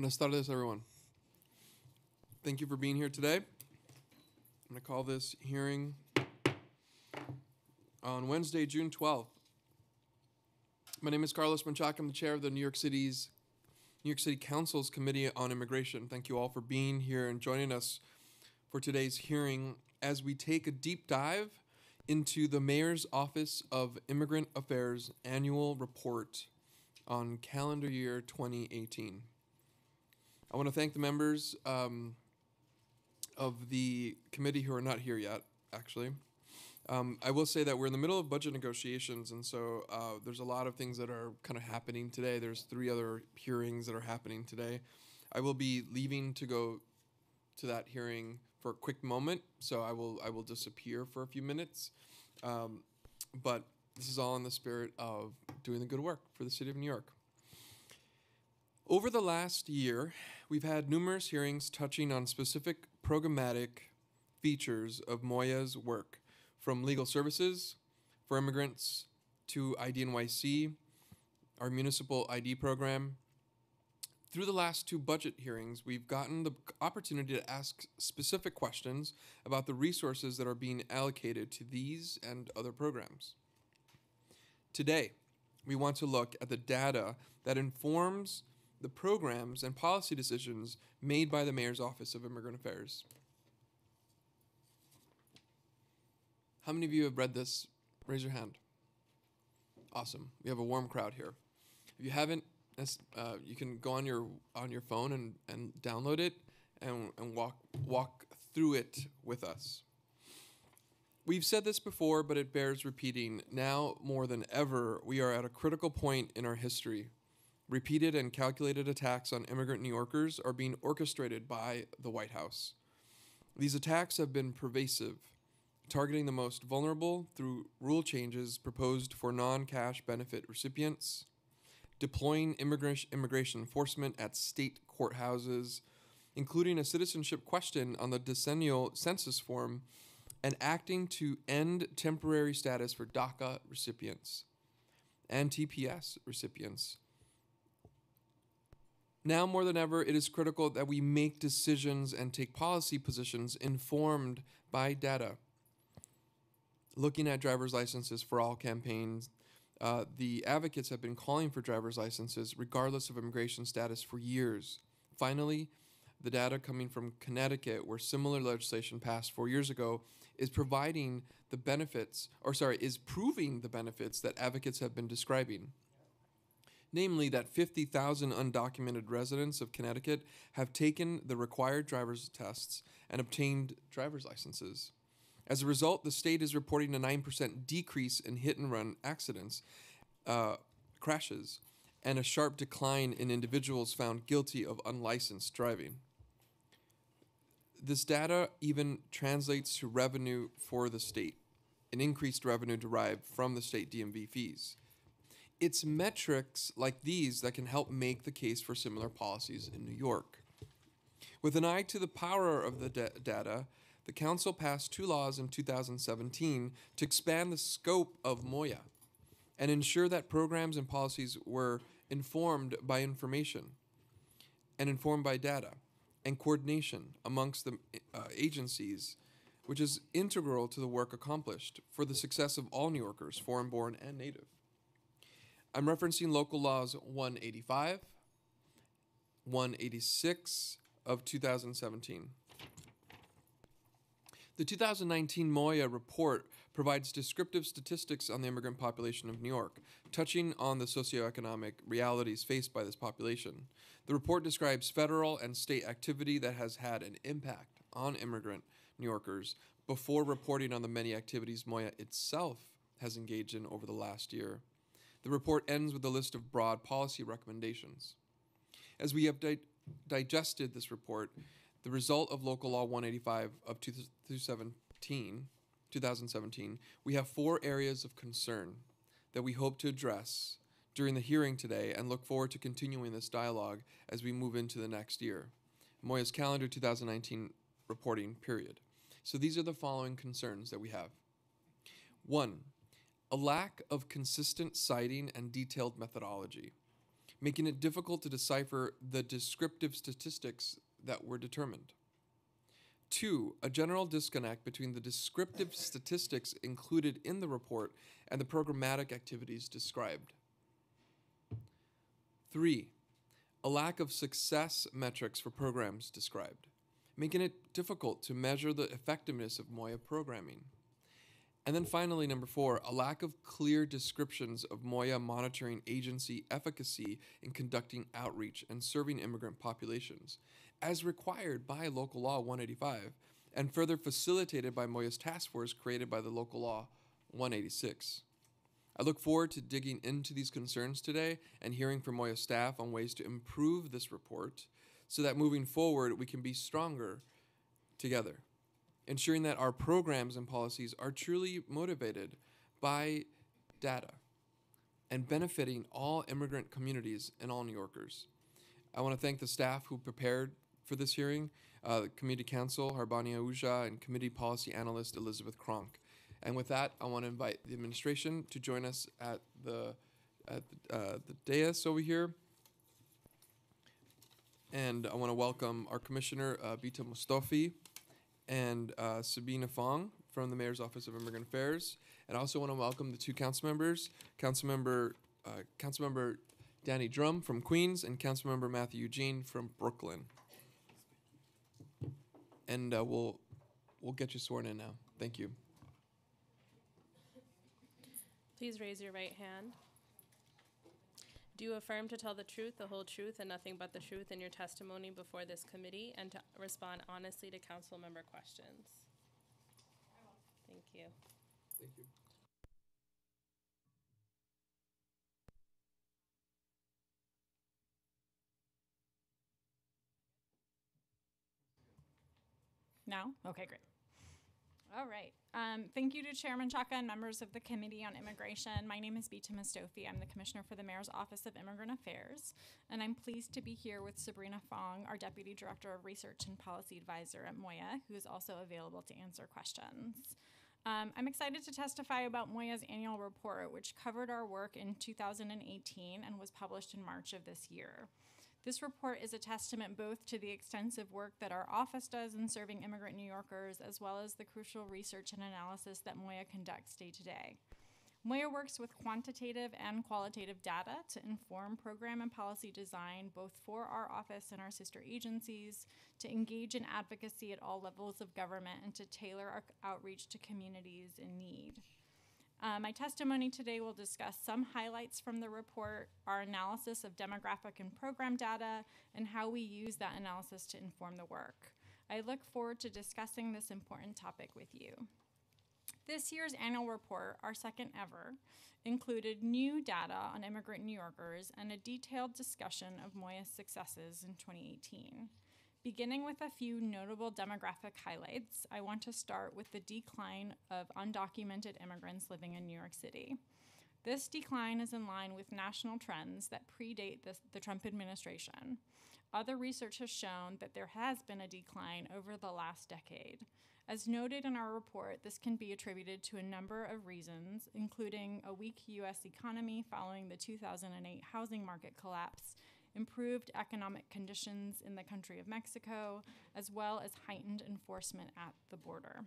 Buenas tardes, everyone. Thank you for being here today. I'm going to call this hearing on Wednesday, June 12th. My name is Carlos Menchaca. I'm the chair of the New York City's New York City Council's Committee on Immigration. Thank you all for being here and joining us for today's hearing as we take a deep dive into the Mayor's Office of Immigrant Affairs annual report on calendar year 2018. I want to thank the members um, of the committee who are not here yet, actually. Um, I will say that we're in the middle of budget negotiations, and so uh, there's a lot of things that are kind of happening today. There's three other hearings that are happening today. I will be leaving to go to that hearing for a quick moment, so I will I will disappear for a few minutes. Um, but this is all in the spirit of doing the good work for the city of New York. Over the last year, we've had numerous hearings touching on specific programmatic features of MOIA's work from legal services for immigrants to IDNYC, our municipal ID program. Through the last two budget hearings, we've gotten the opportunity to ask specific questions about the resources that are being allocated to these and other programs. Today, we want to look at the data that informs the programs and policy decisions made by the Mayor's Office of Immigrant Affairs. How many of you have read this? Raise your hand. Awesome. We have a warm crowd here. If you haven't, uh, you can go on your on your phone and, and download it and, and walk walk through it with us. We've said this before, but it bears repeating. Now more than ever, we are at a critical point in our history. Repeated and calculated attacks on immigrant New Yorkers are being orchestrated by the White House. These attacks have been pervasive targeting the most vulnerable through rule changes proposed for non cash benefit recipients, deploying immigration, immigration enforcement at state courthouses, including a citizenship question on the decennial census form, and acting to end temporary status for DACA recipients and TPS recipients. Now more than ever, it is critical that we make decisions and take policy positions informed by data looking at driver's licenses for all campaigns. Uh, the advocates have been calling for driver's licenses regardless of immigration status for years. Finally, the data coming from Connecticut, where similar legislation passed four years ago, is providing the benefits, or sorry, is proving the benefits that advocates have been describing. Namely, that 50,000 undocumented residents of Connecticut have taken the required driver's tests and obtained driver's licenses. As a result, the state is reporting a 9% decrease in hit and run accidents, uh, crashes, and a sharp decline in individuals found guilty of unlicensed driving. This data even translates to revenue for the state, an increased revenue derived from the state DMV fees. It's metrics like these that can help make the case for similar policies in New York. With an eye to the power of the da- data, the Council passed two laws in 2017 to expand the scope of MOIA and ensure that programs and policies were informed by information and informed by data and coordination amongst the uh, agencies, which is integral to the work accomplished for the success of all New Yorkers, foreign born and native. I'm referencing local laws 185, 186 of 2017. The 2019 MOIA report provides descriptive statistics on the immigrant population of New York, touching on the socioeconomic realities faced by this population. The report describes federal and state activity that has had an impact on immigrant New Yorkers before reporting on the many activities MOIA itself has engaged in over the last year. The report ends with a list of broad policy recommendations. As we have di- digested this report, the result of Local Law 185 of 2017, 2017, we have four areas of concern that we hope to address during the hearing today and look forward to continuing this dialogue as we move into the next year. MOIA's calendar 2019 reporting period. So these are the following concerns that we have. One, a lack of consistent citing and detailed methodology. making it difficult to decipher the descriptive statistics that were determined. Two, a general disconnect between the descriptive statistics included in the report and the programmatic activities described. Three, a lack of success metrics for programs described, making it difficult to measure the effectiveness of MOIA programming. And then finally, number four, a lack of clear descriptions of MOIA monitoring agency efficacy in conducting outreach and serving immigrant populations, as required by Local Law 185, and further facilitated by MOIA's task force created by the Local Law 186. I look forward to digging into these concerns today and hearing from MOIA staff on ways to improve this report so that moving forward we can be stronger together, ensuring that our programs and policies are truly motivated by data and benefiting all immigrant communities and all New Yorkers. I want to thank the staff who prepared for this hearing, uh, Committee Counsel Harbani Ahuja and Committee Policy Analyst Elizabeth Kronk. And with that, I want to invite the administration to join us at the at the, uh, the dais over here. And I want to welcome our Commissioner uh, Bitta Mostofi and uh, Sabrina Fong from the Mayor's Office of Immigrant Affairs. And I also want to welcome the two council members, Councilmember uh, Councilmember Danny Dromm from Queens and Councilmember Mathieu Eugene from Brooklyn. And uh, we'll we'll get you sworn in now. Thank you. Please raise your right hand. Do you affirm to tell the truth, the whole truth, and nothing but the truth in your testimony before this committee and to respond honestly to council member questions? Thank you. Thank you. No? Okay, great. All right. Um, thank you to Chair Menchaca and members of the Committee on Immigration. My name is Bitta Mostofi. I'm the Commissioner for the Mayor's Office of Immigrant Affairs, and I'm pleased to be here with Sabrina Fong, our Deputy Director of Research and Policy Advisor at MOIA, who is also available to answer questions. Um, I'm excited to testify about MOIA's annual report, which covered our work in 2018 and was published in March of this year. This report is a testament both to the extensive work that our office does in serving immigrant New Yorkers, as well as the crucial research and analysis that MOIA conducts day to day. MOIA works with quantitative and qualitative data to inform program and policy design, both for our office and our sister agencies, to engage in advocacy at all levels of government, and to tailor our outreach to communities in need. Uh, my testimony today will discuss some highlights from the report, our analysis of demographic and program data, and how we use that analysis to inform the work. I look forward to discussing this important topic with you. This year's annual report, our second ever, included new data on immigrant New Yorkers and a detailed discussion of MOIA's successes in 2018. Beginning with a few notable demographic highlights, I want to start with the decline of undocumented immigrants living in New York City. This decline is in line with national trends that predate the Trump administration. Other research has shown that there has been a decline over the last decade. As noted in our report, this can be attributed to a number of reasons, including a weak U.S. economy following the 2008 housing market collapse improved economic conditions in the country of Mexico, as well as heightened enforcement at the border.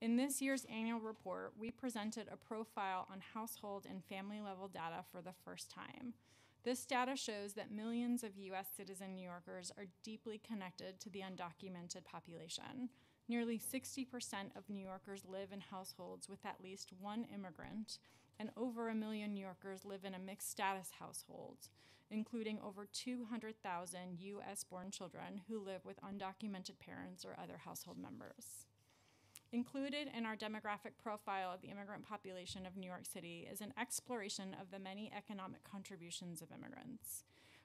In this year's annual report, we presented a profile on household and family level data for the first time. This data shows that millions of US citizen New Yorkers are deeply connected to the undocumented population. Nearly 60% of New Yorkers live in households with at least one immigrant, and over a million New Yorkers live in a mixed status household including over 200,000 US born children who live with undocumented parents or other household members. Included in our demographic profile of the immigrant population of New York City is an exploration of the many economic contributions of immigrants.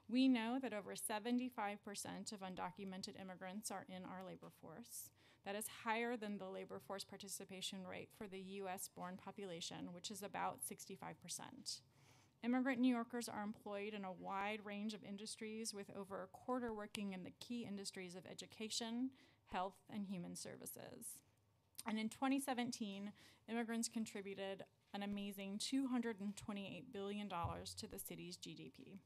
We know that over 75% of undocumented immigrants are in our labor force. That is higher than the labor force participation rate for the US born population, which is about 65%. Immigrant New Yorkers are employed in a wide range of industries, with over a quarter working in the key industries of education, health, and human services. And in 2017, immigrants contributed an amazing $228 billion to the city's GDP.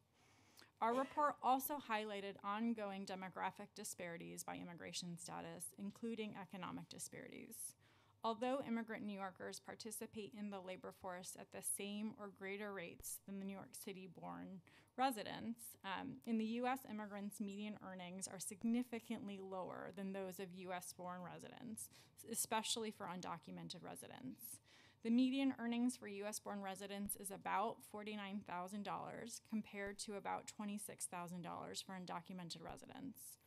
Our report also highlighted ongoing demographic disparities by immigration status, including economic disparities. Although immigrant New Yorkers participate in the labor force at the same or greater rates than the New York City born residents, um, in the US, immigrants' median earnings are significantly lower than those of US born residents, especially for undocumented residents. The median earnings for US born residents is about $49,000 compared to about $26,000 for undocumented residents.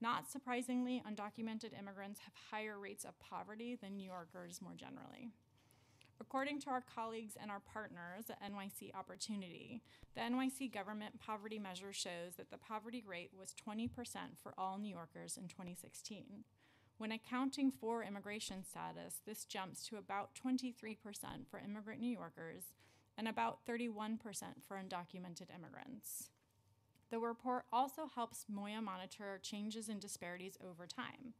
Not surprisingly, undocumented immigrants have higher rates of poverty than New Yorkers more generally. According to our colleagues and our partners at NYC Opportunity, the NYC government poverty measure shows that the poverty rate was 20% for all New Yorkers in 2016. When accounting for immigration status, this jumps to about 23% for immigrant New Yorkers and about 31% for undocumented immigrants. The report also helps MOIA monitor changes in disparities over time.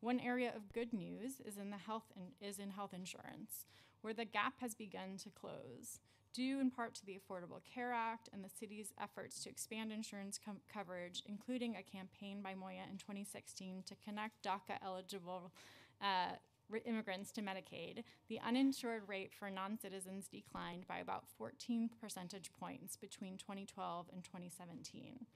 One area of good news is in the health in, is in health insurance, where the gap has begun to close, due in part to the Affordable Care Act and the city's efforts to expand insurance com- coverage, including a campaign by MOIA in 2016 to connect DACA eligible uh, immigrants to Medicaid, the uninsured rate for non citizens declined by about 14 percentage points between 2012 and 2017.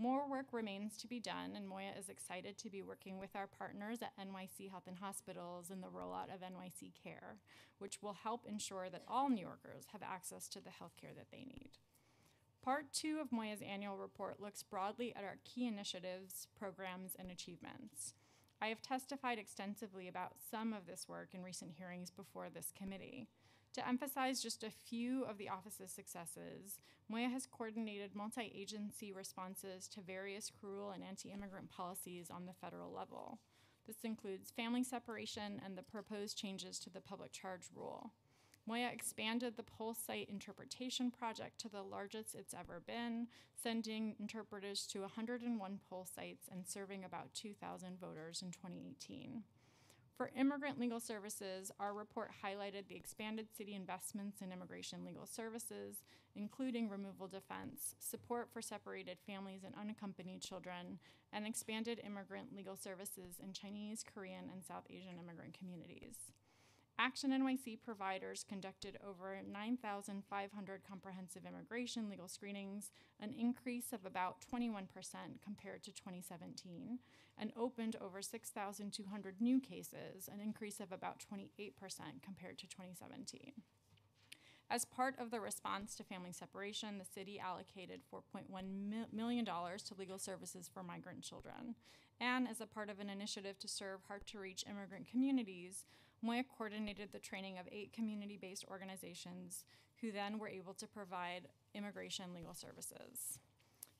More work remains to be done, and MOIA is excited to be working with our partners at NYC Health and Hospitals in the rollout of NYC Care, which will help ensure that all New Yorkers have access to the health care that they need. Part two of MOIA's annual report looks broadly at our key initiatives, programs, and achievements. I have testified extensively about some of this work in recent hearings before this committee. To emphasize just a few of the office's successes, MOIA has coordinated multi agency responses to various cruel and anti immigrant policies on the federal level. This includes family separation and the proposed changes to the public charge rule. MOIA expanded the Poll Site Interpretation Project to the largest it's ever been, sending interpreters to 101 poll sites and serving about 2,000 voters in 2018. For immigrant legal services, our report highlighted the expanded city investments in immigration legal services, including removal defense, support for separated families and unaccompanied children, and expanded immigrant legal services in Chinese, Korean, and South Asian immigrant communities. Action NYC providers conducted over 9,500 comprehensive immigration legal screenings, an increase of about 21% compared to 2017, and opened over 6,200 new cases, an increase of about 28% compared to 2017. As part of the response to family separation, the city allocated $4.1 million to legal services for migrant children. And as a part of an initiative to serve hard to reach immigrant communities, MOIA coordinated the training of eight community based organizations who then were able to provide immigration legal services.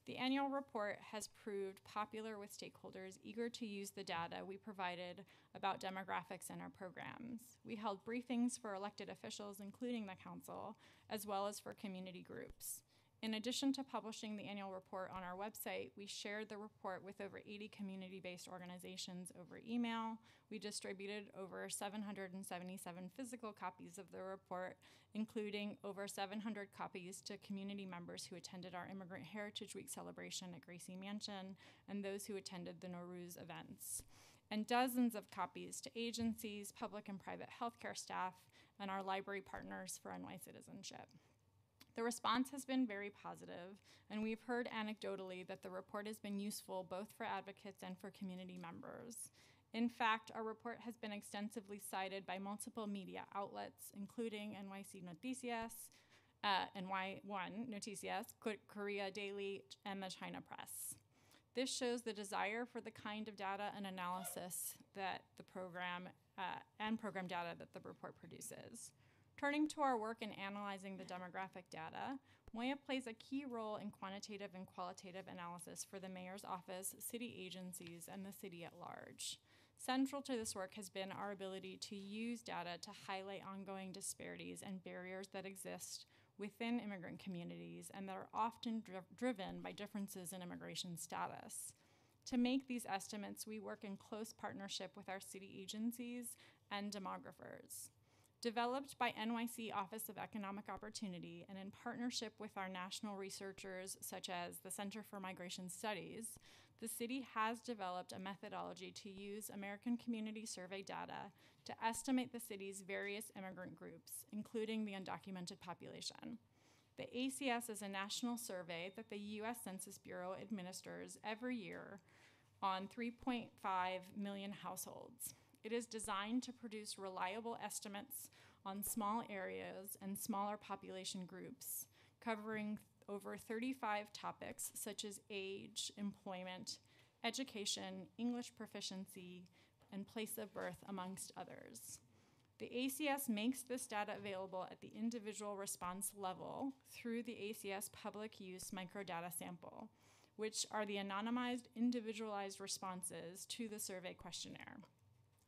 The annual report has proved popular with stakeholders eager to use the data we provided about demographics in our programs. We held briefings for elected officials, including the council, as well as for community groups. In addition to publishing the annual report on our website, we shared the report with over 80 community based organizations over email. We distributed over 777 physical copies of the report, including over 700 copies to community members who attended our Immigrant Heritage Week celebration at Gracie Mansion and those who attended the Nowruz events, and dozens of copies to agencies, public and private healthcare staff, and our library partners for NY citizenship. The response has been very positive, and we've heard anecdotally that the report has been useful both for advocates and for community members. In fact, our report has been extensively cited by multiple media outlets, including NYC Noticias, uh, NY1 Noticias, Korea Daily, and the China Press. This shows the desire for the kind of data and analysis that the program uh, and program data that the report produces. Turning to our work in analyzing the demographic data, MOIA plays a key role in quantitative and qualitative analysis for the mayor's office, city agencies, and the city at large. Central to this work has been our ability to use data to highlight ongoing disparities and barriers that exist within immigrant communities and that are often dri- driven by differences in immigration status. To make these estimates, we work in close partnership with our city agencies and demographers. Developed by NYC Office of Economic Opportunity and in partnership with our national researchers, such as the Center for Migration Studies, the city has developed a methodology to use American Community Survey data to estimate the city's various immigrant groups, including the undocumented population. The ACS is a national survey that the US Census Bureau administers every year on 3.5 million households. It is designed to produce reliable estimates on small areas and smaller population groups, covering over 35 topics such as age, employment, education, English proficiency, and place of birth, amongst others. The ACS makes this data available at the individual response level through the ACS public use microdata sample, which are the anonymized individualized responses to the survey questionnaire.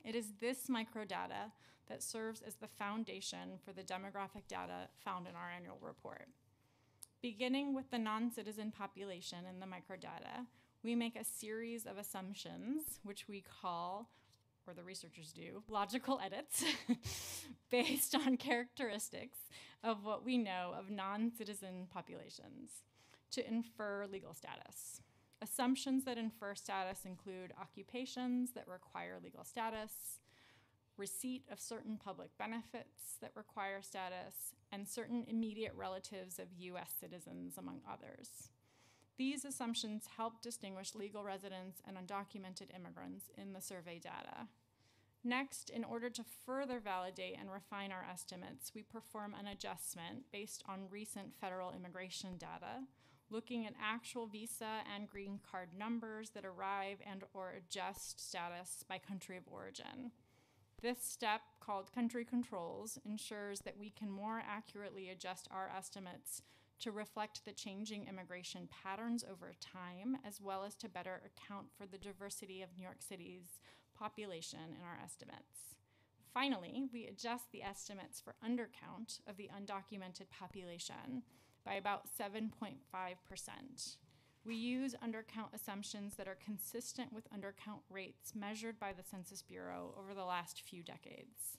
It is this microdata that serves as the foundation for the demographic data found in our annual report. Beginning with the non citizen population in the microdata, we make a series of assumptions, which we call, or the researchers do, logical edits, based on characteristics of what we know of non citizen populations to infer legal status. Assumptions that infer status include occupations that require legal status, receipt of certain public benefits that require status, and certain immediate relatives of US citizens, among others. These assumptions help distinguish legal residents and undocumented immigrants in the survey data. Next, in order to further validate and refine our estimates, we perform an adjustment based on recent federal immigration data looking at actual visa and green card numbers that arrive and or adjust status by country of origin. This step, called country controls, ensures that we can more accurately adjust our estimates to reflect the changing immigration patterns over time, as well as to better account for the diversity of New York City's population in our estimates. Finally, we adjust the estimates for undercount of the undocumented population by about 7.5%. We use undercount assumptions that are consistent with undercount rates measured by the Census Bureau over the last few decades.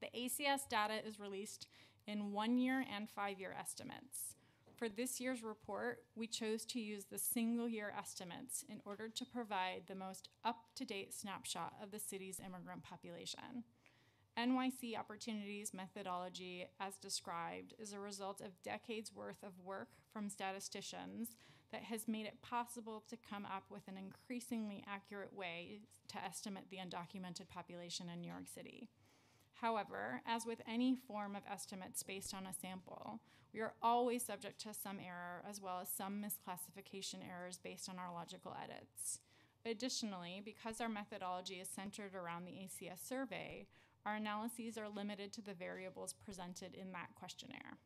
The ACS data is released in one year and five year estimates. For this year's report, we chose to use the single year estimates in order to provide the most up to date snapshot of the city's immigrant population. NYC Opportunities methodology, as described, is a result of decades worth of work from statisticians that has made it possible to come up with an increasingly accurate way to estimate the undocumented population in New York City. However, as with any form of estimates based on a sample, we are always subject to some error as well as some misclassification errors based on our logical edits. Additionally, because our methodology is centered around the ACS survey, our analyses are limited to the variables presented in that questionnaire.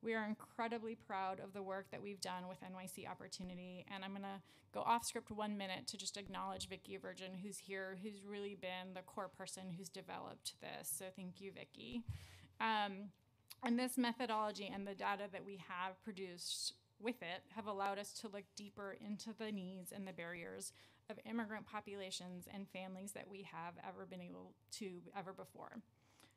We are incredibly proud of the work that we've done with NYC Opportunity, and I'm gonna go off script one minute to just acknowledge Vicki Virgin, who's here, who's really been the core person who's developed this. So thank you, Vicki. Um, and this methodology and the data that we have produced with it have allowed us to look deeper into the needs and the barriers of immigrant populations and families that we have ever been able to ever before.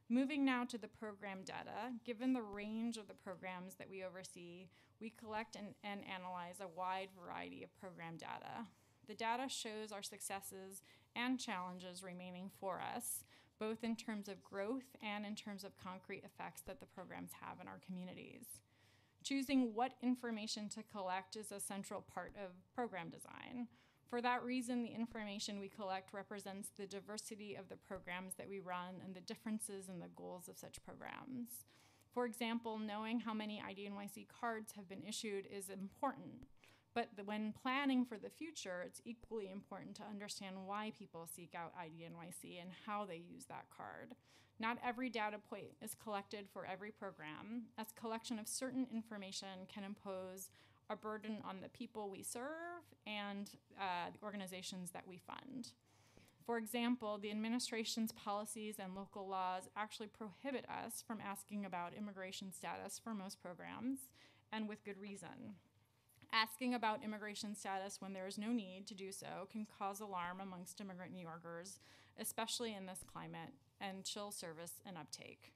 Moving now to the program data, given the range of the programs that we oversee, we collect and, and analyze a wide variety of program data. The data shows our successes and challenges remaining for us, both in terms of growth and in terms of concrete effects that the programs have in our communities. Choosing what information to collect is a central part of program design. For that reason, the information we collect represents the diversity of the programs that we run and the differences in the goals of such programs. For example, knowing how many IDNYC cards have been issued is important, but the, when planning for the future, it's equally important to understand why people seek out IDNYC and how they use that card. Not every data point is collected for every program, as collection of certain information can impose a burden on the people we serve and uh, the organizations that we fund. For example, the administration's policies and local laws actually prohibit us from asking about immigration status for most programs, and with good reason. Asking about immigration status when there is no need to do so can cause alarm amongst immigrant New Yorkers, especially in this climate, and chill service and uptake.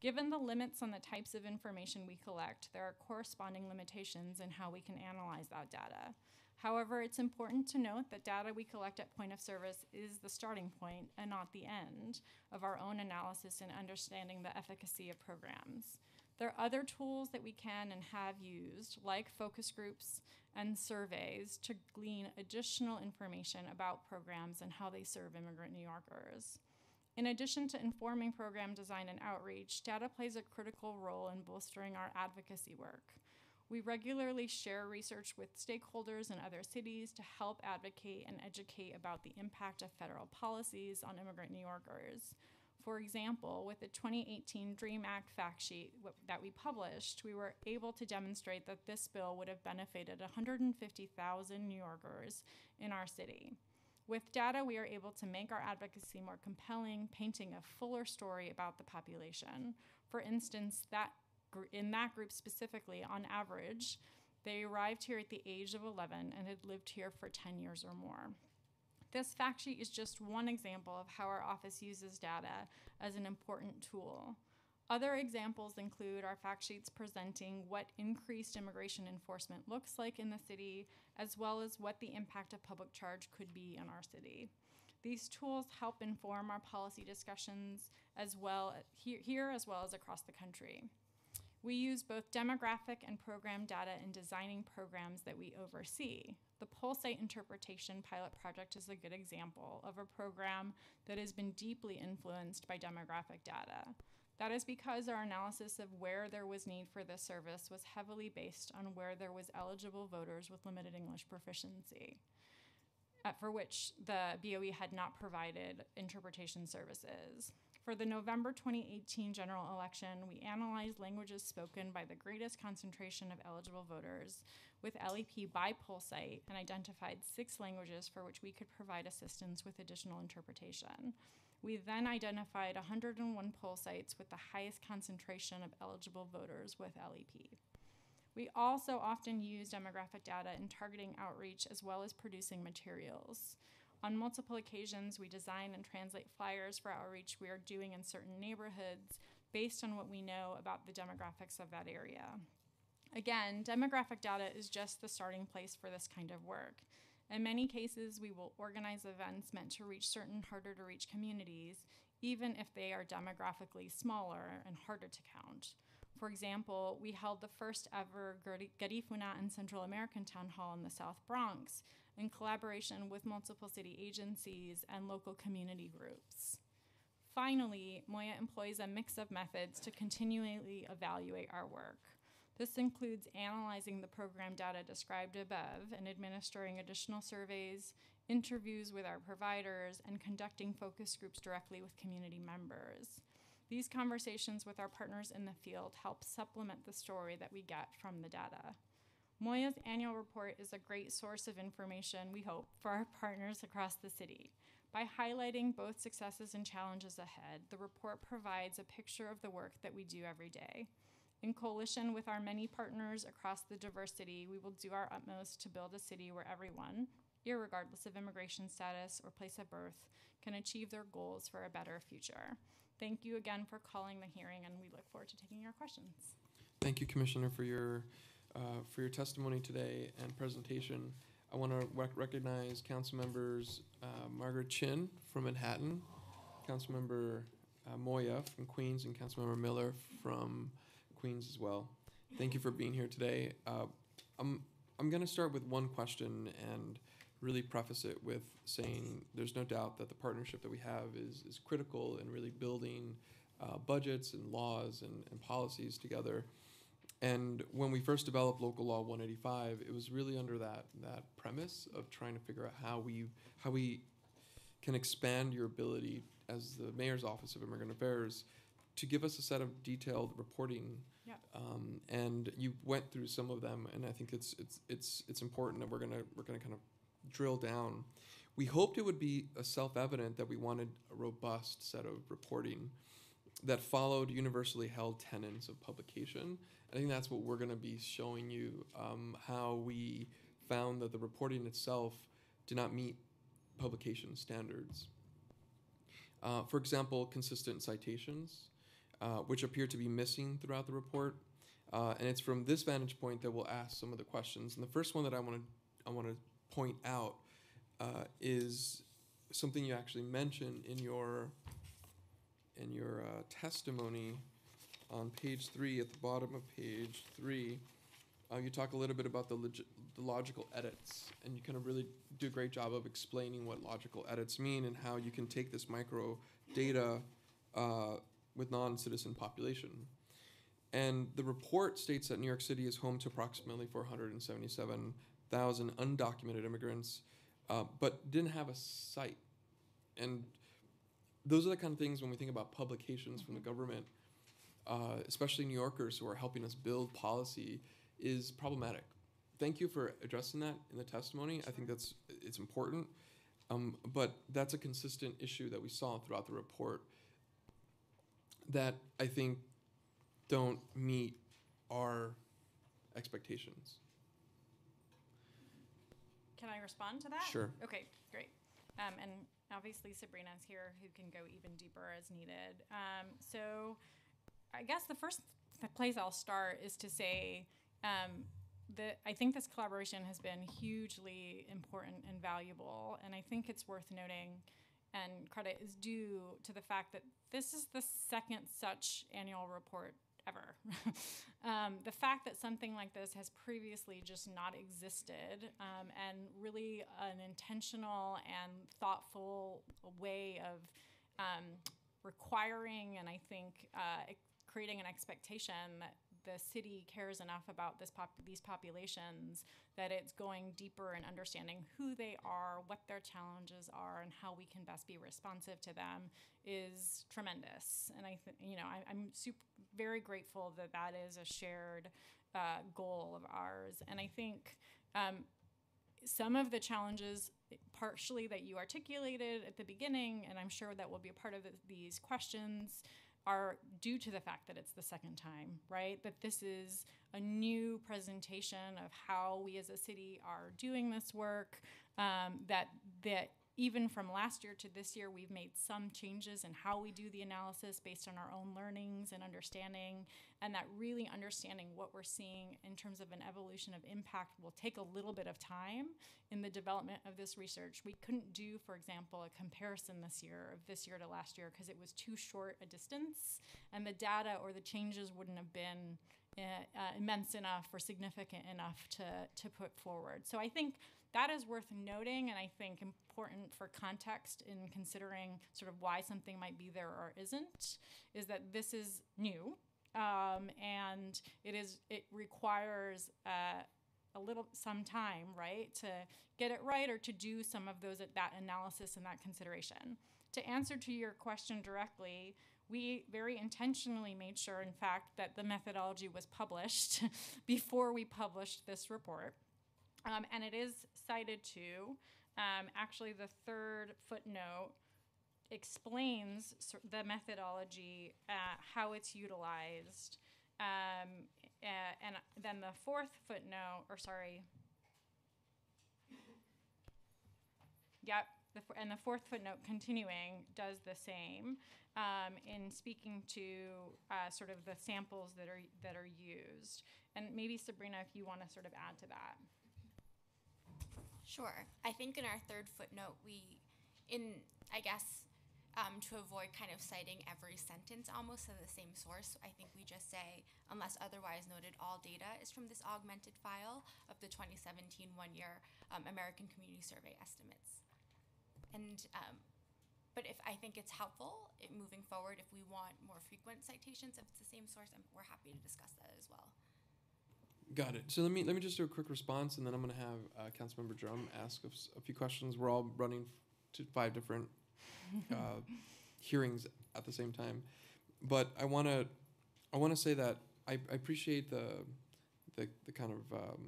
Given the limits on the types of information we collect, there are corresponding limitations in how we can analyze that data. However, it's important to note that data we collect at point of service is the starting point and not the end of our own analysis and understanding the efficacy of programs. There are other tools that we can and have used, like focus groups and surveys, to glean additional information about programs and how they serve immigrant New Yorkers. In addition to informing program design and outreach, data plays a critical role in bolstering our advocacy work. We regularly share research with stakeholders in other cities to help advocate and educate about the impact of federal policies on immigrant New Yorkers. For example, with the 2018 DREAM Act fact sheet that we published, we were able to demonstrate that this bill would have benefited 150,000 New Yorkers in our city. With data, we are able to make our advocacy more compelling, painting a fuller story about the population. For instance, that gr- in that group specifically, on average, they arrived here at the age of 11 and had lived here for 10 years or more. This fact sheet is just one example of how our office uses data as an important tool. Other examples include our fact sheets presenting what increased immigration enforcement looks like in the city, as well as what the impact of public charge could be in our city. These tools help inform our policy discussions as well here, here as well as across the country. We use both demographic and program data in designing programs that we oversee. The Poll Site Interpretation Pilot Project is a good example of a program that has been deeply influenced by demographic data. That is because our analysis of where there was need for this service was heavily based on where there was eligible voters with limited English proficiency, for which the BOE had not provided interpretation services. For the November 2018 general election, we analyzed languages spoken by the greatest concentration of eligible voters with LEP by poll Pulsite and identified six languages for which we could provide assistance with additional interpretation. We then identified 101 poll sites with the highest concentration of eligible voters with LEP. We also often use demographic data in targeting outreach as well as producing materials. On multiple occasions, we design and translate flyers for outreach we are doing in certain neighborhoods based on what we know about the demographics of that area. Again, demographic data is just the starting place for this kind of work. In many cases, we will organize events meant to reach certain harder to reach communities, even if they are demographically smaller and harder to count. For example, we held the first ever Garifuna and Central American Town Hall in the South Bronx in collaboration with multiple city agencies and local community groups. Finally, MOIA employs a mix of methods to continually evaluate our work. This includes analyzing the program data described above and administering additional surveys, interviews with our providers, and conducting focus groups directly with community members. These conversations with our partners in the field help supplement the story that we get from the data. MOIA's annual report is a great source of information, we hope, for our partners across the city. By highlighting both successes and challenges ahead, the report provides a picture of the work that we do every day. In coalition with our many partners across the diversity, we will do our utmost to build a city where everyone, irregardless of immigration status or place of birth, can achieve their goals for a better future. Thank you again for calling the hearing, and we look forward to taking your questions. Thank you, Commissioner, for your uh, for your testimony today and presentation. I want to rec- recognize council members uh, Margaret Chin from Manhattan, Councilmember uh, Moya from Queens, and Councilmember Miller from Queens as well. Thank you for being here today. Uh, I'm I'm going to start with one question and really preface it with saying there's no doubt that the partnership that we have is is critical in really building uh, budgets and laws and, and policies together. And when we first developed Local Law 185, it was really under that that premise of trying to figure out how we how we can expand your ability as the mayor's office of immigrant affairs to give us a set of detailed reporting. Yep. Um, and you went through some of them, and I think it's it's it's it's important that we're gonna we're gonna kind of drill down. We hoped it would be a self-evident that we wanted a robust set of reporting that followed universally held tenets of publication. I think that's what we're going to be showing you um, how we found that the reporting itself did not meet publication standards. Uh, for example, consistent citations, uh, which appear to be missing throughout the report. Uh, and it's from this vantage point that we'll ask some of the questions. And the first one that I want to I want to point out uh, is something you actually mentioned in your in your uh, testimony on page three at the bottom of page three. Uh, you talk a little bit about the, log- the logical edits, and you kind of really do a great job of explaining what logical edits mean and how you can take this micro data uh, with non-citizen population. And the report states that New York City is home to approximately 477,000 undocumented immigrants, uh, but didn't have a cite. And those are the kind of things when we think about publications from the government, uh, especially New Yorkers who are helping us build policy, is problematic. Thank you for addressing that in the testimony. I think that's it's important. Um, but that's a consistent issue that we saw throughout the report that I think don't meet our expectations. Can I respond to that? Sure. Okay, great. Um, and obviously Sabrina's here who can go even deeper as needed. Um, so I guess the first th- place I'll start is to say um, that I think this collaboration has been hugely important and valuable. And I think it's worth noting and credit is due to the fact that this is the second such annual report ever. um, the fact that something like this has previously just not existed um, and really an intentional and thoughtful way of um, requiring and I think uh, creating an expectation that the city cares enough about this pop- these populations that it's going deeper in understanding who they are, what their challenges are, and how we can best be responsive to them is tremendous. And I, th- you know, I, I'm super very grateful that that is a shared uh, goal of ours. And I think um, some of the challenges partially that you articulated at the beginning and i'm sure that will be a part of the, these questions are due to the fact that it's the second time, right? That this is a new presentation of how we as a city are doing this work. Um, that that even from last year to this year, we've made some changes in how we do the analysis based on our own learnings and understanding, and that really understanding what we're seeing in terms of an evolution of impact will take a little bit of time in the development of this research. We couldn't do, for example, a comparison this year of this year to last year because it was too short a distance, and the data or the changes wouldn't have been uh, uh, immense enough or significant enough to, to put forward. So I think that is worth noting and I think important for context in considering sort of why something might be there or isn't, is that this is new. Um, and it is it requires uh, a little some time, right, to get it right or to do some of those that analysis and that consideration. To answer to your question directly, we very intentionally made sure, in fact, that the methodology was published before we published this report. Um, and it is cited to, um, actually, the third footnote explains the methodology, uh, how it's utilized. Um, and then the fourth footnote, or sorry, yep, the, and the fourth footnote continuing does the same um, in speaking to uh, sort of the samples that are that are used. And maybe Sabrina, if you want to sort of add to that. Sure. I think in our third footnote, we, in, I guess, um, to avoid kind of citing every sentence almost to the same source, I think we just say, unless otherwise noted, all data is from this augmented file of the 2017 one year um, American Community Survey estimates. And, um, but if I think it's helpful it, moving forward, if we want more frequent citations, if it's the same source, I'm, we're happy to discuss that as well. Got it. So let me let me just do a quick response, and then I'm going to have uh, Councilmember Dromm ask a, few questions. We're all running to five different uh, hearings at the same time, but I want to I want to say that I, I appreciate the the, the kind of um,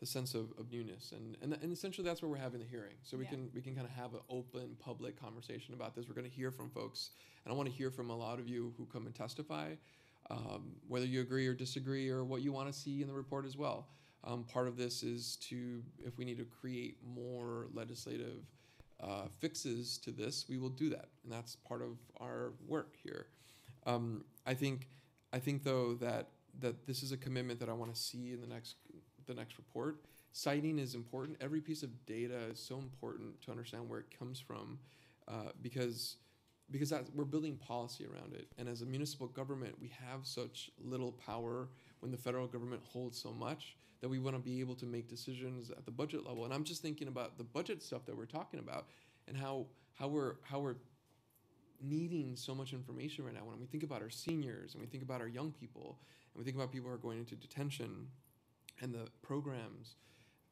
the sense of, of newness, and, and and essentially that's where we're having the hearing. So we Yeah. can we can kind of have an open public conversation about this. We're going to hear from folks, and I want to hear from a lot of you who come and testify um, whether you agree or disagree or what you want to see in the report as well. Um, part of this is to, if we need to create more legislative uh, fixes to this, we will do that, and that's part of our work here. Um, I think, I think though that that this is a commitment that I want to see in the next the next report. Citing is important. Every piece of data is so important to understand where it comes from, uh, because because we're building policy around it. And as a municipal government, we have such little power when the federal government holds so much that we want to be able to make decisions at the budget level. And I'm just thinking about the budget stuff that we're talking about and how how we're how we're needing so much information right now when we think about our seniors and we think about our young people and we think about people who are going into detention and the programs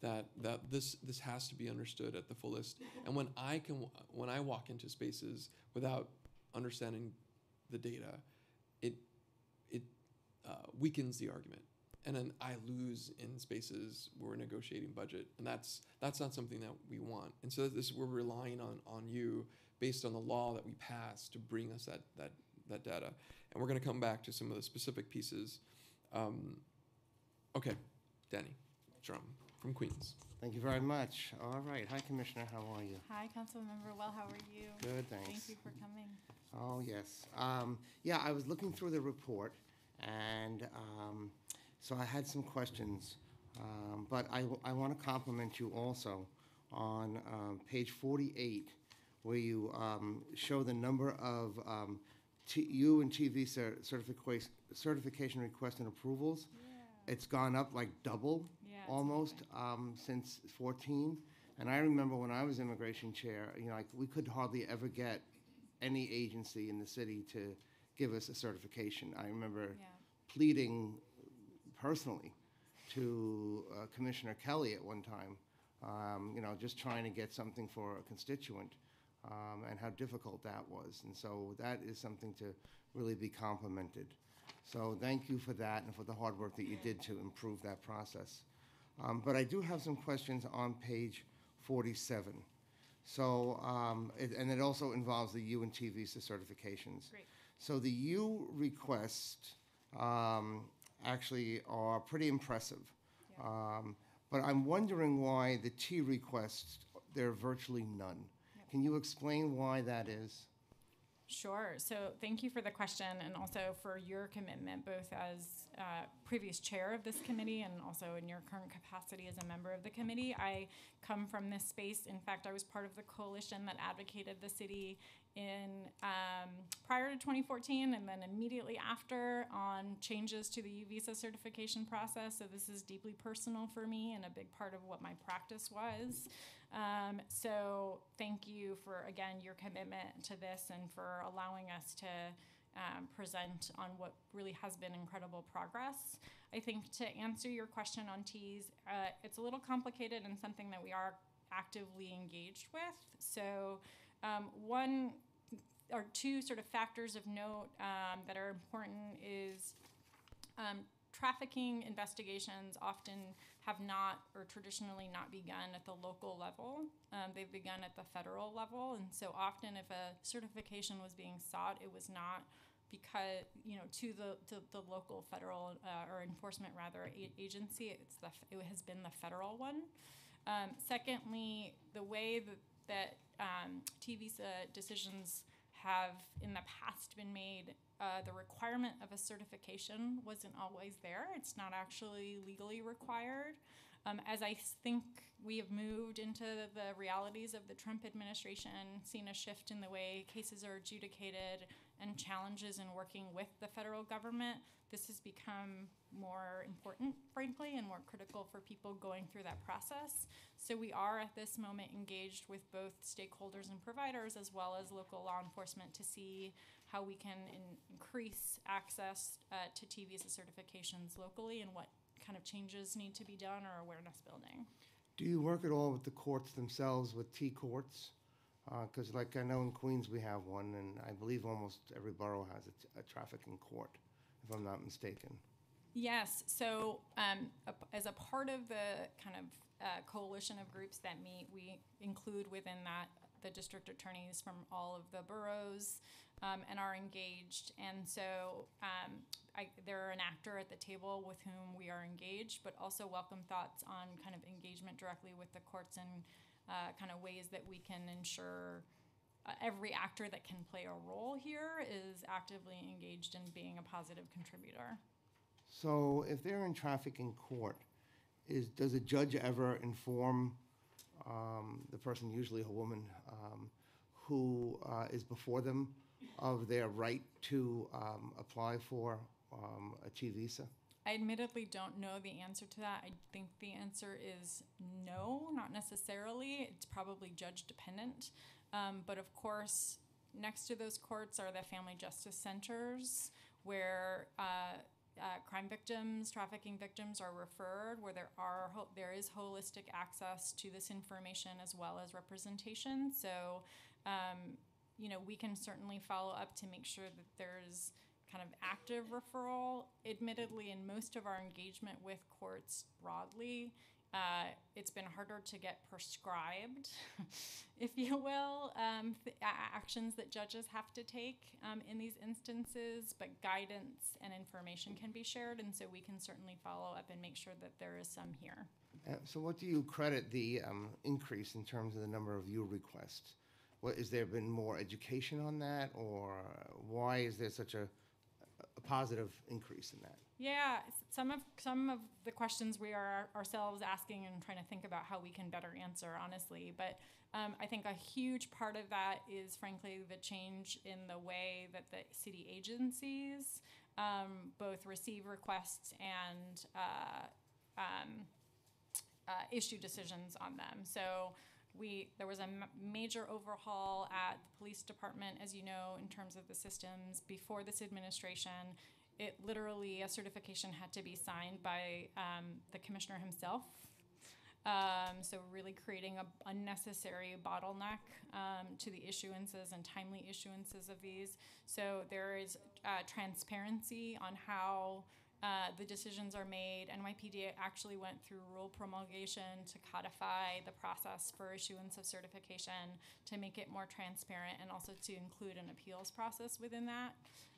that that this this has to be understood at the fullest. And when i can when i walk into spaces without understanding the data it it uh, weakens the argument. And then i lose in spaces where we're negotiating budget. And that's that's not something that we want. And so this we're relying on on you based on the law that we pass to bring us that that that data. And we're going to come back to some of the specific pieces. Um, okay. Danny Dromm from queens Thank you very much. All right. Hi, Commissioner. How are you? Hi, Councilmember Well, how are you? Good, thanks. Thank you for coming. Oh, yes. Um, yeah, I was looking through the report, and um, so I had some questions. Um, but I, I want to compliment you also on um, page 48, where you um, show the number of um, T- U and TV cer- certification, certification requests and approvals. It's gone up like double Yeah, it's almost um, since 14. And I remember when I was immigration chair, you know, like we could hardly ever get any agency in the city to give us a certification. I remember Yeah. pleading personally to uh, Commissioner Kelly at one time, um, you know, just trying to get something for a constituent um, and how difficult that was. And so that is something to really be complimented. So thank you for that and for the hard work that you did to improve that process. Um, but I do have some questions on page 47. So, um, it, and it also involves the U and T visa certifications. Great. So the U requests um, actually are pretty impressive. Yeah. Um, but I'm wondering why the T requests, there are virtually none. Yep. Can you explain why that is? Sure. So thank you for the question and also for your commitment, both as uh, previous chair of this committee and also in your current capacity as a member of the committee. I come from this space. In fact, I was part of the coalition that advocated the city in um, prior to 2014 and then immediately after on changes to the U visa certification process. So this is deeply personal for me and a big part of what my practice was. Um, so thank you for again your commitment to this and for allowing us to um, present on what really has been incredible progress. I think to answer your question on T's, uh, it's a little complicated and something that we are actively engaged with. So um, one or two sort of factors of note um, that are important is um, trafficking investigations often have not or traditionally not begun at the local level. Um, they've begun at the federal level. And so often, if a certification was being sought, it was not because, you know, to the, to the local federal uh, or enforcement rather agency, it's the, it has been the federal one. Um, secondly, the way that, that um, decisions have in the past been made, uh, the requirement of a certification wasn't always there. It's not actually legally required. Um, as I think we have moved into the realities of the Trump administration, seen a shift in the way cases are adjudicated and challenges in working with the federal government, this has become more important, frankly, and more critical for people going through that process. So we are at this moment engaged with both stakeholders and providers as well as local law enforcement to see how we can in- increase access uh, to T visa certifications locally and what kind of changes need to be done or awareness building. Do you work at all with the courts themselves, with T courts? Because, like I know in Queens we have one, and I believe almost every borough has a, t- a trafficking court, if I'm not mistaken. Yes. So, um, as a part of the kind of uh, coalition of groups that meet, we include within that the district attorneys from all of the boroughs um, and are engaged. And so, um, I, they're an actor at the table with whom we are engaged, but also welcome thoughts on kind of engagement directly with the courts and uh, kind of ways that we can ensure uh, every actor that can play a role here is actively engaged in being a positive contributor. So if they're in trafficking court, is, does a judge ever inform um, the person, usually a woman, um, who uh, is before them of their right to um, apply for um, a T visa? I admittedly don't know the answer to that. I think the answer is no, not necessarily. It's probably judge dependent. Um, but of course, next to those courts are the family justice centers where uh, uh, crime victims, trafficking victims are referred, where there are ho- there is holistic access to this information as well as representation. So, um, you know, we can certainly follow up to make sure that there's kind of active referral. Admittedly, in most of our engagement with courts broadly, uh, it's been harder to get prescribed, if you will, um, th- actions that judges have to take um, in these instances, but guidance and information can be shared, and so we can certainly follow up and make sure that there is some here. Uh, So what do you credit the um, increase in terms of the number of U requests? What, is there been more education on that, or why is there such a, a positive increase in that? Yeah, some of some of the questions we are ourselves asking and trying to think about how we can better answer, honestly. But um, I think a huge part of that is, frankly, the change in the way that the city agencies um, both receive requests and uh, um, uh, issue decisions on them. So we there was a major overhaul at the police department, as you know, in terms of the systems before this administration. It literally a certification had to be signed by um, the commissioner himself. Um, so really creating a unnecessary bottleneck um, to the issuances and timely issuances of these. So there is uh, transparency on how uh, the decisions are made. NYPD actually went through rule promulgation to codify the process for issuance of certification to make it more transparent and also to include an appeals process within that.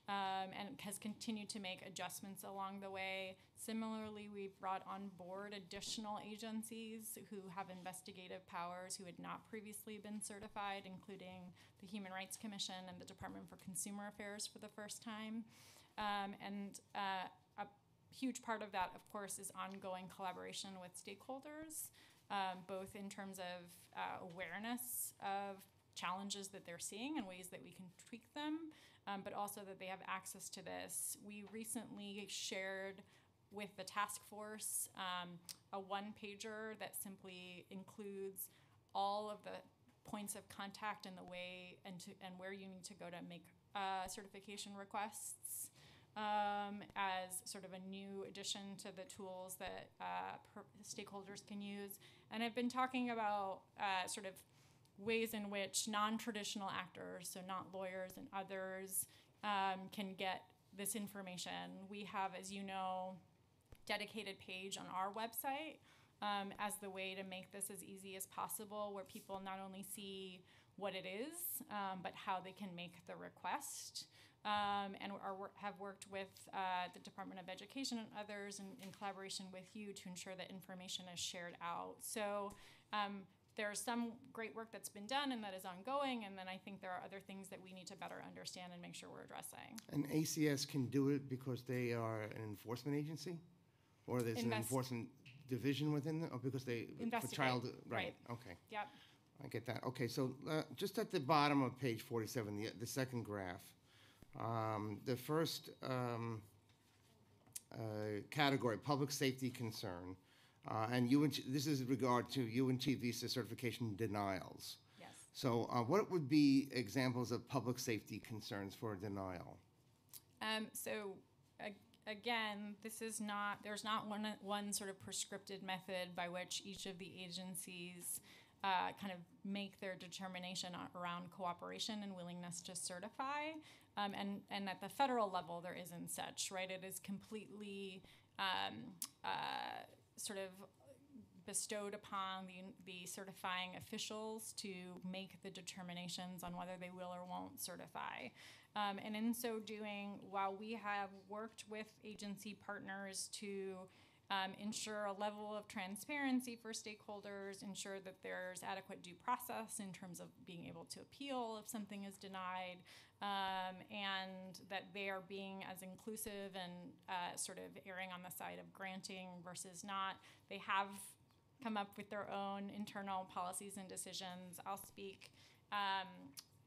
Um, and has continued to make adjustments along the way. Similarly, we've brought on board additional agencies who have investigative powers who had not previously been certified, including the Human Rights Commission and the Department for Consumer Affairs for the first time. Um, and uh, a huge part of that, of course, is ongoing collaboration with stakeholders, um, both in terms of uh, awareness of challenges that they're seeing and ways that we can tweak them, um, but also that they have access to this. We recently shared with the task force um, a one pager that simply includes all of the points of contact and the way and to and where you need to go to make uh, certification requests um, as sort of a new addition to the tools that uh, stakeholders can use. And I've been talking about uh, sort of ways in which non-traditional actors, so not lawyers and others, um, can get this information. We have, as you know, dedicated page on our website um, as the way to make this as easy as possible, where people not only see what it is, um, but how they can make the request. Um, and are, have worked with uh, the Department of Education and others in, in collaboration with you to ensure that information is shared out. So um, there's some great work that's been done and that is ongoing, and then I think there are other things that we need to better understand and make sure we're addressing. And ACS can do it because they are an enforcement agency? Or there's an enforcement division within, them, or because they, for Investigate, child, right, right. okay. Yep. I get that. Okay, so uh, just at the bottom of page 47, the, the second graph, um, the first um, uh, category, public safety concern, uh, and UNT, this is in regard to UNT visa certification denials. Yes. So uh, what would be examples of public safety concerns for a denial? Um, so ag- again, this is not, there's not one, one sort of prescripted method by which each of the agencies uh, kind of make their determination around cooperation and willingness to certify. Um, and, and at the federal level, there isn't such, right? It is completely um, uh, sort of bestowed upon the, the certifying officials to make the determinations on whether they will or won't certify. Um, and in so doing, while we have worked with agency partners to um, ensure a level of transparency for stakeholders, ensure that there's adequate due process in terms of being able to appeal if something is denied, um, and that they are being as inclusive and uh, sort of erring on the side of granting versus not. They have come up with their own internal policies and decisions. I'll speak. Um,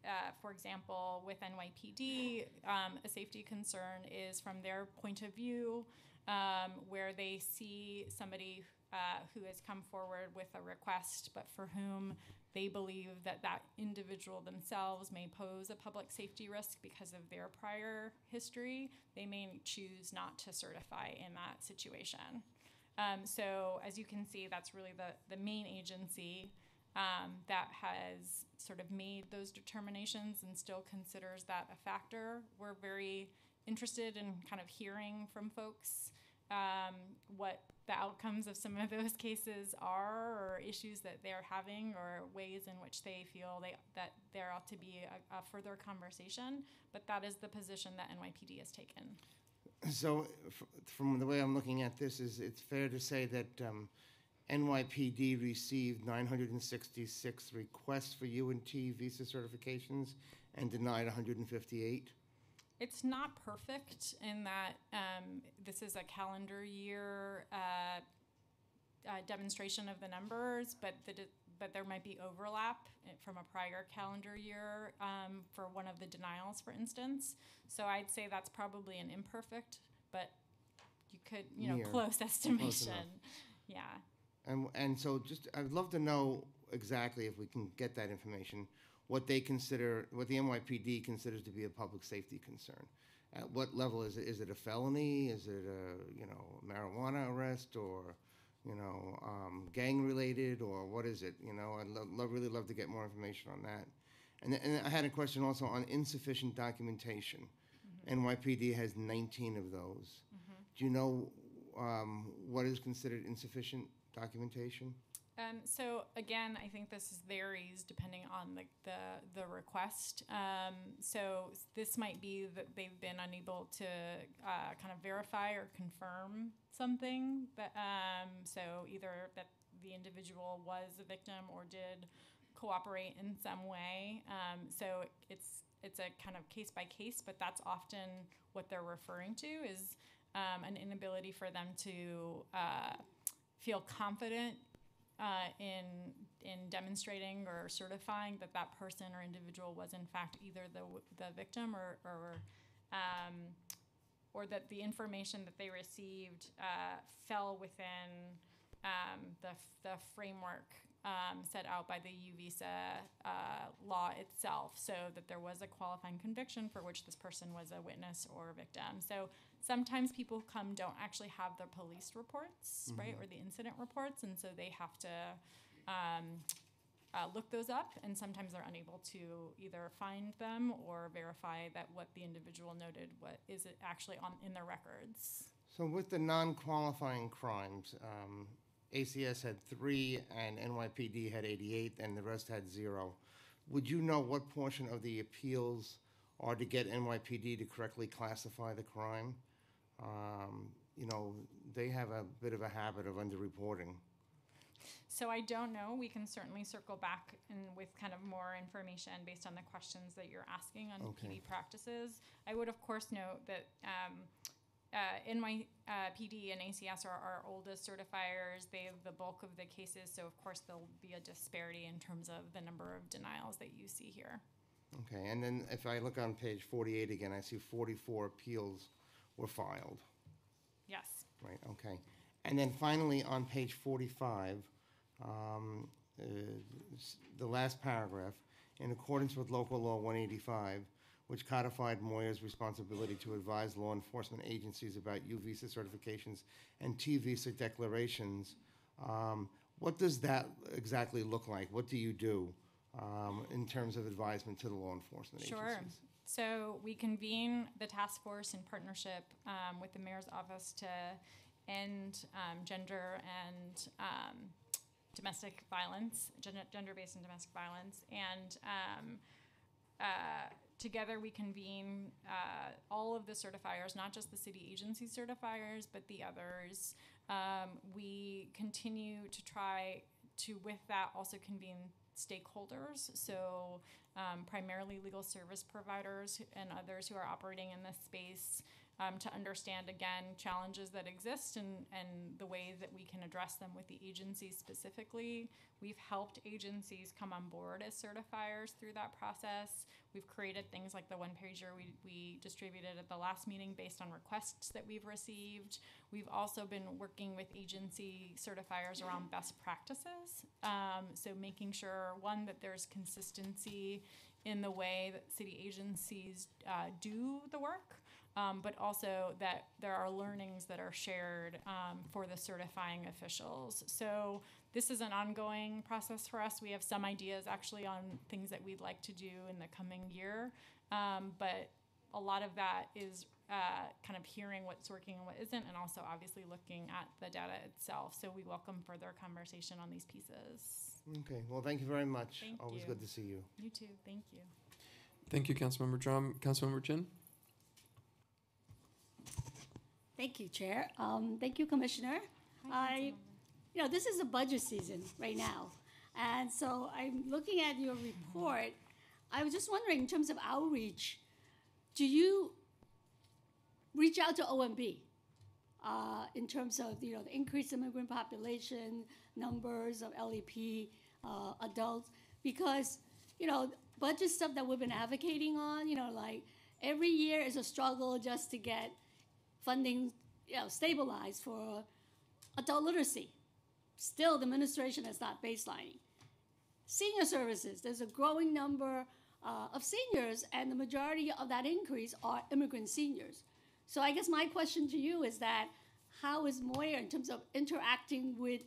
uh, for example, with NYPD, um, a safety concern is from their point of view, um, where they see somebody uh, who has come forward with a request, but for whom they believe that that individual themselves may pose a public safety risk because of their prior history, they may choose not to certify in that situation. Um, so, as you can see, that's really the, the main agency um, that has sort of made those determinations and still considers that a factor. We're very interested in kind of hearing from folks um, what the outcomes of some of those cases are, or issues that they're having, or ways in which they feel they, that there ought to be a, a further conversation. But that is the position that NYPD has taken. So, f- from the way I'm looking at this, is it's fair to say that um, NYPD received 966 requests for UNT visa certifications and denied 158. It's not perfect in that um, this is a calendar year uh, uh, demonstration of the numbers, but the, but there might be overlap from a prior calendar year um, for one of the denials, for instance. So I'd say that's probably an imperfect, but you could, you know, Near. close estimation. Yeah. And, and so just, I'd love to know exactly if we can get that information, what they consider, what the NYPD considers to be a public safety concern. At what level is it? Is it a felony? Is it a, you know, marijuana arrest or, you know, um, gang related or what is it? You know, I'd lo- love, really love to get more information on that. And, th- and I had a question also on insufficient documentation. NYPD has 19 of those. Do you know um, what is considered insufficient documentation? Um, so again, I think this varies depending on the, the, the request. Um, so this might be that they've been unable to uh, kind of verify or confirm something. That, um, so either that the individual was a victim or did cooperate in some way. Um, so it's it's a kind of case by case, but that's often what they're referring to is um, an inability for them to uh, feel confident uh, in in demonstrating or certifying that that person or individual was in fact either the the victim or or um, or that the information that they received uh, fell within um, the the framework um, set out by the U visa uh, law itself, so that there was a qualifying conviction for which this person was a witness or victim. So sometimes people come don't actually have their police reports, right, or the incident reports, and so they have to um, uh, look those up, and sometimes they're unable to either find them or verify that what the individual noted what is it actually on in their records. So with the non-qualifying crimes, um, ACS had three and NYPD had 88 and the rest had zero. Would you know what portion of the appeals are to get NYPD to correctly classify the crime? Um, You know, they have a bit of a habit of underreporting. So I don't know. We can certainly circle back and with kind of more information based on the questions that you're asking on Okay. PD practices. I would of course note that um, uh, NY uh, PD and ACS are our oldest certifiers. They have the bulk of the cases, so of course there'll be a disparity in terms of the number of denials that you see here. Okay, and then if I look on page 48 again, I see 44 appeals were filed. Yes. Right, okay. And then finally, on page 45, um, uh, s- the last paragraph, in accordance with local law 185, which codified MOIA's responsibility to advise law enforcement agencies about U visa certifications and T visa declarations, um, what does that exactly look like? What do you do um, in terms of advisement to the law enforcement agencies? Sure. So we convene the task force in partnership um, with the mayor's office to end um, gender and um, domestic violence, gender, gender-based and domestic violence, and um, uh, together we convene uh, all of the certifiers, not just the city agency certifiers, but the others. Um, we continue to try to, with that, also convene stakeholders. So, um, primarily legal service providers and others who are operating in this space um, to understand again challenges that exist and, and the ways that we can address them with the agencies specifically. We've helped agencies come on board as certifiers through that process. We've created things like the one pager we, we distributed at the last meeting based on requests that we've received. We've also been working with agency certifiers around best practices. Um, so making sure, one, that there's consistency in the way that city agencies uh, do the work um, but also that there are learnings that are shared um, for the certifying officials. So this is an ongoing process for us. We have some ideas actually on things that we'd like to do in the coming year, um, but a lot of that is uh, kind of hearing what's working and what isn't, and also obviously looking at the data itself. So we welcome further conversation on these pieces. Okay, well, thank you very much. Thank Always you. good to see you. You too. Thank you. Thank you, Councilmember Dromm. Councilmember Chin. Thank you, Chair. Um, Thank you, Commissioner. I, you know, this is a budget season right now. And so I'm looking at your report. I was just wondering, in terms of outreach, do you reach out to OMB uh, in terms of, you know, the increased immigrant population, numbers of LEP uh, adults? Because, you know, budget stuff that we've been advocating on, you know, like every year is a struggle just to get funding, you know, stabilized for adult literacy. Still, the administration is not baselining. Senior services, there's a growing number uh, of seniors, and the majority of that increase are immigrant seniors. So I guess my question to you is that how is MOIA in terms of interacting with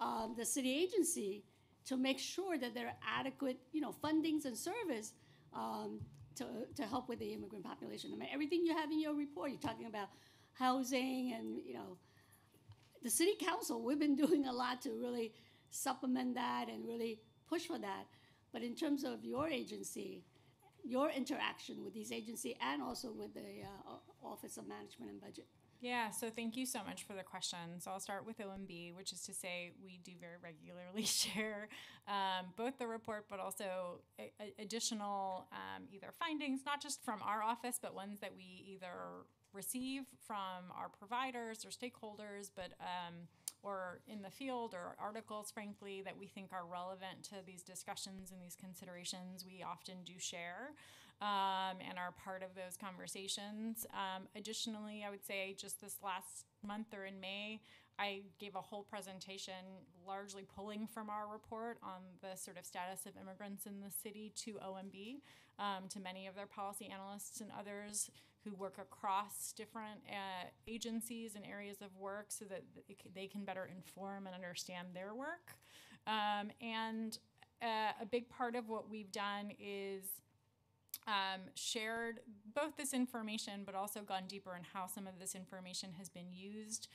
um, the city agency to make sure that there are adequate, you know, fundings and service um, to, to help with the immigrant population? I mean, everything you have in your report, you're talking about housing and, you know, the city council, we've been doing a lot to really supplement that and really push for that. But in terms of your agency, your interaction with these agencies and also with the uh, Office of Management and Budget. Yeah, so thank you so much for the question. So I'll start with OMB, which is to say we do very regularly share um, both the report, but also a- a- additional um, either findings, not just from our office, but ones that we either receive from our providers or stakeholders, but um, or in the field or articles, frankly, that we think are relevant to these discussions and these considerations. We often do share um, and are part of those conversations. Um, additionally, I would say just this last month or in May, I gave a whole presentation largely pulling from our report on the sort of status of immigrants in the city to OMB, um, to many of their policy analysts and others who work across different uh, agencies and areas of work so that they can better inform and understand their work. Um, and uh, a big part of what we've done is um, shared both this information, but also gone deeper in how some of this information has been used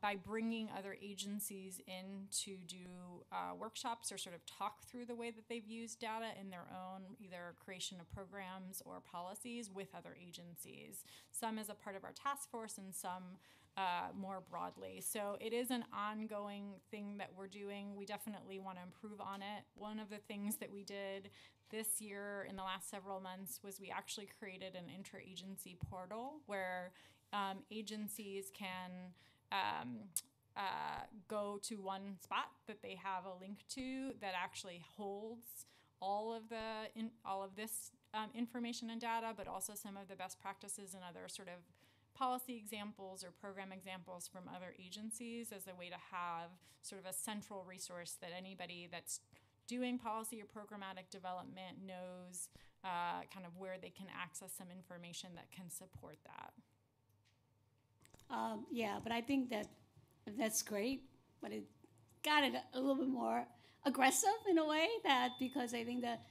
by bringing other agencies in to do uh, workshops or sort of talk through the way that they've used data in their own either creation of programs or policies with other agencies. Some as a part of our task force, and some uh, more broadly. So it is an ongoing thing that we're doing. We definitely want to improve on it. One of the things that we did this year in the last several months was we actually created an interagency portal where um, agencies can um, uh, go to one spot that they have a link to that actually holds all of the in, all of this um, information and data, but also some of the best practices and other sort of policy examples or program examples from other agencies as a way to have sort of a central resource that anybody that's doing policy or programmatic development knows uh, kind of where they can access some information that can support that. Um, yeah, but I think that that's great, but it got it a little bit more aggressive in a way that because I think that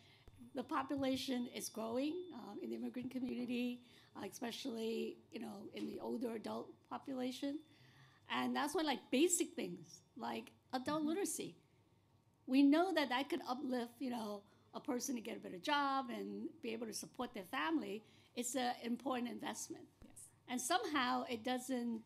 the population is growing um, in the immigrant community, uh, especially you know in the older adult population, and that's why like basic things like adult literacy, we know that that could uplift you know a person to get a better job and be able to support their family, it's an important investment. And somehow it doesn't,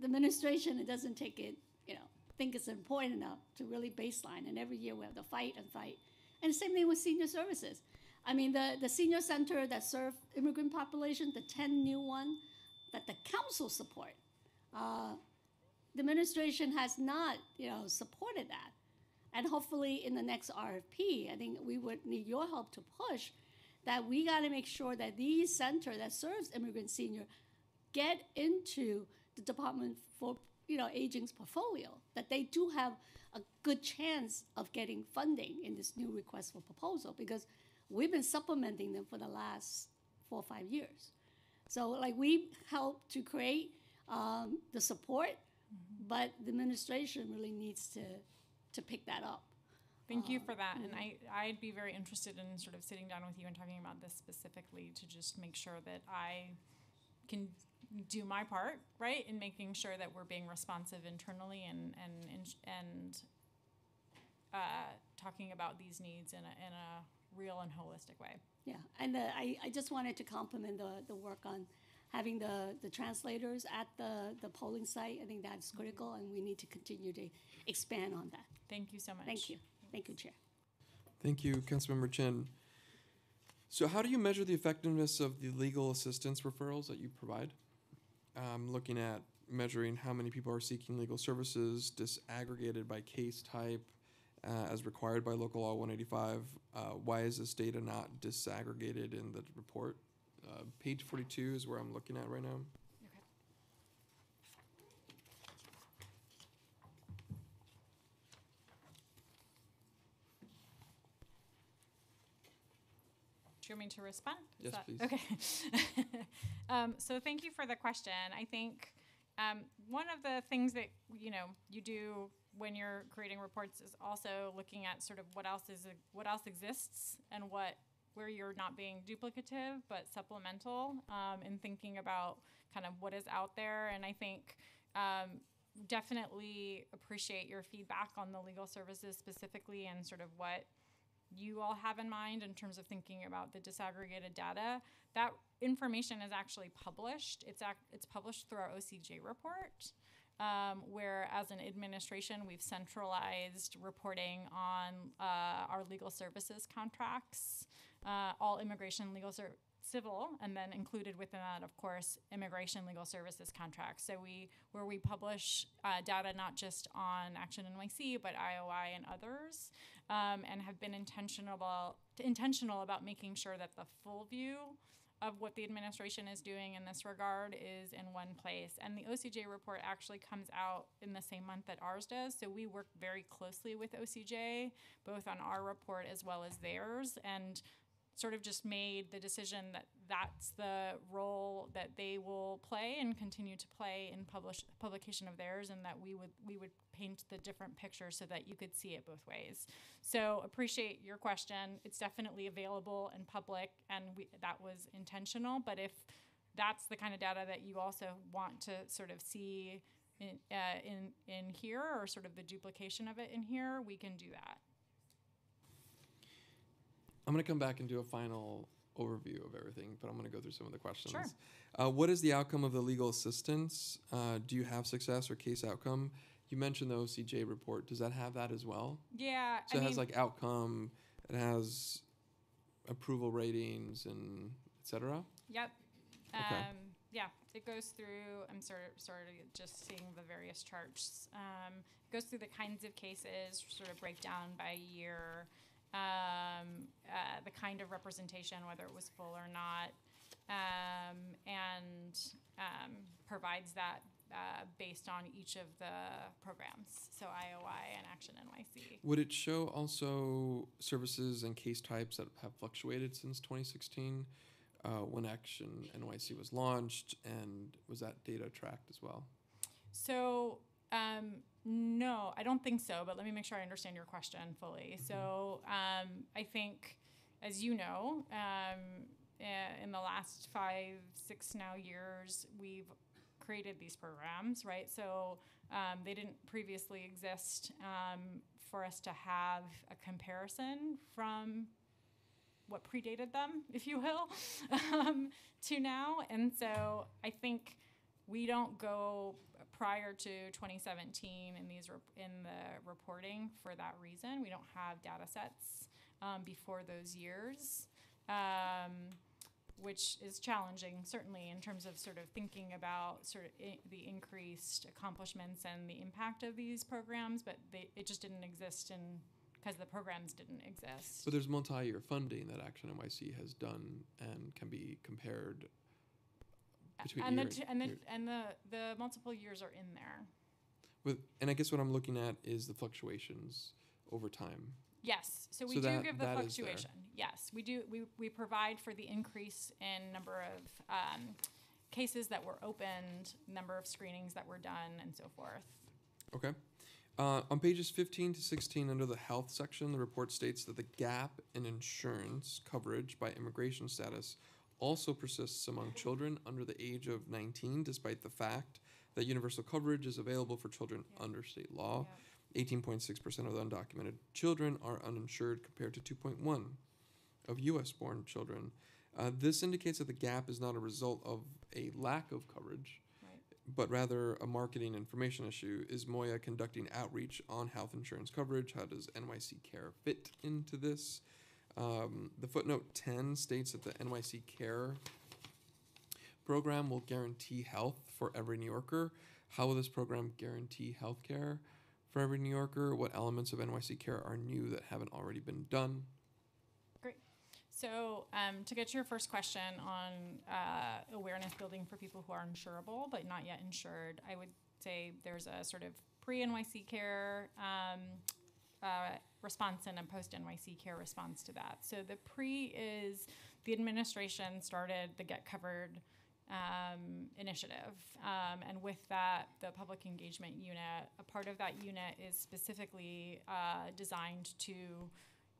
the administration, it doesn't take it, you know, think it's important enough to really baseline. And every year we have to fight and fight. And the same thing with senior services. I mean, the, the senior center that serve immigrant population, the 10 new one that the council support, uh, the administration has not, you know, supported that. And hopefully in the next RFP, I think we would need your help to push that we got to make sure that these center that serves immigrant senior get into the Department for you know Aging's portfolio, that they do have a good chance of getting funding in this new request for proposal because we've been supplementing them for the last four or five years. So like we help to create um, the support, but the administration really needs to to pick that up. Thank you for that. And I, I'd be very interested in sort of sitting down with you and talking about this specifically to just make sure that I can do my part, right, in making sure that we're being responsive internally and, and, and, and uh, talking about these needs in a, in a real and holistic way. Yeah, and uh, I, I just wanted to compliment the, the work on having the, the translators at the, the polling site. I think that's critical, and we need to continue to expand on that. Thank you so much. Thank you. Thank you, Chair. Thank you, Councilmember Chin. So, how do you measure the effectiveness of the legal assistance referrals that you provide? Um, looking at measuring how many people are seeking legal services disaggregated by case type uh, as required by local law 185. Uh, why is this data not disaggregated in the report? Uh, page 42 is where I'm looking at right now. Okay. Do you want me to respond? Is Yes, please. Okay. um, so thank you for the question. I think um, one of the things that you know you do when you're creating reports is also looking at sort of what else is what else exists and what where you're not being duplicative but supplemental um, and thinking about kind of what is out there. And I think um, definitely appreciate your feedback on the legal services specifically and sort of what you all have in mind in terms of thinking about the disaggregated data. That information is actually published. It's ac- it's published through our OCJ report, um, where as an administration we've centralized reporting on uh, our legal services contracts, uh, all immigration legal ser- civil, and then included within that, of course, immigration legal services contracts. So we where we publish uh, data not just on Action NYC but IOI and others, um, and have been intentional intentional about making sure that the full view of what the administration is doing in this regard is in one place. And the OCJ report actually comes out in the same month that ours does. So we work very closely with OCJ, both on our report as well as theirs, and sort of just made the decision that that's the role that they will play and continue to play in publish publication of theirs and that we would we would paint the different picture so that you could see it both ways. So appreciate your question. It's definitely available and public and we, that was intentional but if that's the kind of data that you also want to sort of see in, uh, in in here or sort of the duplication of it in here we can do that I'm going to come back and do a final overview of everything, but I'm going to go through some of the questions. Sure. Uh, what is the outcome of the legal assistance? Uh, do you have success or case outcome? You mentioned the OCJ report. Does that have that as well? yeah So I it has mean, like outcome, it has approval ratings and et cetera? Yep. Okay. Um, yeah, it goes through. I'm sort of sort of just seeing the various charts. Um, it goes through the kinds of cases, sort of breakdown by year, um, uh, the kind of representation, whether it was full or not, um, and um, provides that uh, based on each of the programs. So IOI and Action NYC. Would it show also services and case types that have fluctuated since 2016 uh, when Action NYC was launched? And was that data tracked as well? So, um, no, I don't think so, but let me make sure I understand your question fully. So, um, I think, as you know, um, uh, in the last five, six now years, we've created these programs, right? So um, they didn't previously exist um, for us to have a comparison from what predated them, if you will, um, to now. And so I think we don't go prior to 2017 in these in the reporting for that reason. We don't have data sets um, before those years, um, which is challenging certainly in terms of sort of thinking about sort of I- the increased accomplishments and the impact of these programs. But they, it just didn't exist in because the programs didn't exist. But there's multi-year funding that Action NYC has done and can be compared between and the year t- and the and the the multiple years are in there. with. And I guess what I'm looking at is the fluctuations over time. Yes, so we So do that- give the that is there. fluctuation. Yes, we do. We, we provide for the increase in number of um, cases that were opened, number of screenings that were done, and so forth. Okay. Uh, on pages 15 to 16, under the health section, the report states that the gap in insurance coverage by immigration status also persists among children under the age of 19, despite the fact that universal coverage is available for children Yeah. under state law. 18.6% of the undocumented children are uninsured compared to 2.1 of US born children. Uh, this indicates that the gap is not a result of a lack of coverage, Right. but rather a marketing information issue. Is MOIA conducting outreach on health insurance coverage? How does NYC Care fit into this? Um, the footnote 10 states that the NYC Care program will guarantee health for every New Yorker. How will this program guarantee health care for every New Yorker? What elements of NYC Care are new that haven't already been done? Great. So, um, to get to your first question on uh, awareness building for people who are insurable but not yet insured, I would say there's a sort of pre NYC care um, uh, response and a post NYC care response to that. So, the pre is the administration started the Get Covered um, initiative. Um, and with that, the public engagement unit, a part of that unit is specifically uh, designed to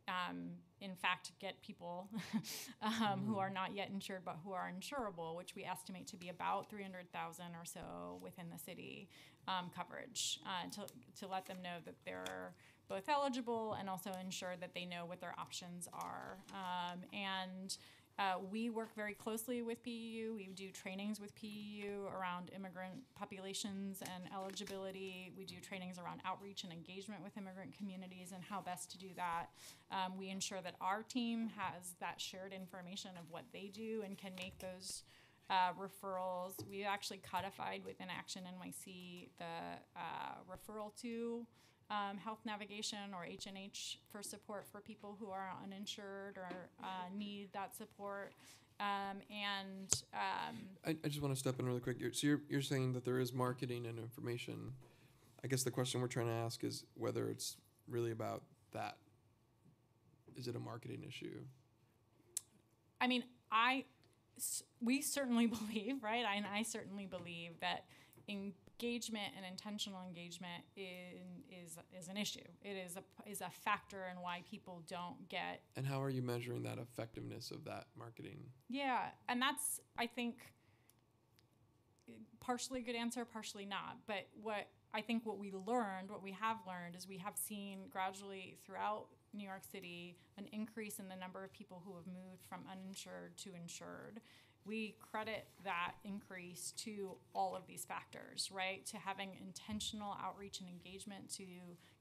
um, in fact, get people um, who are not yet insured but who are insurable, which we estimate to be about 300,000 or so within the city um, coverage, uh, to, to let them know that they're both eligible and also ensure that they know what their options are. Um, and uh, we work very closely with PEU. We do trainings with PEU around immigrant populations and eligibility. We do trainings around outreach and engagement with immigrant communities and how best to do that. Um, we ensure that our team has that shared information of what they do and can make those uh, referrals. We actually codified within Action NYC the uh, referral to um, health navigation or H&H for support for people who are uninsured or uh, need that support. Um, and um, I, I just want to step in really quick. You're, so you're, you're saying that there is marketing and information. I guess the question we're trying to ask is whether it's really about that. Is it a marketing issue? I mean, I we certainly believe, right? I, and I certainly believe that engagement and intentional engagement in, is is an issue. It is a is a factor in why people don't get And how are you measuring that effectiveness of that marketing? Yeah, and that's I think partially a good answer, partially not. But what I think what we learned, what we have learned, is we have seen gradually throughout New York City an increase in the number of people who have moved from uninsured to insured. We credit that increase to all of these factors, right? To having intentional outreach and engagement to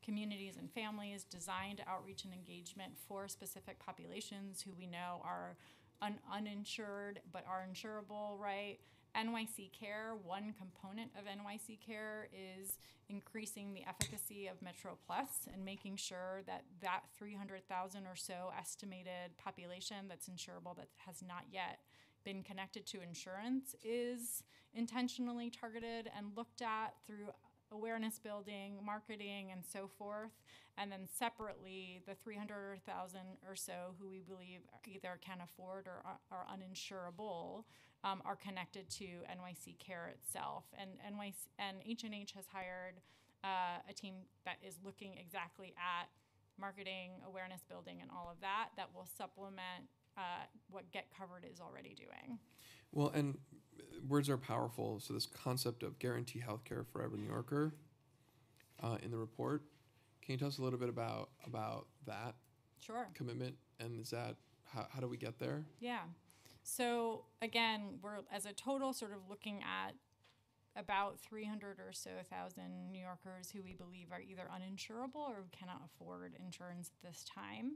communities and families, designed outreach and engagement for specific populations who we know are un- uninsured but are insurable, right? NYC Care, one component of NYC Care is increasing the efficacy of Metro Plus and making sure that that 300,000 or so estimated population that's insurable that has not yet been connected to insurance is intentionally targeted and looked at through awareness building, marketing, and so forth. And then separately, the 300,000 or so who we believe either can afford or are, uninsurable um, are connected to NYC Care itself. And NYC and H&H has hired uh, a team that is looking exactly at marketing, awareness building, and all of that that will supplement uh, what Get Covered is already doing. Well, and words are powerful. So this concept of guarantee healthcare for every New Yorker uh, in the report. Can you tell us a little bit about about that Sure. commitment and is that how, how do we get there? Yeah. So again, we're as a total sort of looking at about 300 or so thousand New Yorkers who we believe are either uninsurable or cannot afford insurance at this time.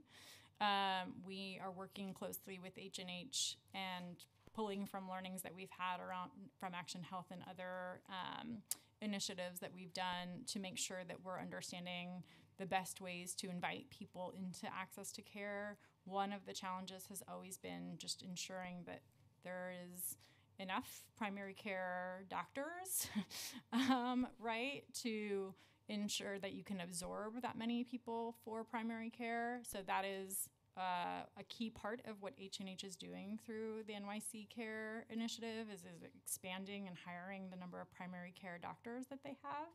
Um, we are working closely with H&H and pulling from learnings that we've had around from Action Health and other um, initiatives that we've done to make sure that we're understanding the best ways to invite people into access to care. One of the challenges has always been just ensuring that there is enough primary care doctors, um, right, to ensure that you can absorb that many people for primary care. So that is uh, a key part of what H&H is doing through the NYC Care Initiative is, is expanding and hiring the number of primary care doctors that they have.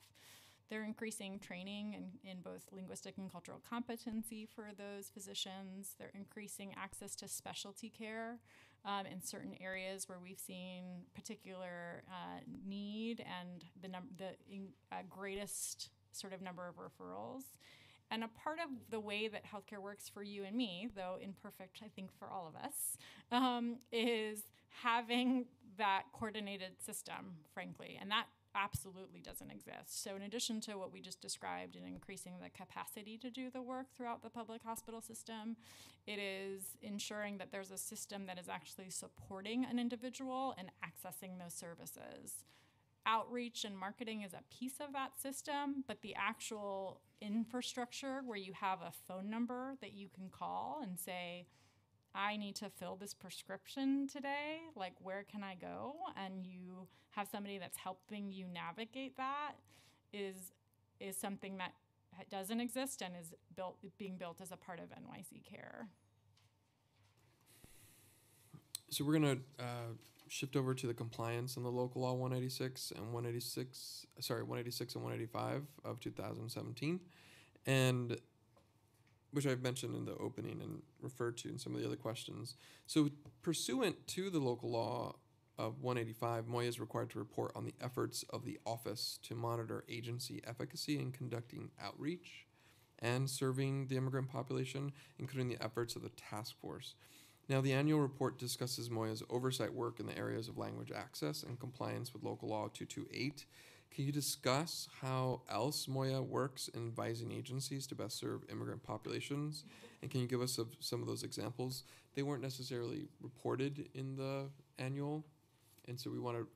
They're increasing training in, in both linguistic and cultural competency for those physicians. They're increasing access to specialty care um, in certain areas where we've seen particular uh, need and the, num- the in, uh, greatest sort of number of referrals. And a part of the way that healthcare works for you and me, though imperfect, I think, for all of us, um, is having that coordinated system, frankly. And that absolutely doesn't exist. So, in addition to what we just described in increasing the capacity to do the work throughout the public hospital system, it is ensuring that there's a system that is actually supporting an individual and accessing those services. Outreach and marketing is a piece of that system, but the actual infrastructure where you have a phone number that you can call and say, I need to fill this prescription today. Like, where can I go? And you have somebody that's helping you navigate that is is something that doesn't exist and is built being built as a part of NYC Care. So we're gonna uh, shift over to the compliance and the local law 186 and 186. Sorry, 186 and 185 of 2017, and which I've mentioned in the opening and referred to in some of the other questions. So pursuant to the local law of 185, MOIA is required to report on the efforts of the office to monitor agency efficacy in conducting outreach and serving the immigrant population, including the efforts of the task force. Now, the annual report discusses MOIA's oversight work in the areas of language access and compliance with local law 228. Can you discuss how else MOIA works in advising agencies to best serve immigrant populations? And can you give us of some of those examples? They weren't necessarily reported in the annual, and so we want to,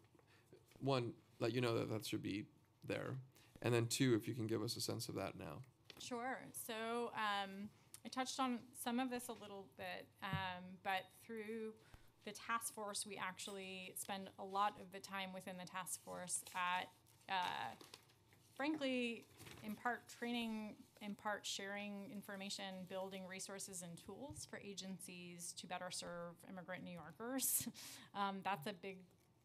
one, let you know that that should be there. And then two, if you can give us a sense of that now. Sure. So um, I touched on some of this a little bit, um, but through the task force, we actually spend a lot of the time within the task force at, uh, frankly, in part training, in part sharing information, building resources and tools for agencies to better serve immigrant New Yorkers. um, that's a big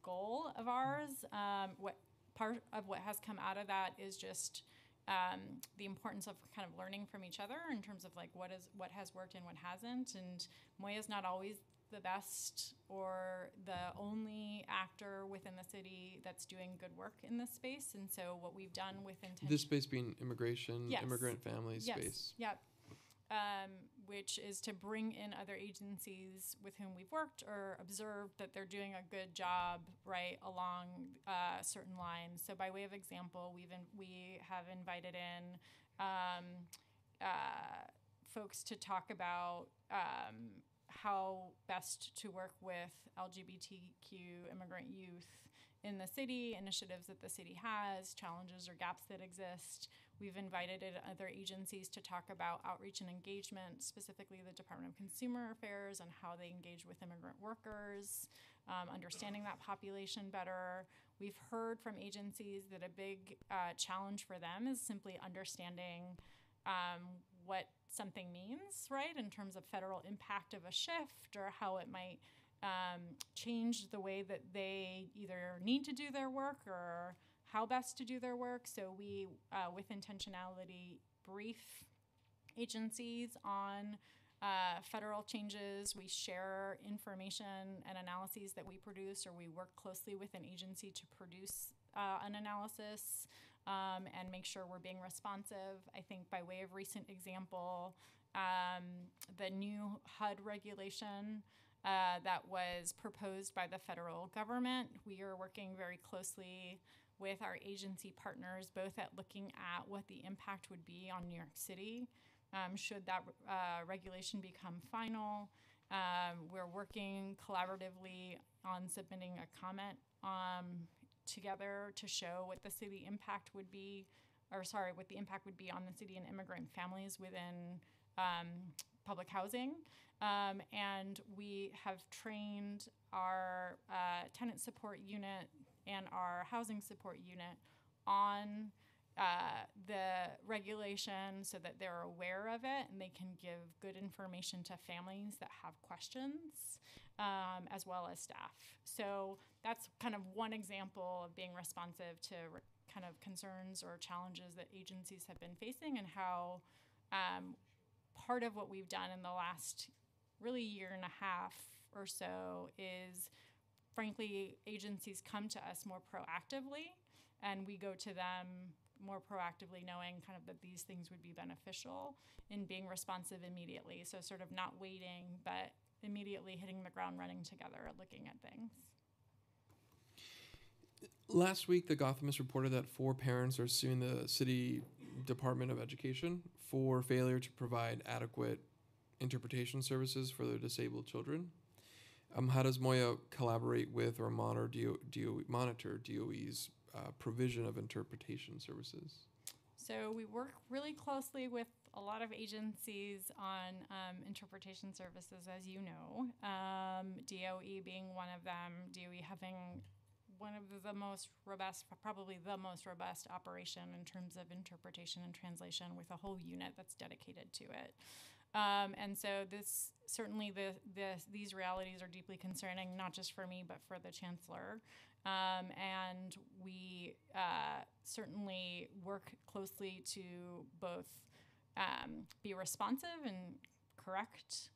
goal of ours. Um, what part of what has come out of that is just um, the importance of kind of learning from each other in terms of like what is what has worked and what hasn't. And MOIA's not always the best or the only actor within the city that's doing good work in this space. And so what we've done with intention. This space being immigration, Yes. immigrant family Yes. space. Yep. Um, which is to bring in other agencies with whom we've worked or observed that they're doing a good job right along uh, certain lines. So, by way of example, we've in, we have invited in um, uh, folks to talk about um, how best to work with LGBTQ immigrant youth in the city, initiatives that the city has, challenges or gaps that exist. We've invited in other agencies to talk about outreach and engagement, specifically the Department of Consumer Affairs and how they engage with immigrant workers, um, understanding that population better. We've heard from agencies that a big uh, challenge for them is simply understanding um, what something means, right, in terms of federal impact of a shift or how it might um, change the way that they either need to do their work or how best to do their work. So we, uh, with intentionality, brief agencies on uh, federal changes. We share information and analyses that we produce, or we work closely with an agency to produce uh, an analysis um, and make sure we're being responsive. I think, by way of recent example, um, the new HUD regulation. Uh, that was proposed by the federal government. We are working very closely with our agency partners, both at looking at what the impact would be on New York City um, should that uh, regulation become final. Um, we're working collaboratively on submitting a comment um, together to show what the city impact would be, or sorry, what the impact would be on the city and immigrant families within um, public housing. Um, and we have trained our uh, tenant support unit and our housing support unit on uh, the regulation so that they're aware of it and they can give good information to families that have questions um, as well as staff. So that's kind of one example of being responsive to re- kind of concerns or challenges that agencies have been facing and how um, part of what we've done in the last really year and a half or so is frankly agencies come to us more proactively and we go to them more proactively knowing kind of that these things would be beneficial in being responsive immediately. So sort of not waiting, but immediately hitting the ground running together, looking at things. Last week, the Gothamist reported that four parents are suing the city Department of Education for failure to provide adequate interpretation services for their disabled children. Um, how does MOIA collaborate with or monitor, DO, DOE, monitor DOE's uh, provision of interpretation services? So we work really closely with a lot of agencies on um, interpretation services, as you know. Um, DOE being one of them. DOE having one of the most robust, probably the most robust operation in terms of interpretation and translation, with a whole unit that's dedicated to it. Um, and so this certainly the, the these realities are deeply concerning, not just for me but for the chancellor. Um, and we uh, certainly work closely to both um, be responsive and correct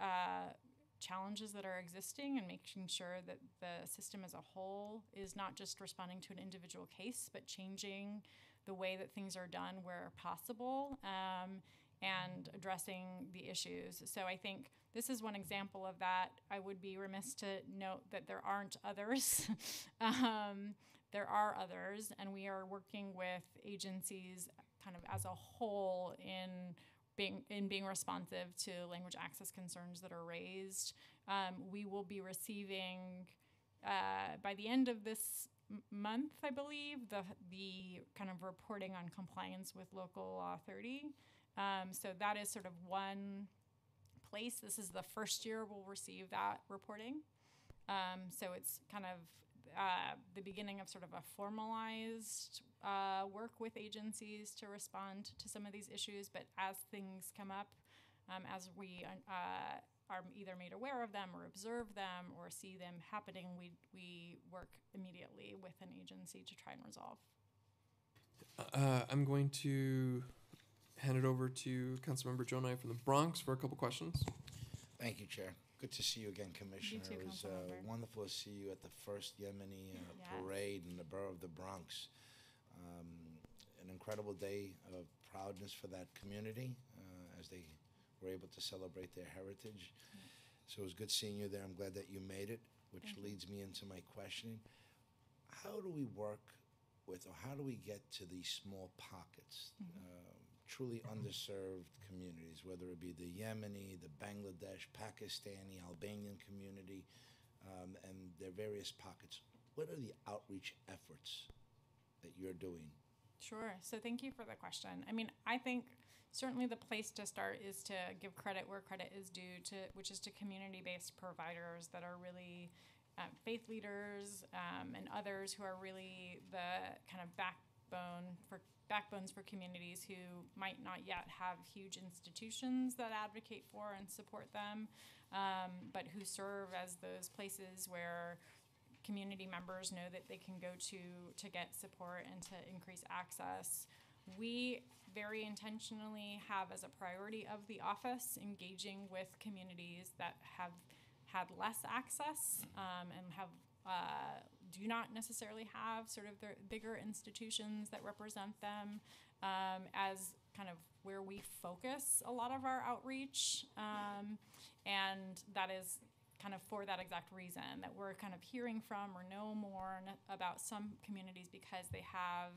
uh, challenges that are existing and making sure that the system as a whole is not just responding to an individual case, but changing the way that things are done where possible. Um, and addressing the issues. So I think this is one example of that. I would be remiss to note that there aren't others. um, there are others, and we are working with agencies kind of as a whole in being in being responsive to language access concerns that are raised. Um, we will be receiving uh, by the end of this month, I believe, the the kind of reporting on compliance with local law 30. Um, so that is sort of one place. This is the first year we'll receive that reporting. Um, so it's kind of uh, the beginning of sort of a formalized uh, work with agencies to respond to some of these issues. But as things come up, um, as we uh, are either made aware of them or observe them or see them happening, we, we work immediately with an agency to try and resolve. Uh, I'm going to hand it over to Councilmember Gjonaj from the Bronx for a couple questions. Thank you, Chair. Good to see you again, Commissioner. too, it was uh, wonderful to see you at the first Yemeni uh, Yes. parade in the borough of the Bronx. Um, an incredible day of proudness for that community uh, as they were able to celebrate their heritage. So it was good seeing you there. I'm glad that you made it, which Thank you. leads me into my questioning. How do we work with, or how do we get to these small pockets? Mm-hmm. Truly underserved communities, whether it be the Yemeni, the Bangladesh, Pakistani, Albanian community, um, and their various pockets. What are the outreach efforts that you're doing? Sure. So thank you for the question. I mean, I think certainly the place to start is to give credit where credit is due to, which is to community-based providers that are really uh, faith leaders um, and others who are really the kind of backbone for backbones for communities who might not yet have huge institutions that advocate for and support them, um, but who serve as those places where community members know that they can go to to get support and to increase access. we very intentionally have as a priority of the office engaging with communities that have had less access um, and have uh, do not necessarily have sort of the bigger institutions that represent them um, as kind of where we focus a lot of our outreach. Um, and that is kind of for that exact reason that we're kind of hearing from or know more about some communities because they have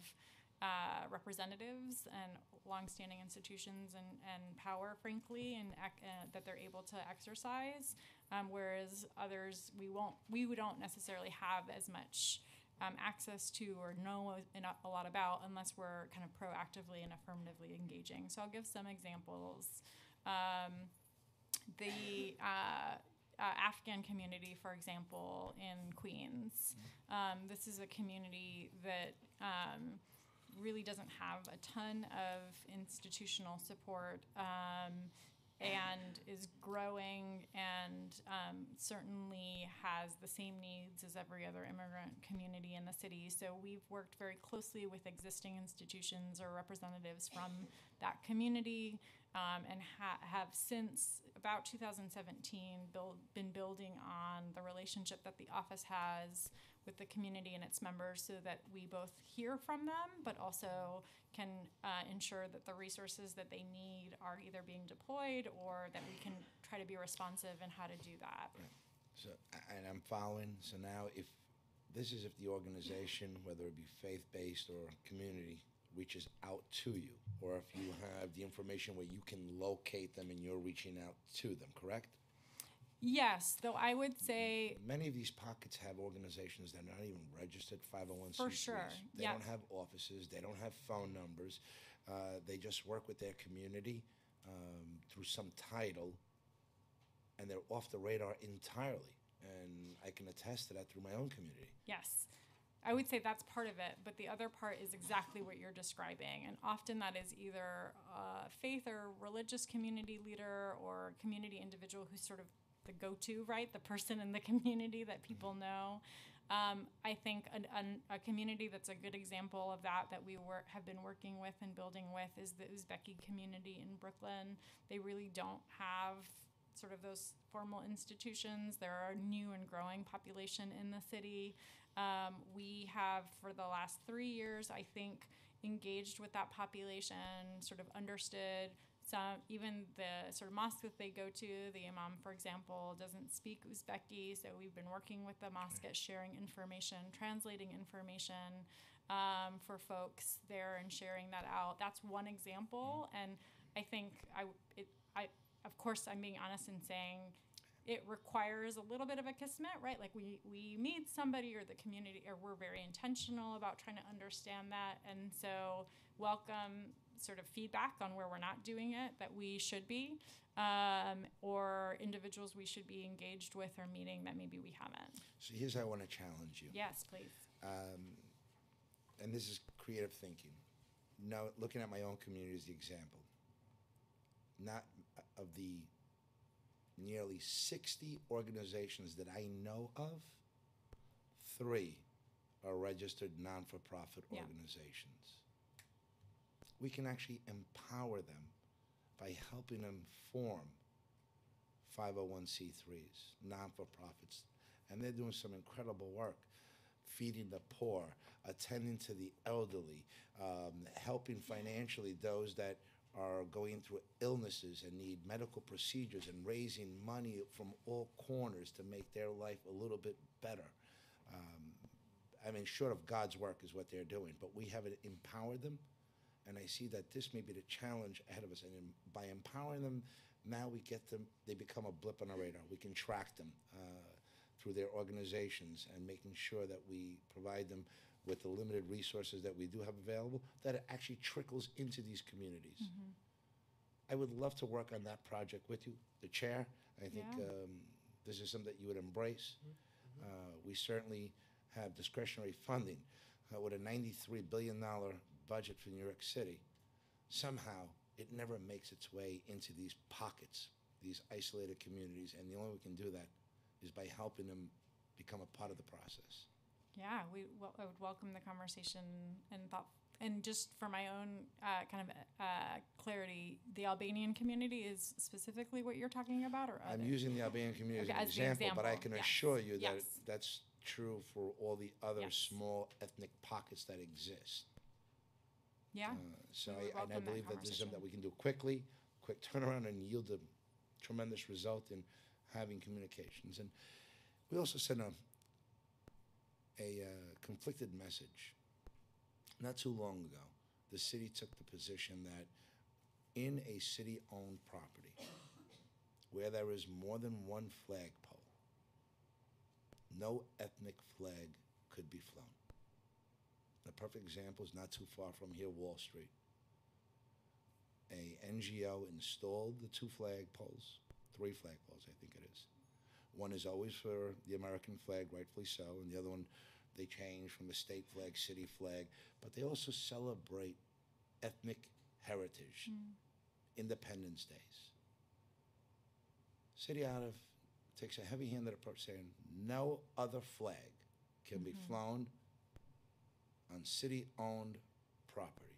uh, representatives and longstanding institutions and, and power, frankly, and uh, that they're able to exercise. Um, whereas others, we won't, we don't necessarily have as much um, access to or know a lot about unless we're kind of proactively and affirmatively engaging. So I'll give some examples. Um, the uh, uh, Afghan community, for example, in Queens. Um, this is a community that um, really doesn't have a ton of institutional support um, and is growing and um, certainly has the same needs as every other immigrant community in the city. So we've worked very closely with existing institutions or representatives from that community um, and ha- have since about 2017 build, been building on the relationship that the office has with the community and its members so that we both hear from them but also can uh, ensure that the resources that they need are either being deployed or that we can try to be responsive in how to do that. So, and I'm following, so now if, this is if the organization, whether it be faith-based or community, reaches out to you, or if you have the information where you can locate them and you're reaching out to them, correct? Yes, though I would say Many of these pockets have organizations that are not even registered 501c3s. For sure, They yeah. don't have offices, they don't have phone numbers. Uh, they just work with their community um, through some title, and they're off the radar entirely. And I can attest to that through my own community. Yes. I would say that's part of it, but the other part is exactly what you're describing. And often that is either a faith or religious community leader or community individual who's sort of the go to, right? The person in the community that people know. Um, I think an, an, a community that's a good example of that that we have been working with and building with is the Uzbeki community in Brooklyn. They really don't have sort of those formal institutions. There are a new and growing population in the city. Um, we have, for the last three years, I think, engaged with that population, sort of understood some, even the sort of mosque that they go to, the imam, for example, doesn't speak Uzbeki, so we've been working with the mosque at sharing information, translating information um, for folks there and sharing that out. That's one example, and I think I, it, I, of course, I'm being honest in saying it requires a little bit of a kismet, right? Like we we meet somebody or the community, or we're very intentional about trying to understand that, and so welcome sort of feedback on where we're not doing it that we should be, um, or individuals we should be engaged with or meeting that maybe we haven't. So here's how I want to challenge you. Yes, please. Um, and this is creative thinking. Now, looking at my own community as the example, not of the nearly 60 organizations that I know of, three are registered non for profit Yeah. organizations. We can actually empower them by helping them form 501c3s, non for profits. And they're doing some incredible work feeding the poor, attending to the elderly, um, helping financially those that are going through illnesses and need medical procedures and raising money from all corners to make their life a little bit better. Um, I mean, short of God's work is what they're doing, but we have to empower them. And I see that this may be the challenge ahead of us. And by empowering them, now we get them, they become a blip on our radar. We can track them uh, through their organizations and making sure that we provide them with the limited resources that we do have available, that it actually trickles into these communities. I would love to work on that project with you, the chair. I think Yeah. um, this is something that you would embrace. Uh, we certainly have discretionary funding uh, with a $93 billion budget for New York City. Somehow, it never makes its way into these pockets, these isolated communities, and the only way we can do that is by helping them become a part of the process. Yeah, we wel- I would welcome the conversation and thought, and just for my own uh, kind of uh, clarity, the Albanian community is specifically what you're talking about, or I'm using the Albanian community Okay, as an the example, but I can yes, assure you that yes. that's true for all the other Yes. small ethnic pockets that exist. yeah, Uh, So I, and I welcome that believe that this is something that we can do quickly, quick turnaround, and yield a tremendous result in having communications. And we also sent a, a uh, conflicted message. Not too long ago, the city took the position that in a city-owned property, where there is more than one flagpole, no ethnic flag could be flown. A perfect example is not too far from here, Wall Street. A NGO installed the two flagpoles, three flagpoles, I think it is. One is always for the American flag, rightfully so, and the other one they change from the state flag, city flag, but they also celebrate ethnic heritage, hmm. Independence Days. City out of takes a heavy-handed approach, saying no other flag can be mm-hmm. flown on city-owned property.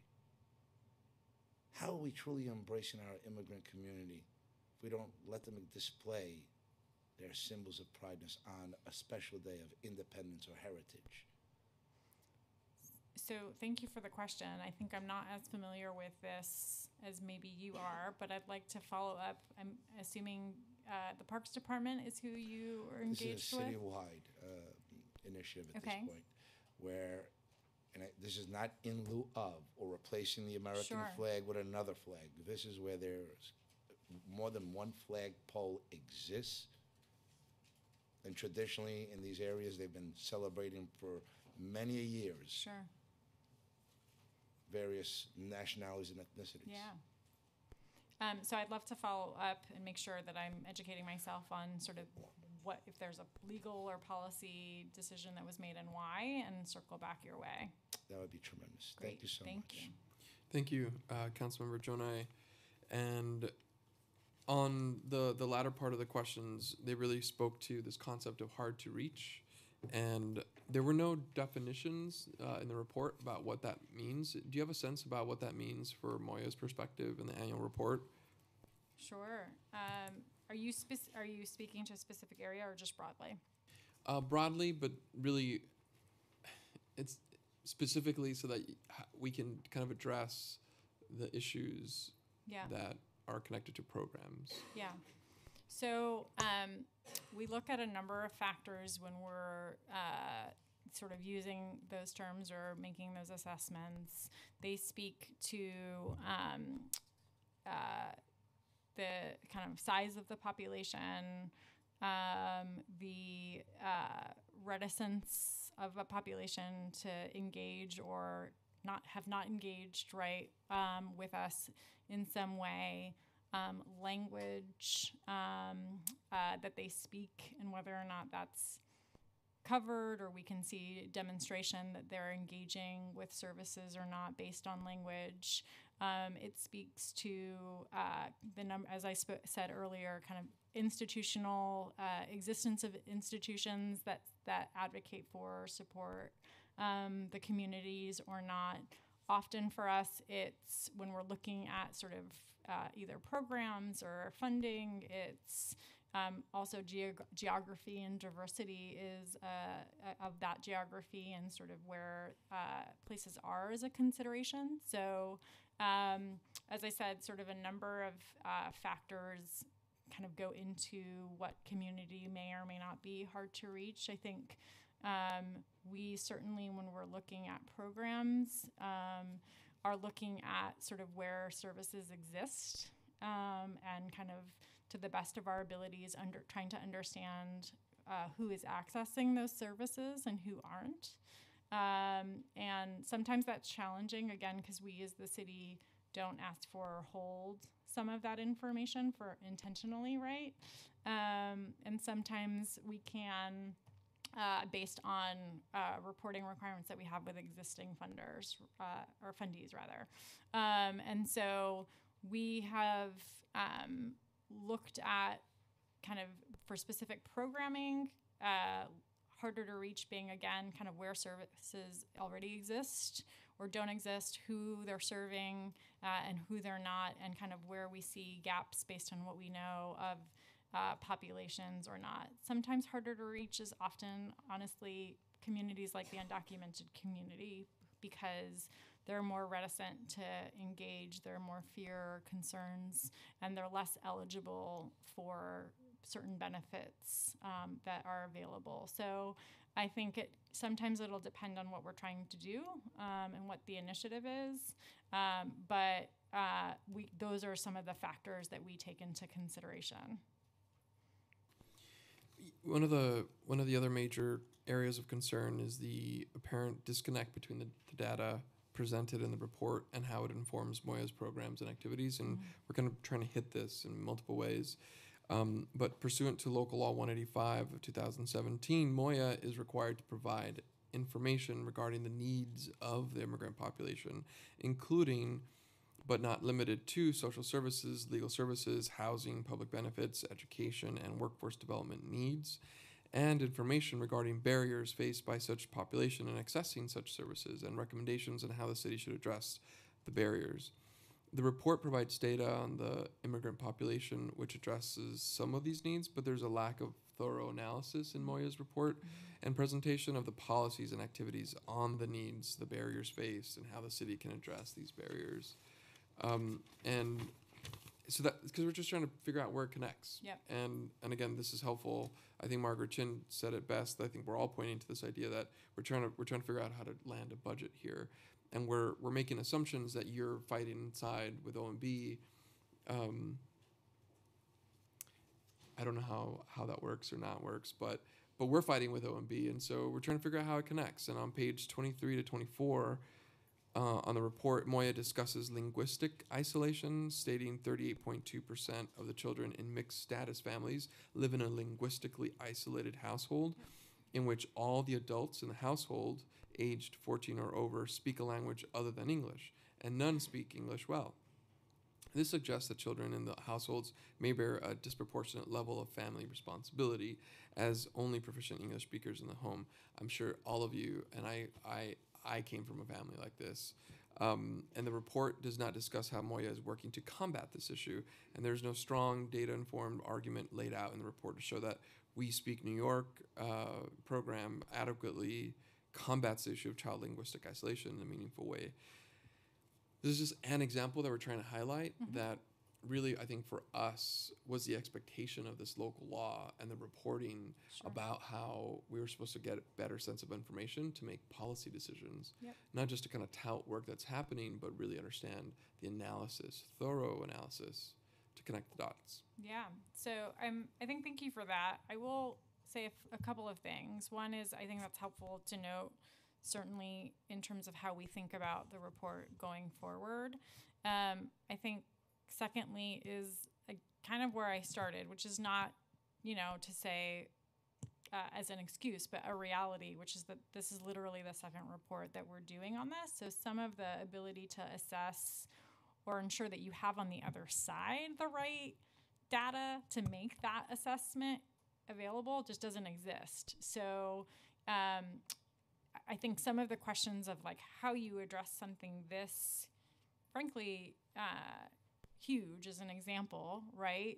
How are we truly embracing our immigrant community if we don't let them display their symbols of prideness on a special day of independence or heritage? So thank you for the question. I think I'm not as familiar with this as maybe you are, but I'd like to follow up. I'm assuming uh, the Parks Department is who you are This engaged is a citywide uh, initiative at Okay. this point, where, and I, this is not in lieu of or replacing the American Sure. flag with another flag. This is where there's more than one flagpole exists. And traditionally, in these areas, they've been celebrating for many years Sure. various nationalities and ethnicities. Yeah. Um, so I'd love to follow up and make sure that I'm educating myself on sort of what if there's a legal or policy decision that was made and why, and circle back your way. That would be tremendous. Great. Thank you so Thank much. you. Thank you, uh, Councilmember Gjonaj. And on the the latter part of the questions, they really spoke to this concept of hard to reach, and there were no definitions uh, in the report about what that means. Do you have a sense about what that means for MOIA's perspective in the annual report? Sure. Um, are you spec- are you speaking to a specific area or just broadly? Uh, broadly, but really, it's specifically so that we can kind of address the issues Yeah. that are connected to programs. Yeah. So um, we look at a number of factors when we're uh, sort of using those terms or making those assessments. They speak to um, uh, the kind of size of the population, um, the uh, reticence of a population to engage or not have not engaged right um, with us in some way um, language um, uh, that they speak and whether or not that's covered or we can see demonstration that they're engaging with services or not based on language. Um, it speaks to uh, the number, as I sp- said earlier, kind of institutional uh, existence of institutions that that advocate for support um, the communities or not. Often for us, it's when we're looking at sort of uh, either programs or funding, it's um, also geog- geography and diversity is uh, uh, of that geography and sort of where uh, places are as a consideration. So, um, as I said, sort of a number of uh, factors kind of go into what community may or may not be hard to reach. I think um, we certainly, when we're looking at programs, um, are looking at sort of where services exist um, and kind of to the best of our abilities, under trying to understand uh, who is accessing those services and who aren't. Um, and sometimes that's challenging again because we as the city don't ask for or hold some of that information for intentionally, right? Um, and sometimes we can, uh, based on uh, reporting requirements that we have with existing funders uh, or fundees rather. Um, and so we have um, looked at kind of for specific programming, uh, harder to reach being again kind of where services already exist or don't exist, who they're serving uh, and who they're not, and kind of where we see gaps based on what we know of uh, populations or not. Sometimes harder to reach is often, honestly, communities like the undocumented community because they're more reticent to engage, they're more fear concerns, and they're less eligible for certain benefits um, that are available. So I think it sometimes it'll depend on what we're trying to do um, and what the initiative is, um, but uh, we those are some of the factors that we take into consideration. One of the one of the other major areas of concern is the apparent disconnect between the, the data presented in the report and how it informs MOIA's programs and activities, and we're kind of trying to hit this in multiple ways. Um, but pursuant to Local Law 185 of 2017, MOIA is required to provide information regarding the needs of the immigrant population, including but not limited to social services, legal services, housing, public benefits, education, and workforce development needs, and information regarding barriers faced by such population in accessing such services and recommendations on how the city should address the barriers. The report provides data on the immigrant population, which addresses some of these needs, but there's a lack of thorough analysis in MOIA's report mm-hmm. and presentation of the policies and activities on the needs, the barriers faced, and how the city can address these barriers. Um, and so that because we're just trying to figure out where it connects. Yep. And and again, this is helpful. I think Margaret Chin said it best. I think we're all pointing to this idea that we're trying to we're trying to figure out how to land a budget here, and we're we're making assumptions that you're fighting inside with OMB. Um, I don't know how how that works or not works, but but we're fighting with OMB, and so we're trying to figure out how it connects. And on page twenty three to twenty four. Uh, on the report, MOIA discusses linguistic isolation, stating 38.2% of the children in mixed status families live in a linguistically isolated household in which all the adults in the household, aged 14 or over, speak a language other than English, and none speak English well. This suggests that children in the households may bear a disproportionate level of family responsibility as only proficient English speakers in the home. I'm sure all of you, and I, I, I came from a family like this. Um, and the report does not discuss how MOIA is working to combat this issue. And there's no strong data informed argument laid out in the report to show that We Speak New York uh, program adequately combats the issue of child linguistic isolation in a meaningful way. This is just an example that we're trying to highlight that really, I think, for us was the expectation of this local law and the reporting about how we were supposed to get a better sense of information to make policy decisions, Yep. not just to kind of tout work that's happening, but really understand the analysis, thorough analysis to connect the dots. Yeah. So I'm. I think thank you for that. I will say a, f- a couple of things. One is I think that's helpful to note, certainly in terms of how we think about the report going forward. Um, I think secondly is a, kind of where I started, which is not, you know, to say uh, as an excuse, but a reality, which is that this is literally the second report that we're doing on this. So some of the ability to assess or ensure that you have on the other side the right data to make that assessment available just doesn't exist. So um, I- I think some of the questions of like how you address something this, frankly, uh, huge as an example, right,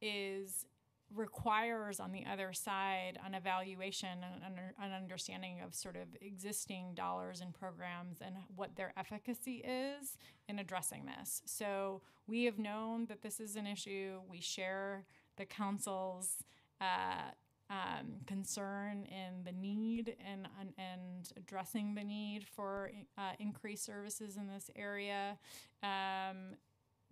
is requires on the other side an evaluation and an understanding of sort of existing dollars and programs and what their efficacy is in addressing this. So we have known that this is an issue. We share the council's uh, um, concern in the need and, and and addressing the need for uh, increased services in this area. Um,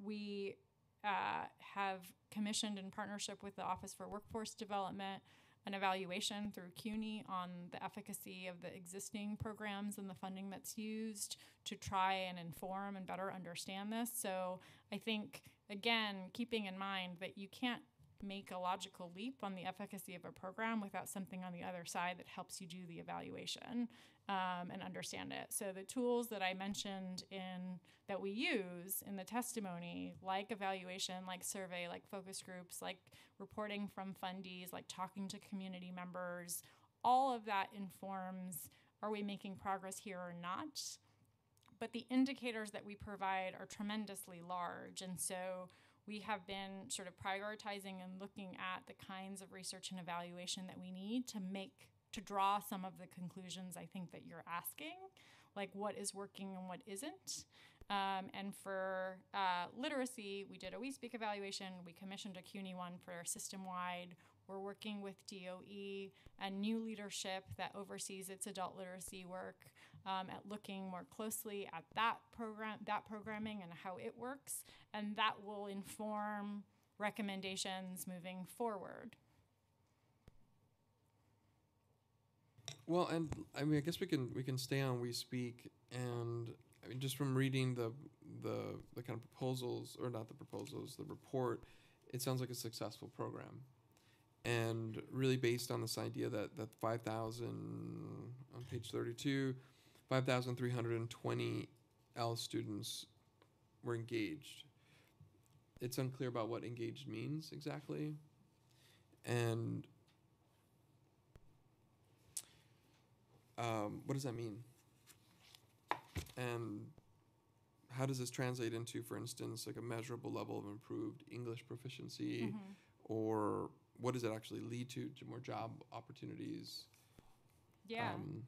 we uh, have commissioned in partnership with the Office for Workforce Development an evaluation through CUNY on the efficacy of the existing programs and the funding that's used to try and inform and better understand this. So I think, again, keeping in mind that you can't make a logical leap on the efficacy of a program without something on the other side that helps you do the evaluation um, and understand it. So the tools that I mentioned in that we use in the testimony, like evaluation, like survey, like focus groups, like reporting from fundees, like talking to community members, all of that informs are we making progress here or not? But the indicators that we provide are tremendously large. And so we have been sort of prioritizing and looking at the kinds of research and evaluation that we need to make to draw some of the conclusions I think that you're asking, like what is working and what isn't. Um, and for uh, literacy, we did a We Speak evaluation. We commissioned a CUNY one for system wide. We're working with DOE and new leadership that oversees its adult literacy work um, at looking more closely at that program, that programming, and how it works, and that will inform recommendations moving forward. Well, and I mean, I guess we can we can stay on We Speak, and I mean, just from reading the the the kind of proposals, or not the proposals, the report, it sounds like a successful program, and really based on this idea that that five thousand on page thirty two, five thousand three hundred and twenty L students were engaged. It's unclear about what engaged means exactly, and um, what does that mean? And how does this translate into, for instance, like a measurable level of improved English proficiency, Mhm. or what does it actually lead to? To more job opportunities? Yeah. Um,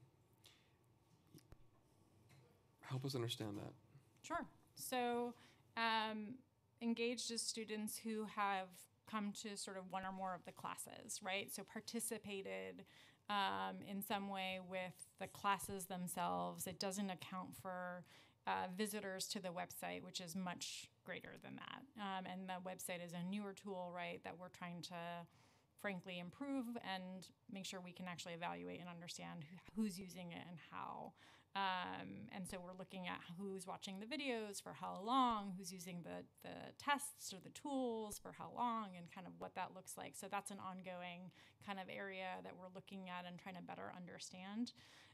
help us understand that. Sure. So, um, engaged as students who have come to sort of one or more of the classes, right? So, participated um, in some way with the classes themselves. It doesn't account for uh, visitors to the website, which is much greater than that. Um, and the website is a newer tool, right, that we're trying to frankly improve and make sure we can actually evaluate and understand who, who's using it and how. Um, and so we're looking at who's watching the videos for how long, who's using the, the tests or the tools for how long, and kind of what that looks like. So that's an ongoing kind of area that we're looking at and trying to better understand.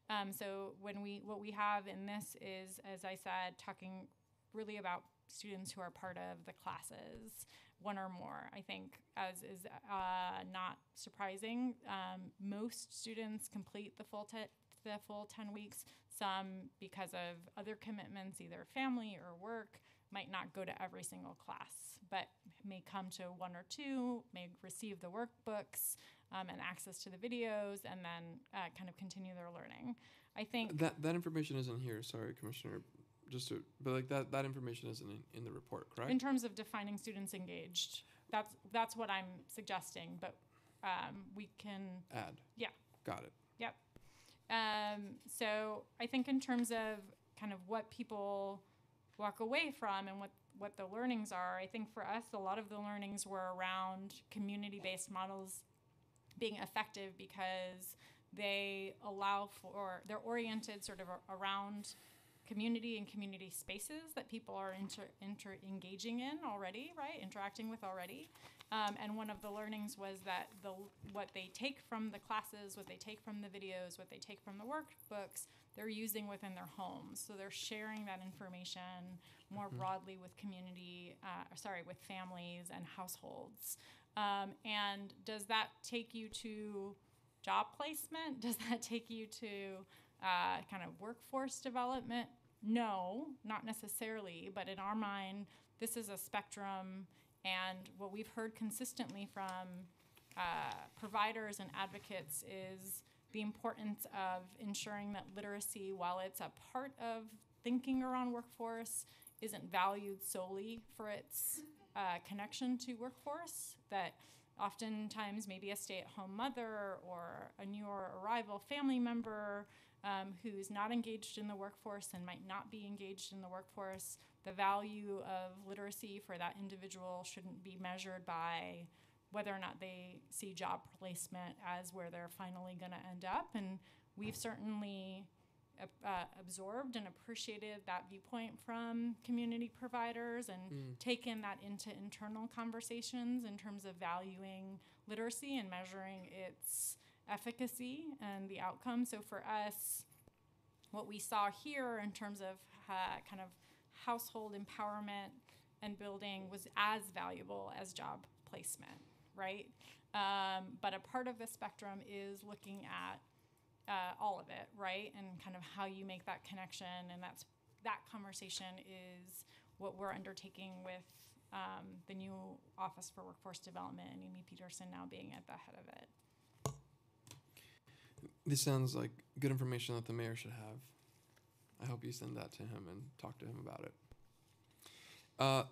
Um, so when we what we have in this is, as I said, talking really about students who are part of the classes, one or more. I think, as is uh, not surprising, um, most students complete the full te- the full ten weeks. Some, because of other commitments, either family or work, might not go to every single class, but may come to one or two, may receive the workbooks um, and access to the videos, and then uh, kind of continue their learning. I think That that information isn't here. Sorry, Commissioner. Just to, but like that that information isn't in, in the report, correct? in terms of defining students engaged, that's that's what I'm suggesting. But um, we can Add. Yeah. Got it. Yep. Um, so I think in terms of kind of what people walk away from and what what the learnings are, I think for us a lot of the learnings were around community-based models being effective because they allow for they're oriented sort of around community and community spaces that people are inter, inter engaging in already, right? Interacting with already. Um, and one of the learnings was that the what they take from the classes, what they take from the videos, what they take from the workbooks, they're using within their homes. So they're sharing that information more broadly with community, uh, sorry, with families and households. Um, and does that take you to job placement? Does that take you to uh, kind of workforce development? No, not necessarily. But in our mind, this is a spectrum. And what we've heard consistently from uh, providers and advocates is the importance of ensuring that literacy, while it's a part of thinking around workforce, isn't valued solely for its uh, connection to workforce. That oftentimes maybe a stay-at-home mother or a newer arrival family member um, who's not engaged in the workforce and might not be engaged in the workforce, the value of literacy for that individual shouldn't be measured by whether or not they see job placement as where they're finally going to end up. And we've certainly uh, absorbed and appreciated that viewpoint from community providers and taken that into internal conversations in terms of valuing literacy and measuring its efficacy and the outcome. So for us, what we saw here in terms of uh, kind of household empowerment and building was as valuable as job placement, right? Um, but a part of the spectrum is looking at uh, all of it, right? And kind of how you make that connection, and that's that conversation is what we're undertaking with um, the new Office for Workforce Development and Amy Peterson now being at the head of it. This sounds like good information that the mayor should have. I hope you send that to him and talk to him about it. Uh,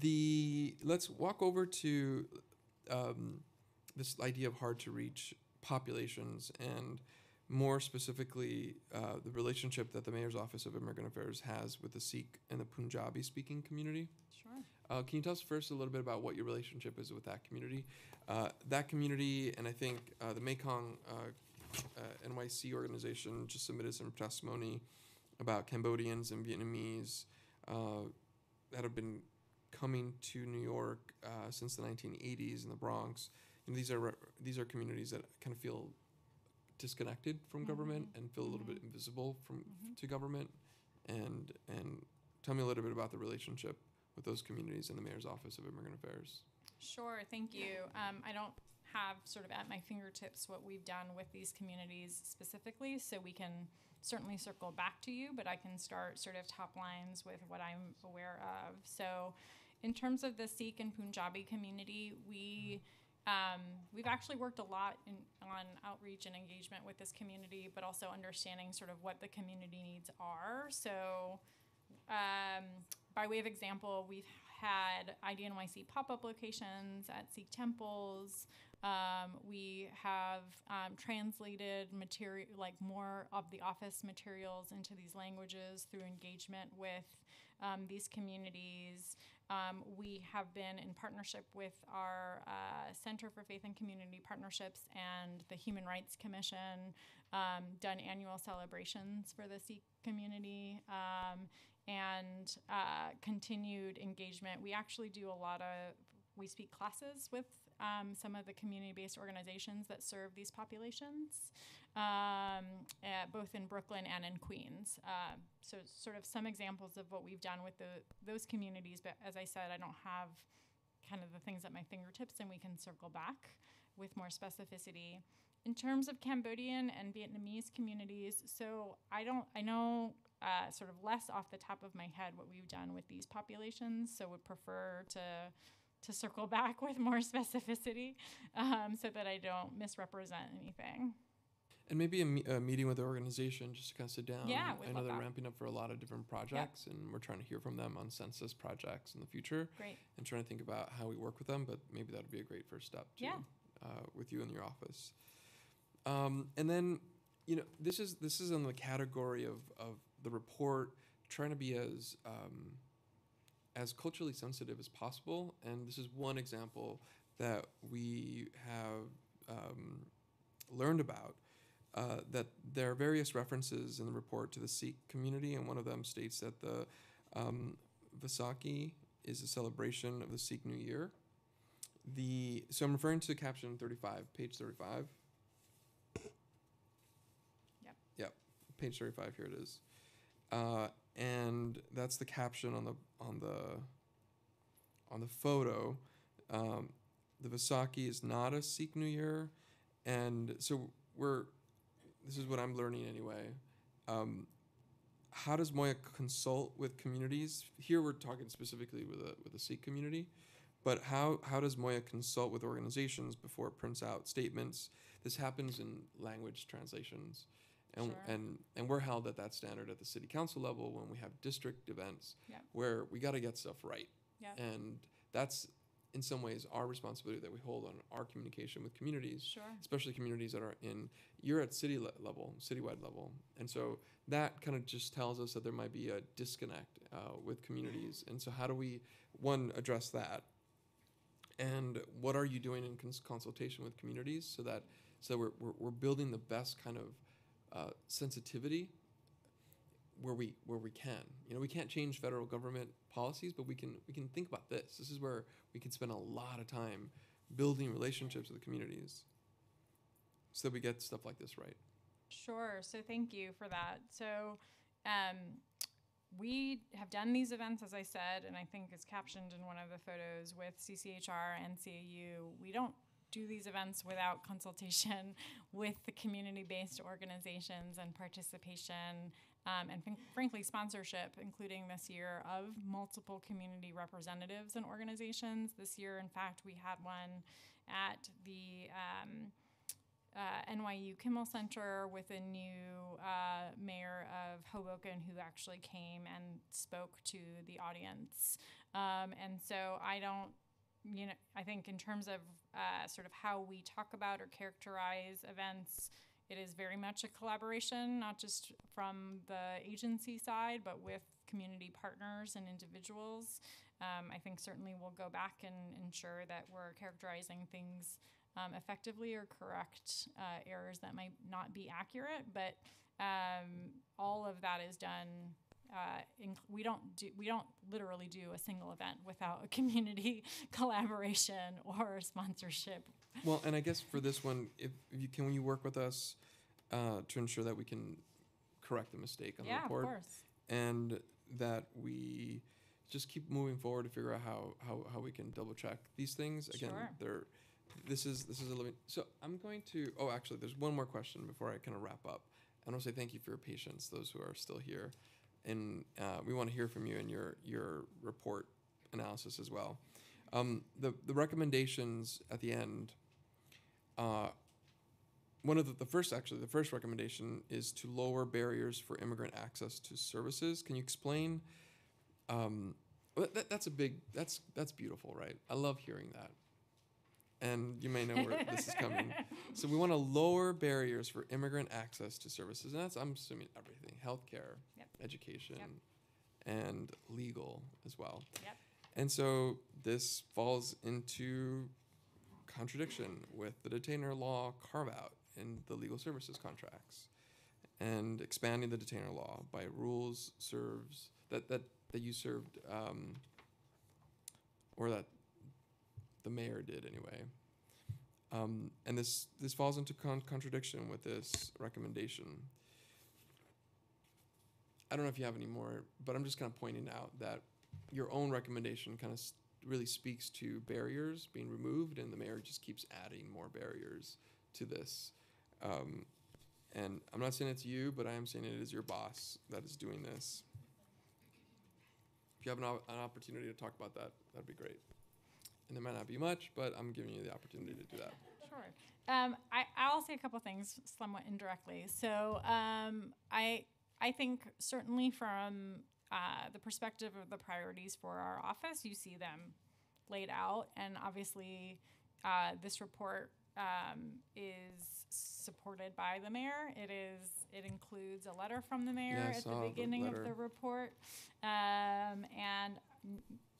the let's walk over to um, this idea of hard to reach populations and more specifically uh, the relationship that the mayor's office of immigrant affairs has with the Sikh and the Punjabi speaking community. Sure. Uh, can you tell us first a little bit about what your relationship is with that community? Uh, that community, and I think uh, the Mekong uh, uh, NYC organization just submitted some testimony about Cambodians and Vietnamese uh, that have been coming to New York uh, since the 1980s in the Bronx. And these are re- these are communities that kind of feel disconnected from government and feel a little bit invisible from to government. And and tell me a little bit about the relationship with those communities and the mayor's office of immigrant affairs. Sure, thank you. Um, I don't have sort of at my fingertips what we've done with these communities specifically, so we can certainly circle back to you, but I can start sort of top lines with what I'm aware of. So, in terms of the Sikh and Punjabi community, we um, we've actually worked a lot in, on outreach and engagement with this community, but also understanding sort of what the community needs are. So, um, by way of example, we've had IDNYC pop up locations at Sikh temples. Um, we have um, translated material, like more of the office materials into these languages through engagement with um, these communities. Um, we have been in partnership with our uh, Center for Faith and Community Partnerships and the Human Rights Commission, um, done annual celebrations for the Sikh community. Um, and uh, continued engagement. We actually do a lot of we speak classes with um, some of the community-based organizations that serve these populations, um, uh, both in Brooklyn and in Queens. Uh, so, sort of some examples of what we've done with the, those communities. But as I said, I don't have kind of the things at my fingertips, and we can circle back with more specificity. In terms of Cambodian and Vietnamese communities, so I don't, I know uh, sort of less off the top of my head what we've done with these populations, so would prefer to to circle back with more specificity um, so that I don't misrepresent anything. And maybe a, me- a meeting with the organization just to kind of sit down. Yeah, I know they're that. ramping up for a lot of different projects, and we're trying to hear from them on census projects in the future, Great. and trying to think about how we work with them. But maybe that would be a great first step too, Yeah. uh, with you in your office. Um, and then, you know, this is this is in the category of of the report trying to be as um, as culturally sensitive as possible. And this is one example that we have um, learned about. Uh, that there are various references in the report to the Sikh community, and one of them states that the um, Vaisakhi is a celebration of the Sikh New Year. The so I'm referring to caption 35, page 35. Yep. Yep, page 35. Here it is, uh, and that's the caption on the on the on the photo. Um, the Vaisakhi is not a Sikh New Year, and so we're. This is what I'm learning anyway. Um, how does MOIA consult with communities? Here we're talking specifically with a with a Sikh community, but how how does MOIA consult with organizations before it prints out statements? This happens in language translations, and Sure. and and we're held at that standard at the city council level when we have district events Yep. where we got to get stuff right, Yep. and that's in some ways our responsibility that we hold on our communication with communities Sure. especially communities that are in you're at city le- level citywide level and so that kind of just tells us that there might be a disconnect uh, with communities and so how do we one address that and what are you doing in cons- consultation with communities so that so we're, we're, we're building the best kind of uh, sensitivity where we where we can you know we can't change federal government policies but we can we can think about this this is where we can spend a lot of time building relationships with the communities so that we get stuff like this right Sure. So thank you for that. So um, we have done these events, as I said, and I think it's captioned in one of the photos with CCHR and CAU. We don't do these events without consultation with the community-based organizations and participation um, and frankly sponsorship, including this year of multiple community representatives and organizations. This year, in fact, we had one at the um, uh, NYU Kimmel Center with a new uh, mayor of Hoboken who actually came and spoke to the audience. Um, and so I don't, you know, I think in terms of uh, sort of how we talk about or characterize events, it is very much a collaboration, not just from the agency side, but with community partners and individuals. Um, I think certainly we'll go back and ensure that we're characterizing things um, effectively or correct uh, errors that might not be accurate, but um, all of that is done. Uh, in, we don't do we don't literally do a single event without a community collaboration or sponsorship. Well, and I guess for this one, if, if you can, you work with us uh, to ensure that we can correct the mistake on yeah, the report, of course. and that we just keep moving forward to figure out how how, how we can double check these things. Again, Sure. they're this is this is a living. So I'm going to. Oh, actually, there's one more question before I kind of wrap up. And I want to say thank you for your patience, those who are still here, and uh, we want to hear from you and your your report analysis as well. Um, the the recommendations at the end. Uh, one of the, the first actually the first recommendation is to lower barriers for immigrant access to services. Can you explain? Um, that, that's a big that's that's beautiful, right? I love hearing that. And you may know where this is coming. So we want to lower barriers for immigrant access to services, and that's I'm assuming everything: healthcare, Yep. education, and legal as well. Yep. And so this falls into contradiction with the detainer law carve out in the legal services contracts and expanding the detainer law by rules serves that that that you served um, or that the mayor did anyway um, and this this falls into con- contradiction with this recommendation I don't know if you have any more, but I'm just kind of pointing out that your own recommendation kind of s- really speaks to barriers being removed, and the mayor just keeps adding more barriers to this. Um, and I'm not saying it's you, but I am saying it is your boss that is doing this. If you have an, op- an opportunity to talk about that, that'd be great. And there might not be much, but I'm giving you the opportunity to do that. Sure. Um, I, I'll say a couple things somewhat indirectly. So um, I I think certainly from uh, the perspective of the priorities for our office, you see them laid out, and obviously uh, this report um, is supported by the mayor. It is it includes a letter from the mayor Yeah, at the saw the beginning of the report, um, and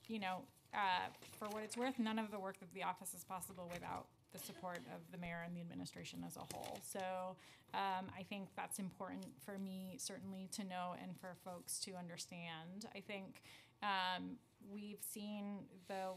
you know. Uh, for what it's worth, none of the work of the office is possible without the support of the mayor and the administration as a whole. So um, I think that's important for me certainly to know and for folks to understand. I think um, we've seen the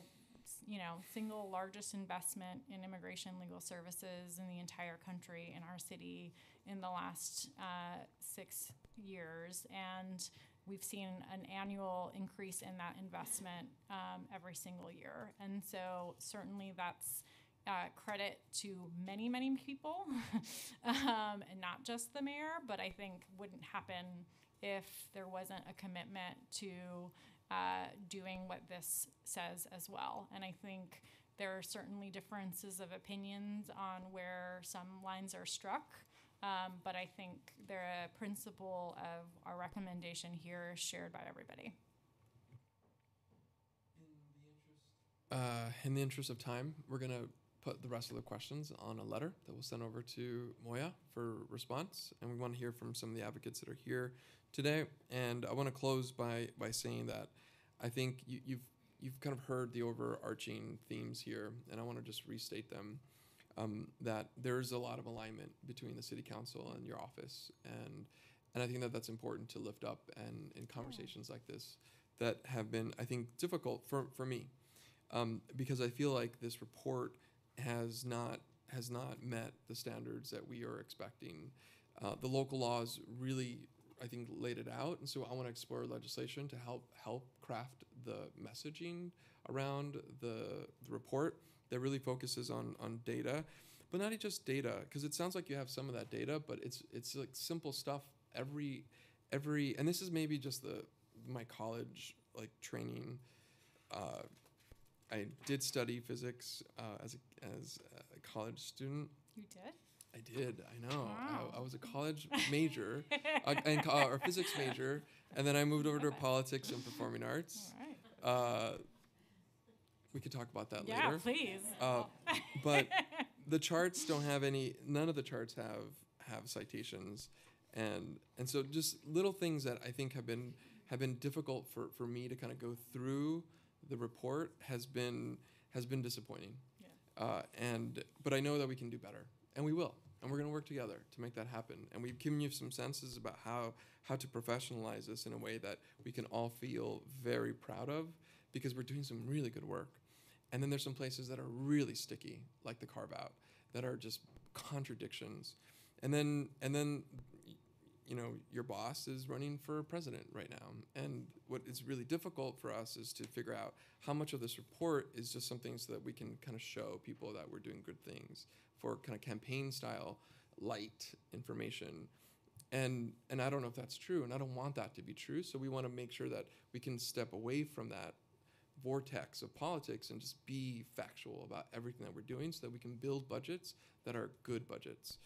you know single largest investment in immigration legal services in the entire country in our city in the last uh, six years and we've seen an annual increase in that investment um, every single year and so certainly that's uh, credit to many, many people, um, and not just the mayor, but I think wouldn't happen if there wasn't a commitment to uh, doing what this says as well. And I think there are certainly differences of opinions on where some lines are struck. Um, but I think the principle of our recommendation here shared by everybody. Uh, in the interest of time, we're going to put the rest of the questions on a letter that we'll send over to MOIA for response. And we want to hear from some of the advocates that are here today. And I want to close by, by saying that I think you, you've, you've kind of heard the overarching themes here, and I want to just restate them. Um, that there's a lot of alignment between the city council and your office, and and I think that that's important to lift up and in conversations like this that have been I think difficult for for me um, because I feel like this report has not has not met the standards that we are expecting. Uh, the local laws really, I think, laid it out, and so I want to explore legislation to help help craft the messaging around the the report. That really focuses on on data, but not just data because it sounds like you have some of that data, but it's it's like simple stuff every every and this is maybe just the my college like training. Uh, I did study physics uh, as a, as a college student. You did? I did. I know. Wow. I, I was a college major, uh, and co- or physics major, and then I moved over to politics and performing arts. All right. Uh, we could talk about that Yeah, later. please. Uh, but the charts don't have any. None of the charts have have citations, and and so just little things that I think have been have been difficult for for me to kind of go through the report has been has been disappointing. Yeah. Uh, and but I know that we can do better, and we will, and we're going to work together to make that happen. And we've given you some senses about how how to professionalize this in a way that we can all feel very proud of, because we're doing some really good work. And then there's some places that are really sticky, like the carve out, that are just contradictions. And then and then you know, your boss is running for president right now. And what is really difficult for us is to figure out how much of this report is just something so that we can kind of show people that we're doing good things for kind of campaign style light information. And and I don't know if that's true, and I don't want that to be true. So we want to make sure that we can step away from that vortex of politics and just be factual about everything that we're doing so that we can build budgets that are good budgets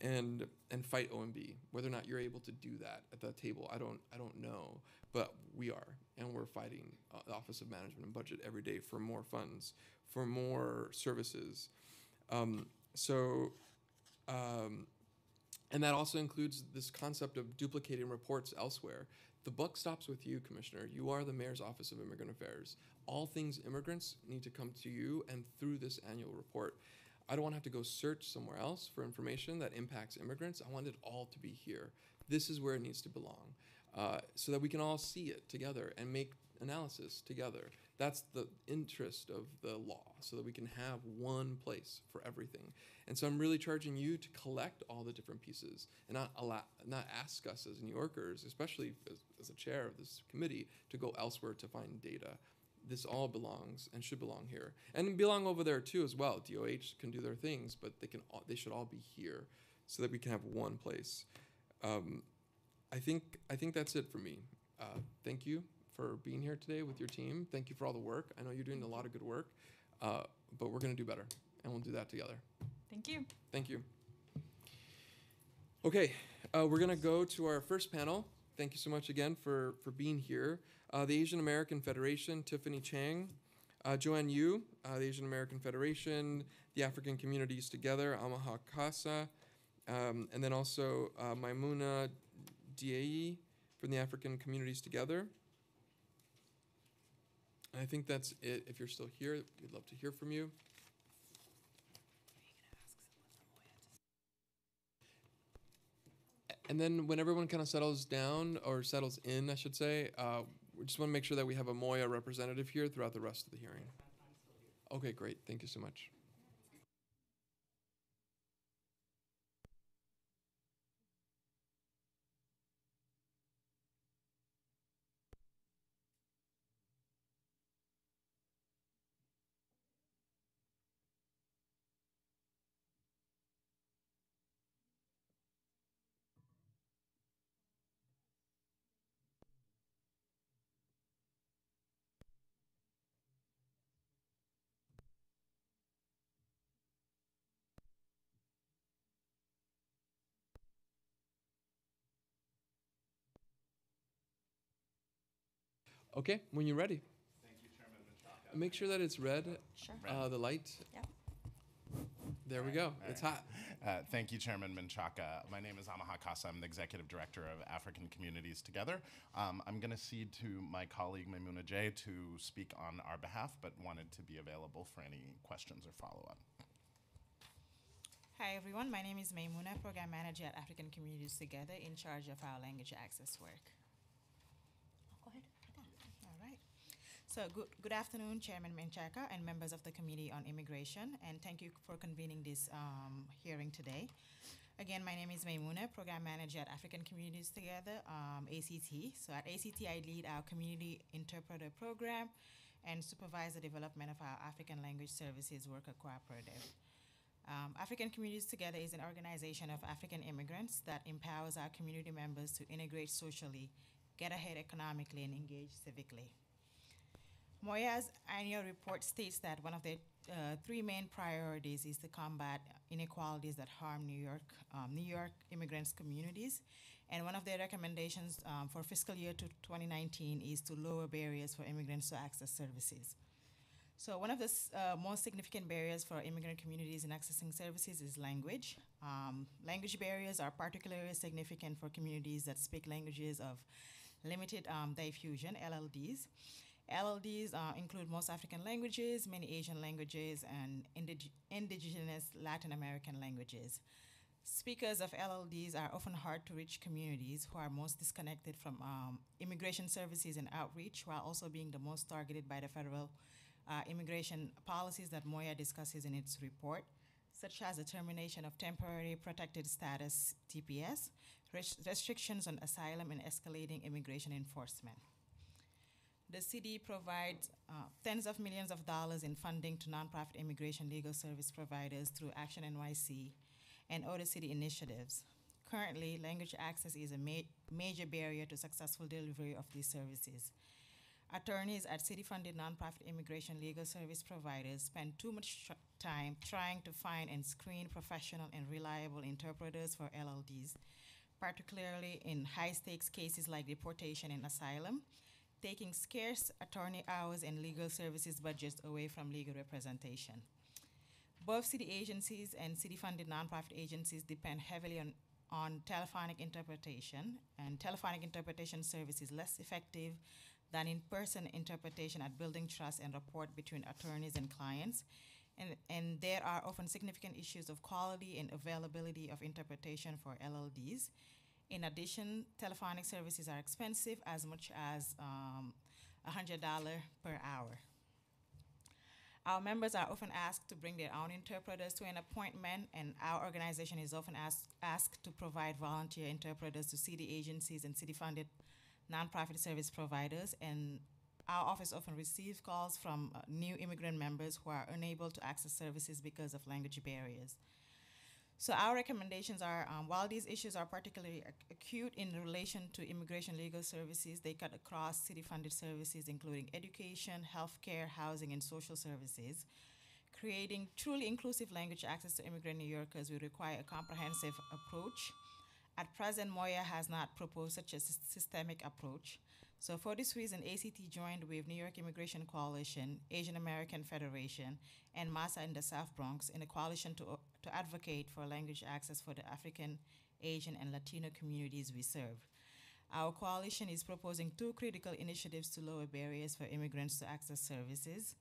and and fight OMB. Whether or not you're able to do that at the table, I don't I don't know, but we are, and we're fighting uh, the Office of Management and Budget every day for more funds, for more services. Um, so, um, and that also includes this concept of duplicating reports elsewhere. The buck stops with you, Commissioner. You are the Mayor's Office of Immigrant Affairs. All things immigrants need to come to you and through this annual report. I don't want to have to go search somewhere else for information that impacts immigrants. I want it all to be here. This is where it needs to belong, uh, so that we can all see it together and make analysis together. That's the interest of the law, so that we can have one place for everything. And so I'm really charging you to collect all the different pieces and not allow, not ask us as New Yorkers, especially as, as a chair of this committee, to go elsewhere to find data. This all belongs and should belong here. And belong over there too as well. DOH can do their things but they can all, they should all be here so that we can have one place. Um, i think i think that's it for me. Uh, thank you for being here today with your team thank you for all the work i know you're doing a lot of good work uh, but we're going to do better and we'll do that together Thank you. Thank you. Okay, uh, we're gonna go to our first panel. Thank you so much again for, for being here. Uh, the Asian American Federation, Tiffany Chang, uh, Jo-Ann Yoo, uh, the Asian American Federation, the African Communities Together, Amaha Kassa, um, and then also uh, Maimuna Diei from the African Communities Together. And I think that's it. If you're still here, we'd love to hear from you. And then when everyone kind of settles down or settles in, I should say, uh, we just want to make sure that we have a MOIA representative here throughout the rest of the hearing. Okay, great. Thank you so much. Okay, when you're ready. Thank you, Chairman Menchaca. Make sure that it's red, Sure. uh, the light. Yep. There we go. It's hot. Uh, thank you, Chairman Menchaca. My name is Amaha Kassa. I'm the Executive Director of African Communities Together. Um, I'm going to cede to my colleague Maimuna J to speak on our behalf, but wanted to be available for any questions or follow-up. Hi everyone, my name is Maimuna, Program Manager at African Communities Together, in charge of our language access work. Go ahead. All right. So good, good afternoon, Chairman Menchaca and members of the Committee on Immigration, and thank you for convening this um, hearing today. Again, my name is Maimuna, Program Manager at African Communities Together, um, ACT. So at ACT, I lead our Community Interpreter Program, and supervise the development of our African Language Services Worker Cooperative. Um, African Communities Together is an organization of African immigrants that empowers our community members to integrate socially, get ahead economically, and engage civically. MOIA's annual report states that one of the uh, three main priorities is to combat inequalities that harm New York, um, New York immigrants communities. And one of their recommendations um, for fiscal year to 2019 is to lower barriers for immigrants to access services. So one of the uh, most significant barriers for immigrant communities in accessing services is language. Um, language barriers are particularly significant for communities that speak languages of limited um, diffusion, LLDs. LLDs uh, include most African languages, many Asian languages, and indig- indigenous Latin American languages. Speakers of LLDs are often hard to reach communities who are most disconnected from um, immigration services and outreach, while also being the most targeted by the federal uh, immigration policies that MOIA discusses in its report, such as the termination of temporary protected status TPS, res- restrictions on asylum, and escalating immigration enforcement. The city provides uh, tens of millions of dollars in funding to nonprofit immigration legal service providers through Action NYC and other city initiatives. Currently, language access is a ma- major barrier to successful delivery of these services. Attorneys at city funded nonprofit immigration legal service providers spend too much time trying to find and screen professional and reliable interpreters for LLDs, particularly in high stakes cases like deportation and asylum, taking scarce attorney hours and legal services budgets away from legal representation. Both city agencies and city funded nonprofit agencies depend heavily on, on telephonic interpretation, and telephonic interpretation service is less effective than in person interpretation at building trust and rapport between attorneys and clients. And, and there are often significant issues of quality and availability of interpretation for LLDs. In addition, telephonic services are expensive, as much as um, $100 per hour. Our members are often asked to bring their own interpreters to an appointment, and our organization is often asked, to provide volunteer interpreters to city agencies and city funded nonprofit service providers. And our office often receives calls from uh, new immigrant members who are unable to access services because of language barriers. So our recommendations are, um, while these issues are particularly ac- acute in relation to immigration legal services, they cut across city-funded services including education, healthcare, housing, and social services. Creating truly inclusive language access to immigrant New Yorkers will require a comprehensive approach. At present, MOIA has not proposed such a systemic approach. So for this reason, ACT joined with New York Immigration Coalition, Asian American Federation, and MASA in the South Bronx in a coalition to, to advocate for language access for the African, Asian, and Latino communities we serve. Our coalition is proposing two critical initiatives to lower barriers for immigrants to access services.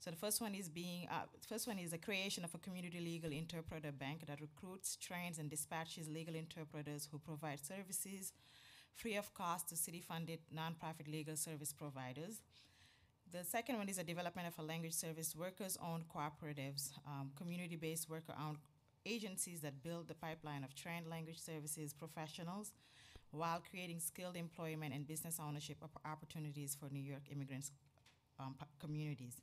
So the first one is being, uh, first one is the creation of a community legal interpreter bank that recruits, trains, and dispatches legal interpreters who provide services free of cost to city-funded nonprofit legal service providers. The second one is the development of a language service workers-owned cooperatives, um, community-based worker-owned agencies that build the pipeline of trained language services professionals while creating skilled employment and business ownership opportunities for New York immigrants um, communities.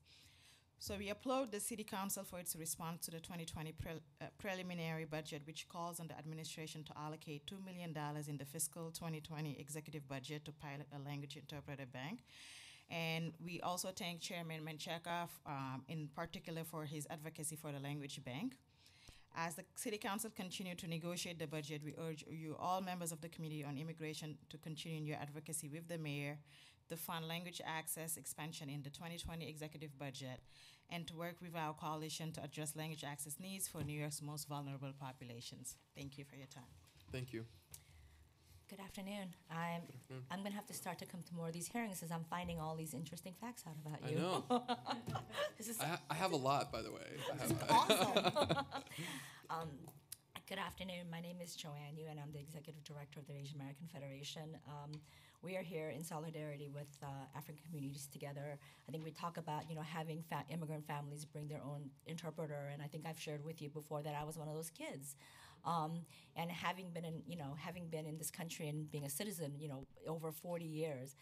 So we applaud the City Council for its response to the 2020 pre- uh, preliminary budget, which calls on the administration to allocate $2 million in the fiscal 2020 executive budget to pilot a language interpreter bank. And we also thank Chairman Menchaca, um, in particular for his advocacy for the language bank. As the City Council continue to negotiate the budget, we urge you, all members of the Committee on Immigration, to continue your advocacy with the mayor to fund language access expansion in the 2020 executive budget and to work with our coalition to address language access needs for New York's most vulnerable populations. Thank you for your time. Thank you. Good afternoon. I'm afternoon. I'm gonna have to start to come to more of these hearings as I'm finding all these interesting facts out about you. I know. this is I, ha- I have a lot, by the way. I have- um, good afternoon. My name is Jo-Ann Yoo, and I'm the executive director of the Asian American Federation. Um, we are here in solidarity with uh, African communities together. I think we talk about you know having fa- immigrant families bring their own interpreter, and I think I've shared with you before that I was one of those kids. Um, and having been in you know having been in this country and being a citizen you know over 40 years,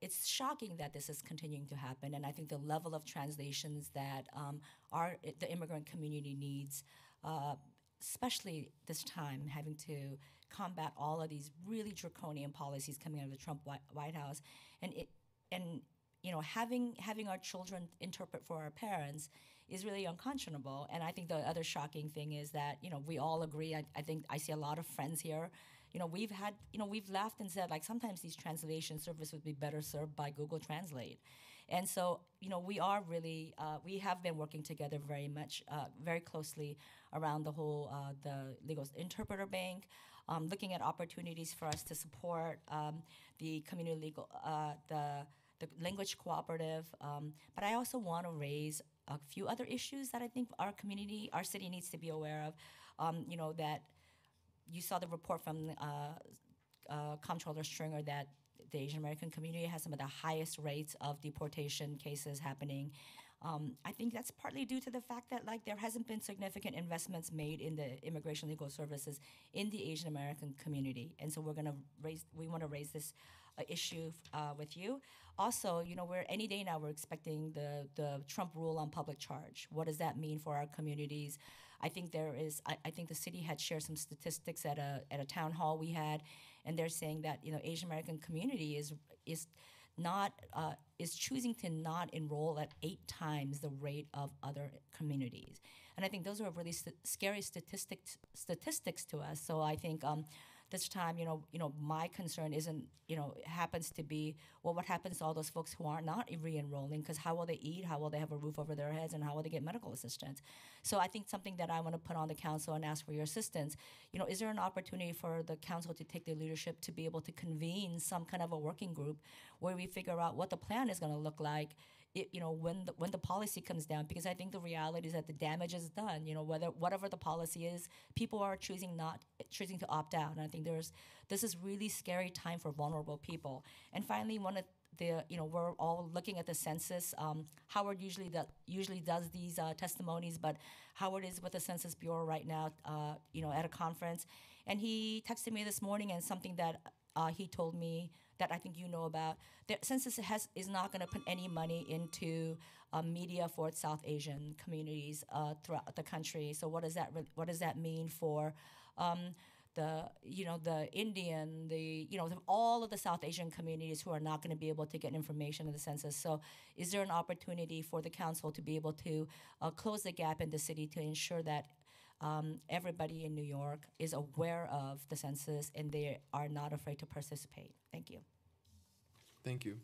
it's shocking that this is continuing to happen, and I think the level of translations that um, our the immigrant community needs, uh, especially this time, having to combat all of these really draconian policies coming out of the Trump White House, and it and you know having having our children interpret for our parents is really unconscionable. And I think the other shocking thing is that you know we all agree. I, I think I see a lot of friends here. You know we've had you know we've laughed and said like sometimes these translation service would be better served by Google Translate. And so, you know, we are really, uh, we have been working together very much, uh, very closely around the whole, uh, the legal interpreter bank, um, looking at opportunities for us to support um, the community legal, uh, the, the language cooperative. Um, but I also want to raise a few other issues that I think our community, our city needs to be aware of. Um, you know, that you saw the report from uh, uh, Comptroller Stringer that the Asian American community has some of the highest rates of deportation cases happening. Um, I think that's partly due to the fact that like there hasn't been significant investments made in the immigration legal services in the Asian American community, and so we're going to raise. We want to raise this uh, issue uh, with you. Also, you know, we're any day now we're expecting the the Trump rule on public charge. What does that mean for our communities? I think there is. I, I think the city had shared some statistics at a at a town hall we had, and they're saying that you know Asian American community is is not uh, is choosing to not enroll at eight times the rate of other communities, and I think those are really st- scary statistics statistics to us. So I think. Um, this time, you know, you know, my concern isn't, you know, happens to be, well, what happens to all those folks who are not re-enrolling? Because how will they eat? How will they have a roof over their heads? And how will they get medical assistance? So I think something that I want to put on the council and ask for your assistance. You know, is there an opportunity for the council to take the leadership to be able to convene some kind of a working group where we figure out what the plan is going to look like? It, you know when the, when the policy comes down because I think the reality is that the damage is done. You know whether whatever the policy is, people are choosing not choosing to opt out, and I think there's this is really scary time for vulnerable people. And finally, one of the you know we're all looking at the census. Um, Howard usually does usually does these uh, testimonies, but Howard is with the Census Bureau right now. Uh, you know at a conference, and he texted me this morning and something that uh, he told me that I think you know about. The census has is not going to put any money into uh, media for South Asian communities uh, throughout the country. So what does that what does that mean for um, the you know the Indian, the you know the, all of the South Asian communities who are not going to be able to get information in the census. So, is there an opportunity for the council to be able to uh, close the gap in the city to ensure that um, everybody in New York is aware of the census and they are not afraid to participate? Thank you. Thank you.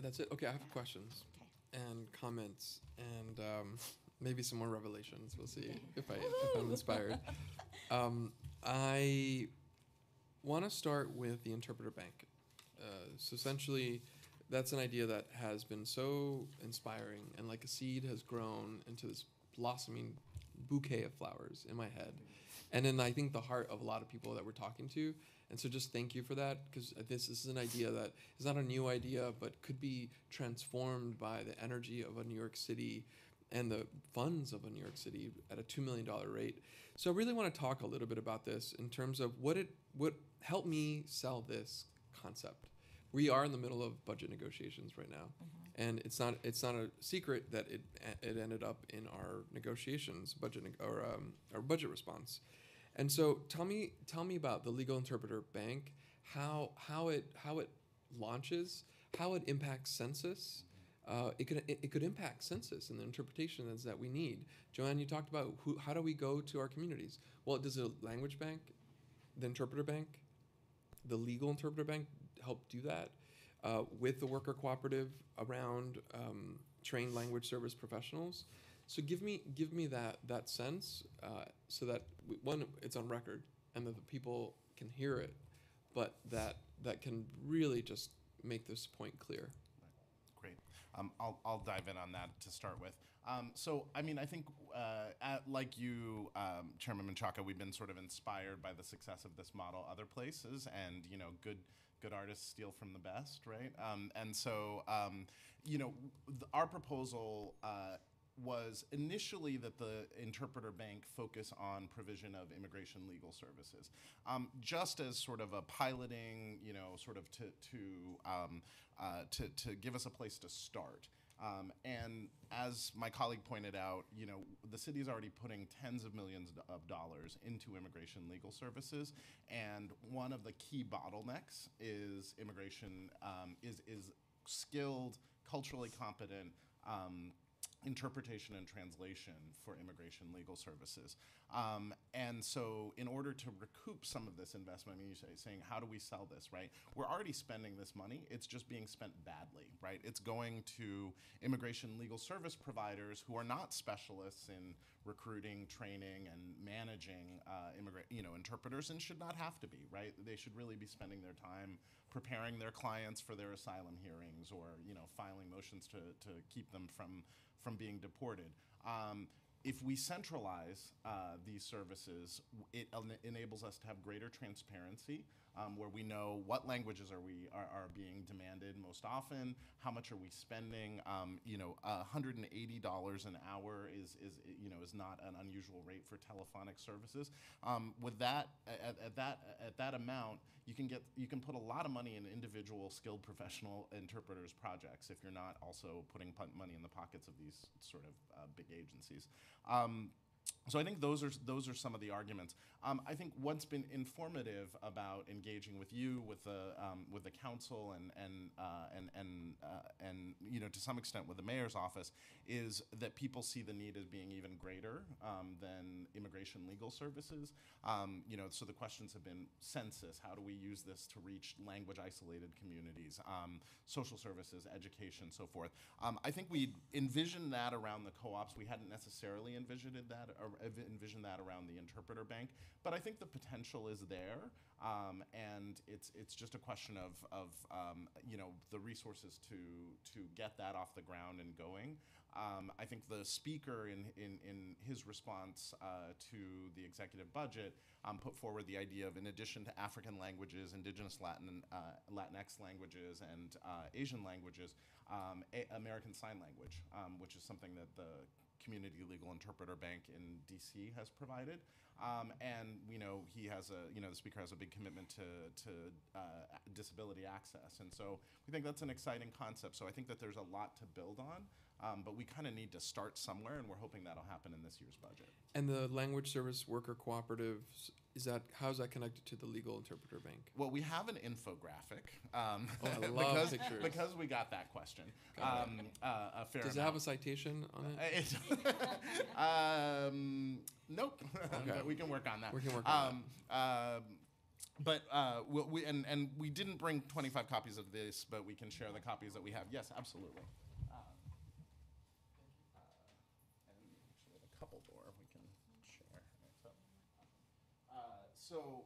That's it. Okay, I have questions and comments and um, maybe some more revelations. We'll see if I if I'm inspired. Um, I want to start with the interpreter bank. Uh, so essentially, that's an idea that has been so inspiring and like a seed has grown into this blossoming bouquet of flowers in my head and then I think the heart of a lot of people that we're talking to. And so just thank you for that because this, this is an idea that is not a new idea, but could be transformed by the energy of a New York City and the funds of a New York City at a two million dollar rate. So I really want to talk a little bit about this in terms of what it what helped me sell this concept. We are in the middle of budget negotiations right now, and it's not it's not a secret that it it ended up in our negotiations budget or um, our budget response. And so tell me tell me about the legal interpreter bank, how how it how it launches, how it impacts census. Uh, it could it, it could impact census and the interpretations that we need. Jo-Ann, you talked about who how do we go to our communities? Well, does a language bank, the interpreter bank, the legal interpreter bank help do that uh, with the worker cooperative around um, trained language service professionals. So give me give me that that sense uh, so that we, one it's on record and that the people can hear it, but that that can really just make this point clear. Great. Um, I'll, I'll dive in on that to start with. Um, so, I mean, I think, uh, at, like you, um, Chairman Menchaca, we've been sort of inspired by the success of this model other places, and you know, good good artists steal from the best, right? Um, and so, um, you know, our proposal uh, was initially that the interpreter bank focus on provision of immigration legal services, um, just as sort of a piloting, you know, sort of to to um, uh, to to give us a place to start. Um, and as my colleague pointed out, you know, the city is already putting tens of millions of dollars into immigration legal services, and one of the key bottlenecks is immigration um, is is skilled, culturally competent. Um, interpretation and translation for immigration legal services. Um, and so, in order to recoup some of this investment, I mean, you say, saying, how do we sell this, right? We're already spending this money, it's just being spent badly, right? It's going to immigration legal service providers who are not specialists in recruiting, training, and managing uh, immigrant, you know, interpreters and should not have to be, right? They should really be spending their time preparing their clients for their asylum hearings or, you know, filing motions to, to keep them from from being deported. Um, if we centralize uh, these services, it en- enables us to have greater transparency, um, where we know what languages are we are, are being demanded most often, how much are we spending. Um, you know, $180 an hour is is you know is not an unusual rate for telephonic services. Um, with that at, at that at that amount, you can get you can put a lot of money in individual skilled professional interpreters projects if you're not also putting money in the pockets of these sort of uh, big agencies. Um, so I think those are those are some of the arguments. Um, I think what's been informative about engaging with you, with the um, with the council, and and uh, and and uh, and you know to some extent with the mayor's office, is that people see the need as being even greater um, than immigration legal services. Um, you know, so the questions have been census. How do we use this to reach language isolated communities? Um, social services, education, so forth. Um, I think we envisioned that around the co-ops. We hadn't necessarily envisioned that or env- envisioned that around the interpreter bank, but I think the potential is there, um, and it's it's just a question of of um, you know the resources to to get that off the ground and going. Um, I think the speaker, in, in, in his response uh, to the executive budget, um, put forward the idea of, in addition to African languages, indigenous Latin, uh, Latinx languages, and uh, Asian languages, um, American Sign Language, um, which is something that the Community Legal Interpreter Bank in DC has provided. Um, and you know he has a you know the speaker has a big commitment to to uh, disability access, and so we think that's an exciting concept. So I think that there's a lot to build on, um, but we kind of need to start somewhere, and we're hoping that'll happen in this year's budget. And the language service worker cooperatives is that how's that connected to the legal interpreter bank? Well, we have an infographic um, Oh, I love because pictures. because we got that question. Got Um, uh, a fair Does it have a citation on Uh, it? it- um, nope. Okay. but we can work on that. We can work on um, um, but uh, we, we and and we didn't bring 25 copies of this, but we can share the copies that we have. Yes, absolutely. Um, uh, and actually, we have a couple more we can share. So, uh, so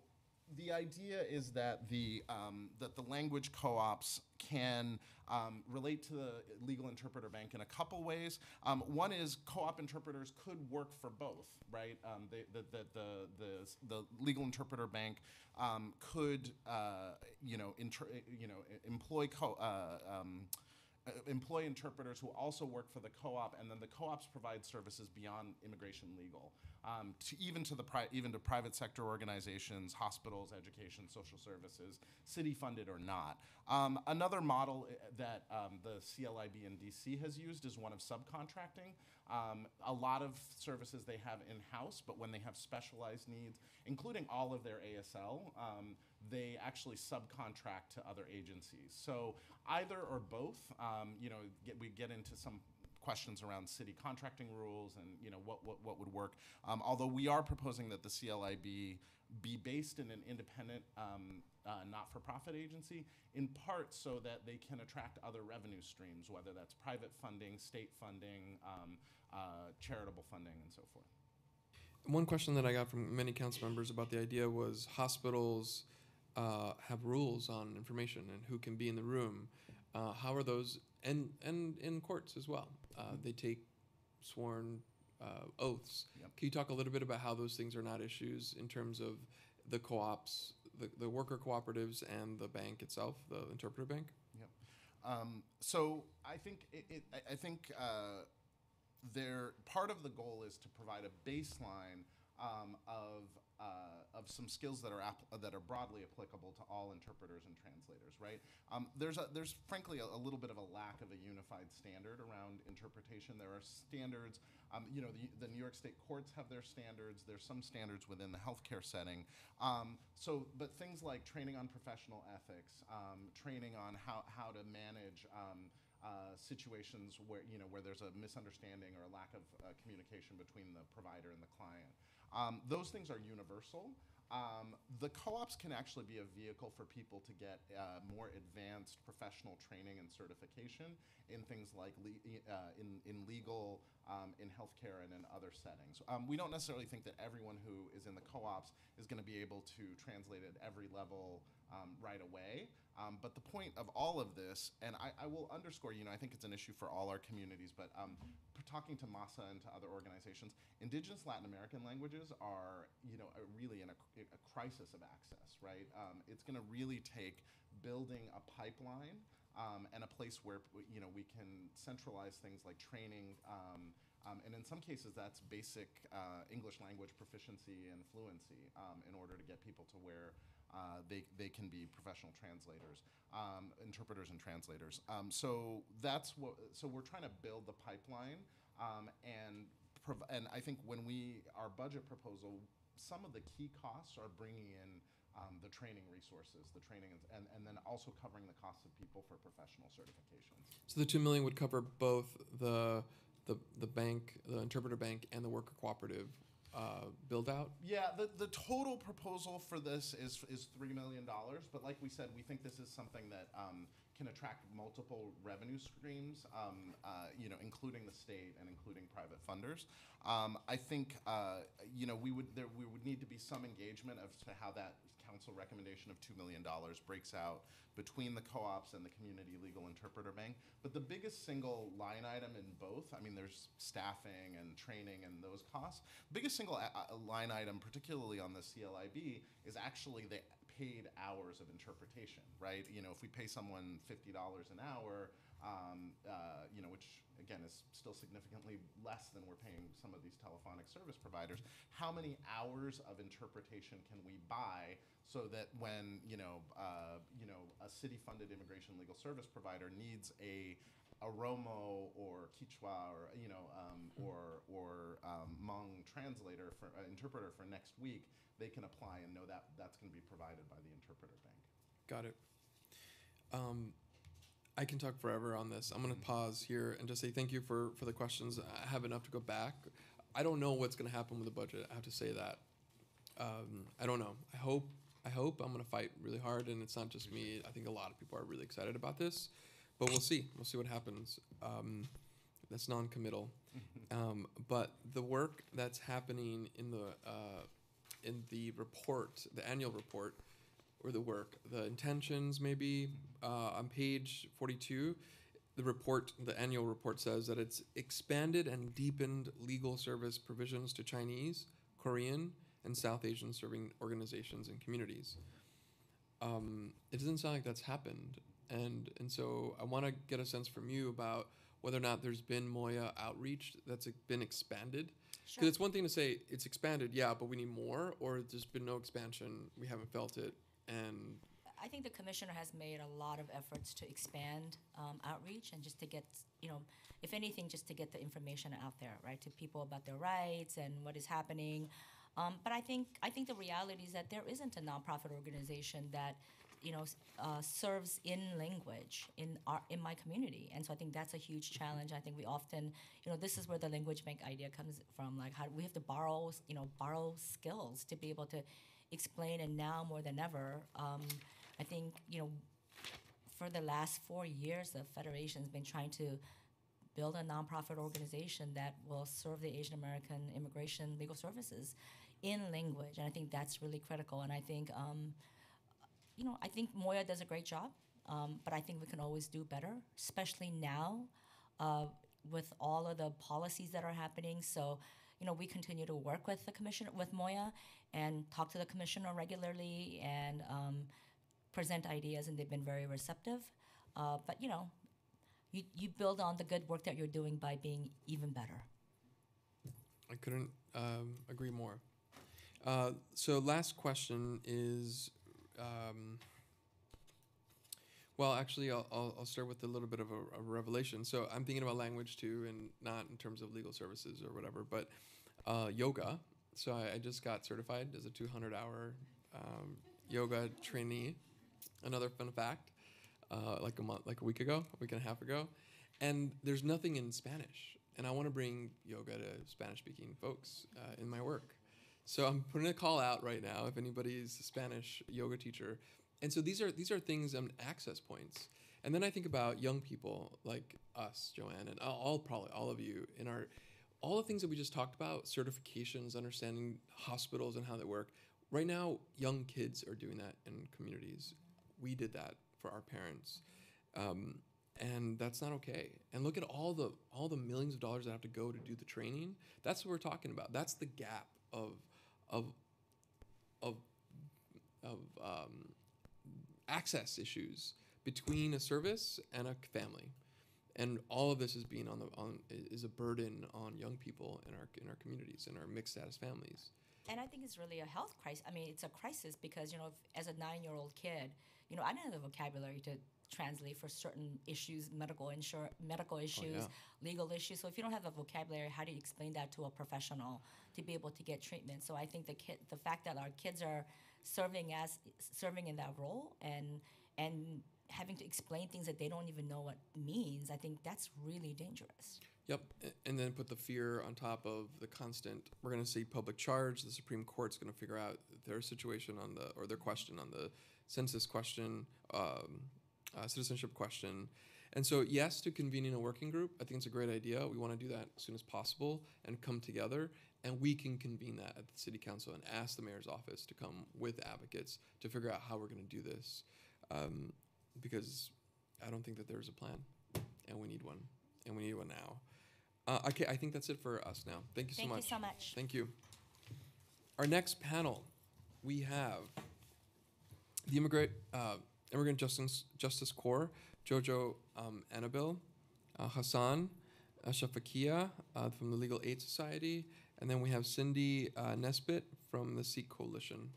the idea is that the um, that the language co-ops can um, relate to the legal interpreter bank in a couple ways. Um, one is co-op interpreters could work for both, right? Um, the, the, the, the, the legal interpreter bank um, could, uh, you know, you know, employ co- uh, um, uh, employ interpreters who also work for the co-op, and then the co-ops provide services beyond immigration legal, um, to even to the even to private sector organizations, hospitals, education, social services, city funded or not. Um, another model uh, that um, the CLIB in DC has used is one of subcontracting. Um, a lot of services they have in house, but when they have specialized needs, including all of their ASL, um, they actually subcontract to other agencies. So either or both, um, you know, get, we get into some questions around city contracting rules and you know what what, what would work. Um, although we are proposing that the CLIB be based in an independent, um, uh, not-for-profit agency, in part so that they can attract other revenue streams, whether that's private funding, state funding, um, uh, charitable funding, and so forth. One question that I got from many council members about the idea was hospitals uh, have rules on information and who can be in the room. Uh, how are those, and and in courts as well? Uh, they take sworn uh, oaths. Yep. Can you talk a little bit about how those things are not issues in terms of the co-ops, the, the worker cooperatives, and the bank itself, the interpreter bank? Yep. Um, so I think it, it, I- think uh, there, part of the goal is to provide a baseline um, of uh, of some skills that are app- that are broadly applicable to all interpreters and translators. Right? Um, there's a, there's frankly a, a little bit of a lack of a unified standard around interpretation. There are standards. Um, you know, the, the New York State courts have their standards. There's some standards within the healthcare setting. Um, so, but things like training on professional ethics, um, training on how how to manage. Um, uh, situations where you know where there's a misunderstanding or a lack of uh, communication between the provider and the client. Um, those things are universal. Um, the co-ops can actually be a vehicle for people to get uh, more advanced professional training and certification in things like uh, in, in legal, um, in healthcare, and in other settings. Um, we don't necessarily think that everyone who is in the co-ops is going to be able to translate at every level um, right away. Um, but the point of all of this, and I, I, will underscore, you know, I think it's an issue for all our communities, but um, talking to MASA and to other organizations, indigenous Latin American languages are, you know, really in a, a, crisis of access, right? Um, it's going to really take building a pipeline um, and a place where, you know, we can centralize things like training. Um, um, and in some cases, that's basic uh, English language proficiency and fluency in order to get people to where uh, they, they can be professional translators, um, interpreters and translators. Um, so that's what. So we're trying to build the pipeline, um, and prov- and I think when we our budget proposal, some of the key costs are bringing in. Um, the training resources, the training, and, and then also covering the costs of people for professional certifications. So the two million would cover both the the the bank, the interpreter bank, and the worker cooperative uh, build out? Yeah, the, the total proposal for this is is three million dollars. But like we said, we think this is something that um, can attract multiple revenue streams. Um, uh, you know, including the state and including private funders. Um, I think uh, you know we would there we would need to be some engagement as to how that council recommendation of $2 million breaks out between the co-ops and the community legal interpreter bank. But the biggest single line item in both, I mean, there's staffing and training and those costs. Biggest single a- a line item, particularly on the CLIB, is actually the paid hours of interpretation, right? You know, if we pay someone $50 an hour, um, uh, you know, which again is still significantly less than we're paying some of these telephonic service providers. How many hours of interpretation can we buy so that when you know, uh, you know, a city-funded immigration legal service provider needs a Oromo or Quechua or you know um, or or um, Hmong translator for uh, interpreter for next week, they can apply and know that that's going to be provided by the interpreter bank. Got it. Um, I can talk forever on this. I'm going to pause here and just say thank you for, for the questions. I have enough to go back. I don't know what's going to happen with the budget. I have to say that. Um, I don't know. I hope I hope I'm going to fight really hard, and it's not just me. I think a lot of people are really excited about this, but we'll see. We'll see what happens. Um, that's non-committal, um, but the work that's happening in the uh, in the report, the annual report, or the work, the intentions maybe uh, on page 42. The report, the annual report says that it's expanded and deepened legal service provisions to Chinese, Korean, and South Asian serving organizations and communities. Um, it doesn't sound like that's happened, and and so I want to get a sense from you about whether or not there's been MOIA outreach that's been expanded. Because Sure. it's one thing to say it's expanded, yeah, but we need more, or there's been no expansion, we haven't felt it, and I think the commissioner has made a lot of efforts to expand um, outreach and just to get, you know, if anything, just to get the information out there, right, to people about their rights and what is happening. Um, but I think I think the reality is that there isn't a nonprofit organization that, you know, uh, serves in language in our in my community, and so I think that's a huge challenge. I think we often, you know, this is where the language bank idea comes from. Like, how we have to borrow, you know, borrow skills to be able to explain, and now more than ever. Um, I think, you know, for the last four years, the Federation's been trying to build a nonprofit organization that will serve the Asian American immigration legal services in language. And I think that's really critical. And I think, um, you know, I think MOIA does a great job, um, but I think we can always do better, especially now uh, with all of the policies that are happening. So, you know, we continue to work with the commissioner, with MOIA, and talk to the commissioner regularly and um, present ideas, and they've been very receptive. Uh, but you know, you, you build on the good work that you're doing by being even better. I couldn't um, agree more. Uh, so last question is, um, well, actually, I'll, I'll, I'll start with a little bit of a, a revelation. So I'm thinking about language too, and not in terms of legal services or whatever, but uh, yoga. So I, I just got certified as a 200 hour um, yoga trainee. Another fun fact, uh, like a month, like a week ago, a week and a half ago, and there's nothing in Spanish, and I want to bring yoga to Spanish-speaking folks uh, in my work. So I'm putting a call out right now if anybody's a Spanish yoga teacher. And so these are these are things um, access points. And then I think about young people like us, Jo-Ann, and all, probably all of you in our all the things that we just talked about, certifications, understanding hospitals and how they work. Right now, young kids are doing that in communities. We did that for our parents, um, and that's not okay. And look at all the all the millions of dollars that have to go to do the training. That's what we're talking about. That's the gap of of of of um, access issues between a service and a family, and all of this is being on the on is a burden on young people in our in our communities in our mixed status families. And I think it's really a health crisis. I mean, it's a crisis because you know, if, as a nine-year-old kid, you know, I didn't have the vocabulary to translate for certain issues, medical insur- medical issues, yeah. legal issues. So if you don't have the vocabulary, how do you explain that to a professional to be able to get treatment? So I think the kid, the fact that our kids are serving as serving in that role and and having to explain things that they don't even know what means, I think that's really dangerous. Yep, and then put the fear on top of the constant. We're going to see public charge. The Supreme Court's going to figure out their situation on the or their question on the census question, um, uh, citizenship question, and so yes to convening a working group. I think it's a great idea. We want to do that as soon as possible and come together, and we can convene that at the city council and ask the mayor's office to come with advocates to figure out how we're going to do this, um, because I don't think that there's a plan, and we need one, and we need one now. Uh, okay, I think that's it for us now. Thank you so much. Thank you so much. Thank you. Our next panel, we have the Immigrant uh, Immigrant Justice Justice Corps, Jojo um, Annobil, uh, Hassan uh, Shafiqullah uh, from the Legal Aid Society, and then we have Cindy uh, Nesbitt from the Sikh Coalition.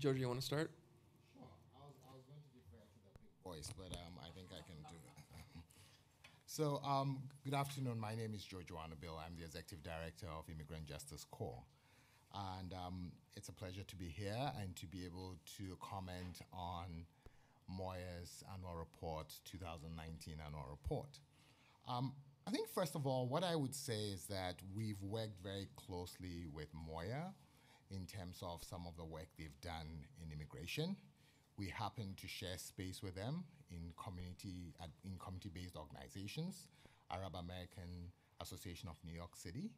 Jojo, you want to start? Sure. I was, going to defer to the big voice, but um, I think I can do it. so, um, good afternoon. My name is Jojo Annobil. I'm the Executive Director of Immigrant Justice Corps. And um, it's a pleasure to be here and to be able to comment on MOIA's annual report, 2019 annual report. Um, I think, first of all, what I would say is that we've worked very closely with MOIA in terms of some of the work they've done in immigration. We happen to share space with them in community in community-based organizations, Arab American Association of New York City,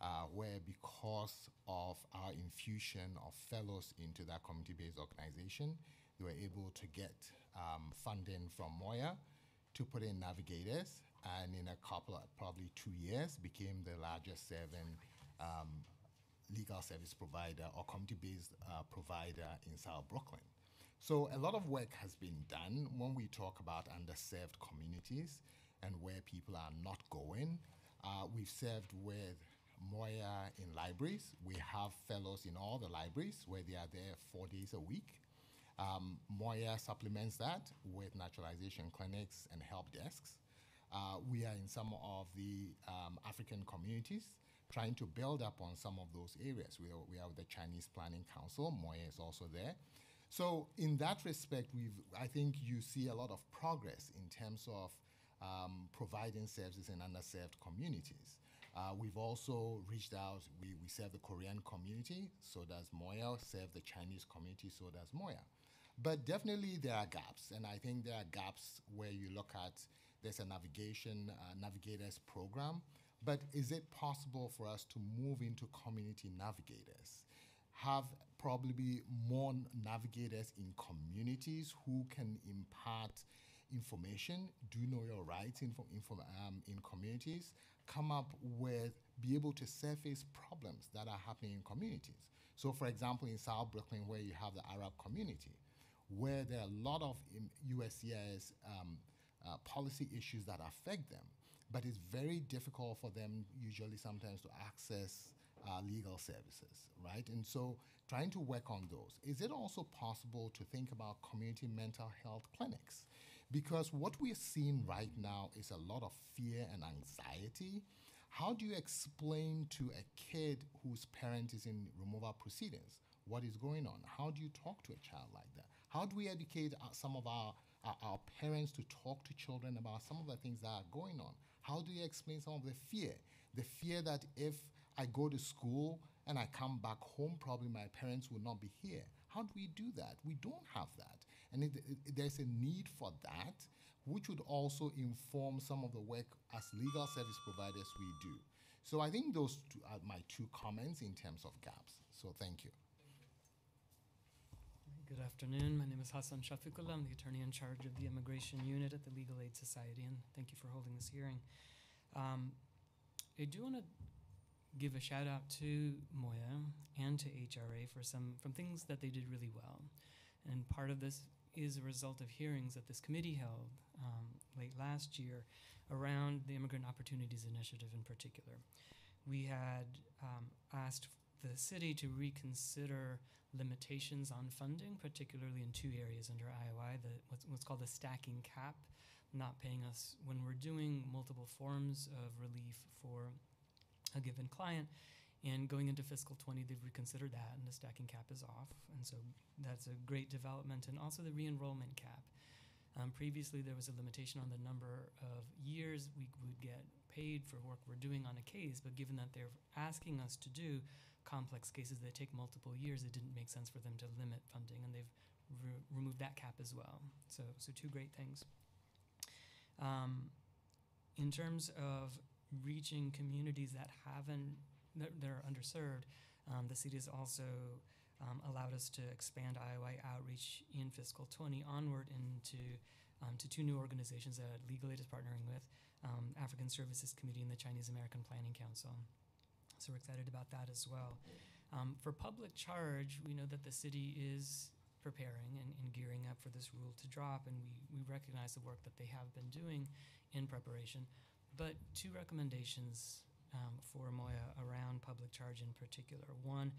uh, where because of our infusion of fellows into that community-based organization, they were able to get um, funding from MOIA to put in navigators, and in a couple of probably two years, became the largest serving um, legal service provider or community-based uh, provider in South Brooklyn. So a lot of work has been done when we talk about underserved communities and where people are not going. Uh, we've served with MOIA in libraries. We have fellows in all the libraries where they are there four days a week. Um, MOIA supplements that with naturalization clinics and help desks. Uh, we are in some of the um, African communities trying to build up on some of those areas. We, we have the Chinese Planning Council, MOIA is also there. So in that respect, we've, I think you see a lot of progress in terms of um, providing services in underserved communities. Uh, we've also reached out, we, we serve the Korean community, so does MOIA, serve the Chinese community, so does MOIA. But definitely there are gaps, and I think there are gaps where you look at, there's a navigation, uh, navigators program, But is it possible for us to move into community navigators? Have probably more navigators in communities who can impart information, do know your rights in, um, in communities, come up with, be able to surface problems that are happening in communities. So, for example, in South Brooklyn, where you have the Arab community, where there are a lot of USCIS um, uh, policy issues that affect them, but it's very difficult for them usually sometimes to access uh, legal services, right? And so trying to work on those. Is it also possible to think about community mental health clinics? Because what we're seeing right now is a lot of fear and anxiety. How do you explain to a kid whose parent is in removal proceedings what is going on? How do you talk to a child like that? How do we educate uh, some of our, our, our parents to talk to children about some of the things that are going on? How do you explain some of the fear? The fear that if I go to school and I come back home, probably my parents will not be here. How do we do that? We don't have that. And it, it, there's a need for that, which would also inform some of the work as legal service providers we do. So I think those two are my two comments in terms of gaps. So thank you. Good afternoon. My name is Hassan Shafiqullah. I'm the attorney in charge of the immigration unit at the Legal Aid Society, and thank you for holding this hearing. Um, I do want to give a shout out to MOIA and to HRA for some from things that they did really well. And part of this is a result of hearings that this committee held um, late last year around the Immigrant Opportunities Initiative in particular. We had um, asked the city to reconsider limitations on funding, particularly in two areas under IOI, the, what's, what's called the stacking cap, not paying us when we're doing multiple forms of relief for a given client. And going into fiscal 20, they've reconsidered that, and the stacking cap is off. And so that's a great development. And also the re enrollment cap. Um, previously, there was a limitation on the number of years we would get paid for work we're doing on a case, but given that they're asking us to do complex cases that take multiple years, it didn't make sense for them to limit funding, and they've re- removed that cap as well. So, so two great things. Um, in terms of reaching communities that haven't that, that are underserved, um, the city has also um, allowed us to expand IOI outreach in fiscal 20 onward into um, to two new organizations that Legal Aid is partnering with, um, African Services Committee and the Chinese American Planning Council. So we're excited about that as well. Um, for public charge, we know that the city is preparing and, and, gearing up for this rule to drop, and we, we recognize the work that they have been doing in preparation. But two recommendations um, for MOIA around public charge in particular. One,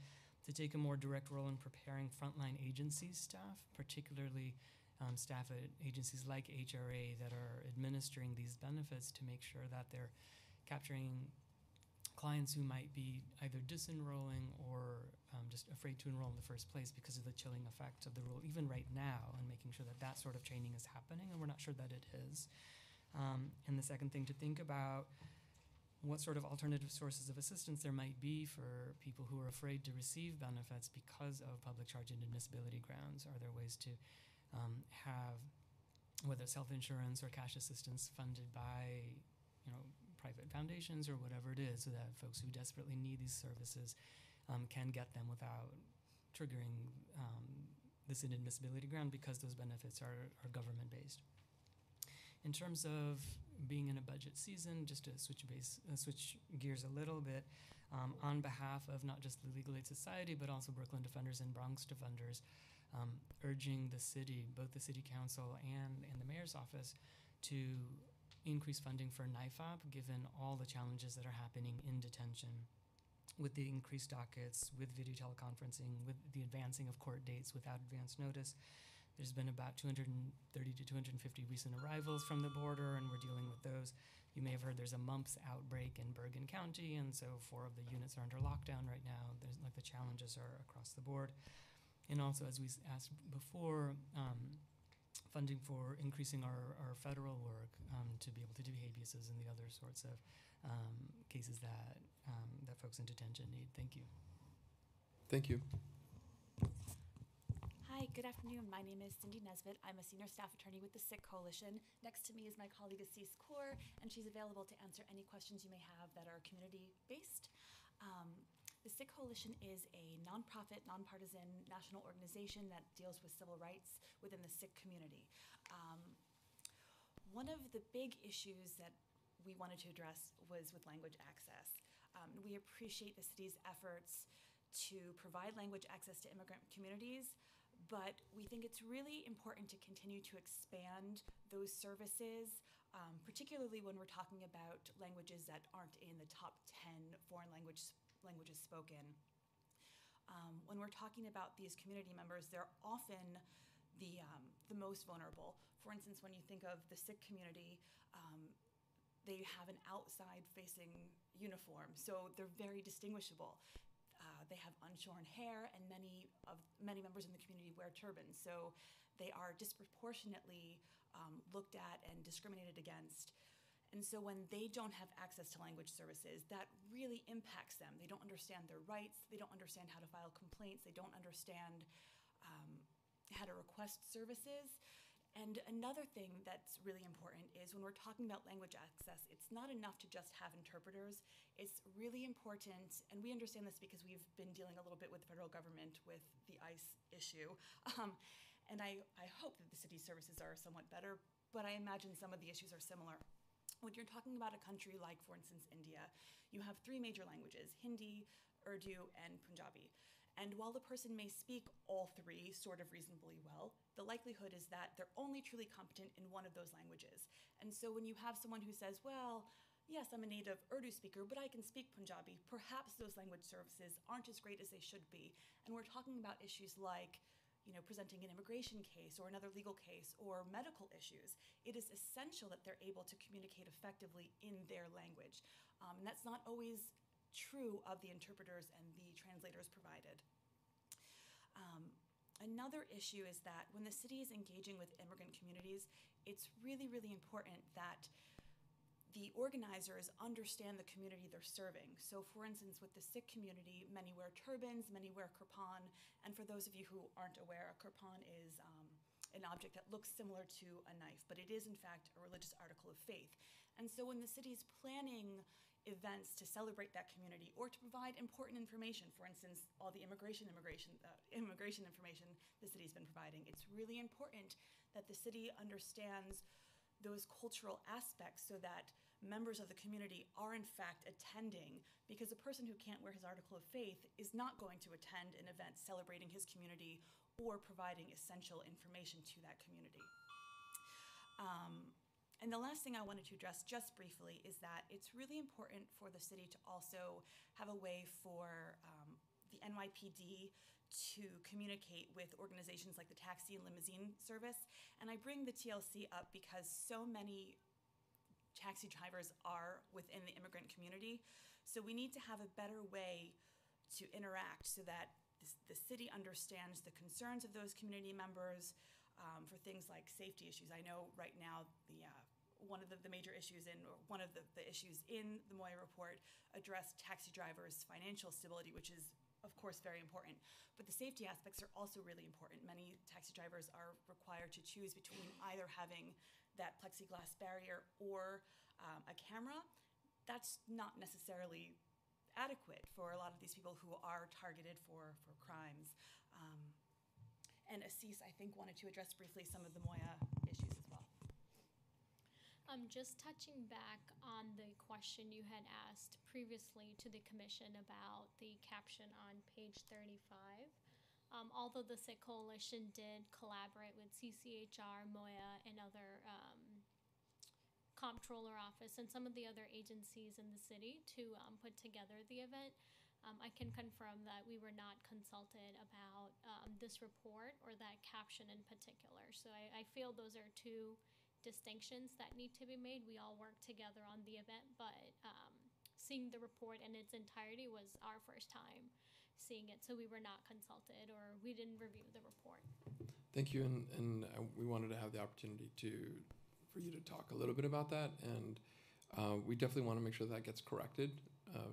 to take a more direct role in preparing frontline agencies staff, particularly um, staff at agencies like HRA that are administering these benefits to make sure that they're capturing clients who might be either disenrolling or um, just afraid to enroll in the first place because of the chilling effect of the rule, even right now, and making sure that that sort of training is happening, and we're not sure that it is. Um, and the second thing to think about what sort of alternative sources of assistance there might be for people who are afraid to receive benefits because of public charge and admissibility grounds. Are there ways to um, have, whether it's health insurance or cash assistance funded by, you know, private foundations or whatever it is, so that folks who desperately need these services um, can get them without triggering um, this inadmissibility ground because those benefits are, are government based. In terms of being in a budget season, just to switch base, uh, switch gears a little bit, um, on behalf of not just the Legal Aid Society but also Brooklyn Defenders and Bronx Defenders, um, urging the city, both the City Council and and the Mayor's office, to increase funding for NYIFUP, given all the challenges that are happening in detention with the increased dockets, with video teleconferencing, with the advancing of court dates without advance notice. There's been about 230 to 250 recent arrivals from the border, and we're dealing with those. You may have heard there's a mumps outbreak in Bergen County, and so four of the units are under lockdown right now. There's like the challenges are across the board. And also, as we asked before, um, funding for increasing our, our federal work um, to be able to do habeases and the other sorts of um, cases that, um, that folks in detention need. Thank you. Thank you. Hi, good afternoon. My name is Cindy Nesbitt. I'm a senior staff attorney with the Sikh Coalition. Next to me is my colleague Aasees Kaur, and she's available to answer any questions you may have that are community based. Um, the Sikh Coalition is a nonprofit, nonpartisan national organization that deals with civil rights within the Sikh community. Um, one of the big issues that we wanted to address was with language access. Um, we appreciate the city's efforts to provide language access to immigrant communities, but we think it's really important to continue to expand those services, um, particularly when we're talking about languages that aren't in the top 10 foreign language, languages spoken. Um, when we're talking about these community members, they're often the, um, the most vulnerable. For instance, when you think of the Sikh community, um, they have an outside facing uniform, so they're very distinguishable. Uh, they have unshorn hair, and many of many members in the community wear turbans, so they are disproportionately um, looked at and discriminated against. And so when they don't have access to language services, that really impacts them. They don't understand their rights, they don't understand how to file complaints, they don't understand um, how to request services. And another thing that's really important is when we're talking about language access, it's not enough to just have interpreters. It's really important, and we understand this because we've been dealing a little bit with the federal government with the ICE issue. Um, and I, I hope that the city services are somewhat better, but I imagine some of the issues are similar. When you're talking about a country like, for instance, India, you have three major languages Hindi, Urdu, and Punjabi. And while the person may speak all three sort of reasonably well, the likelihood is that they're only truly competent in one of those languages. And so when you have someone who says, well, yes, I'm a native Urdu speaker, but I can speak Punjabi, perhaps those language services aren't as great as they should be. And we're talking about issues like, you know, presenting an immigration case or another legal case or medical issues. It is essential that they're able to communicate effectively in their language. Um, and that's not always true of the interpreters and the translators provided. Um, another issue is that when the city is engaging with immigrant communities, it's really, really important that the organizers understand the community they're serving. So, for instance, with the Sikh community, many wear turbans, many wear kirpan, and for those of you who aren't aware, a kirpan is um, an object that looks similar to a knife, but it is in fact a religious article of faith. And so, when the city is planning events to celebrate that community or to provide important information. For instance, all the immigration immigration uh, immigration information the city's been providing. It's really important that the city understands those cultural aspects so that members of the community are in fact attending because a person who can't wear his article of faith is not going to attend an event celebrating his community or providing essential information to that community. Um, and the last thing I wanted to address just briefly is that it's really important for the city to also have a way for um, the NYPD to communicate with organizations like the Taxi and Limousine Service. And I bring the TLC up because so many taxi drivers are within the immigrant community. So we need to have a better way to interact so that this, the city understands the concerns of those community members um, for things like safety issues. I know right now the uh, one of the, the, major issues in, or one of the, the issues in the MOIA report addressed taxi drivers' financial stability, which is of course very important. But the safety aspects are also really important. Many taxi drivers are required to choose between either having that plexiglass barrier or um, a camera. That's not necessarily adequate for a lot of these people who are targeted for, for crimes. Um, and Aasees, I think, wanted to address briefly some of the MOIA. Um, just touching back on the question you had asked previously to the commission about the caption on page 35. Um, although the Sikh Coalition did collaborate with CCHR, MOIA, and other um, comptroller office and some of the other agencies in the city to um, put together the event, um, I can confirm that we were not consulted about um, this report or that caption in particular. So I, I feel those are two distinctions that need to be made. We all work together on the event, but um, seeing the report in its entirety was our first time seeing it, so we were not consulted or we didn't review the report. Thank you, and, and uh, we wanted to have the opportunity to for you to talk a little bit about that, and uh, we definitely want to make sure that gets corrected, uh,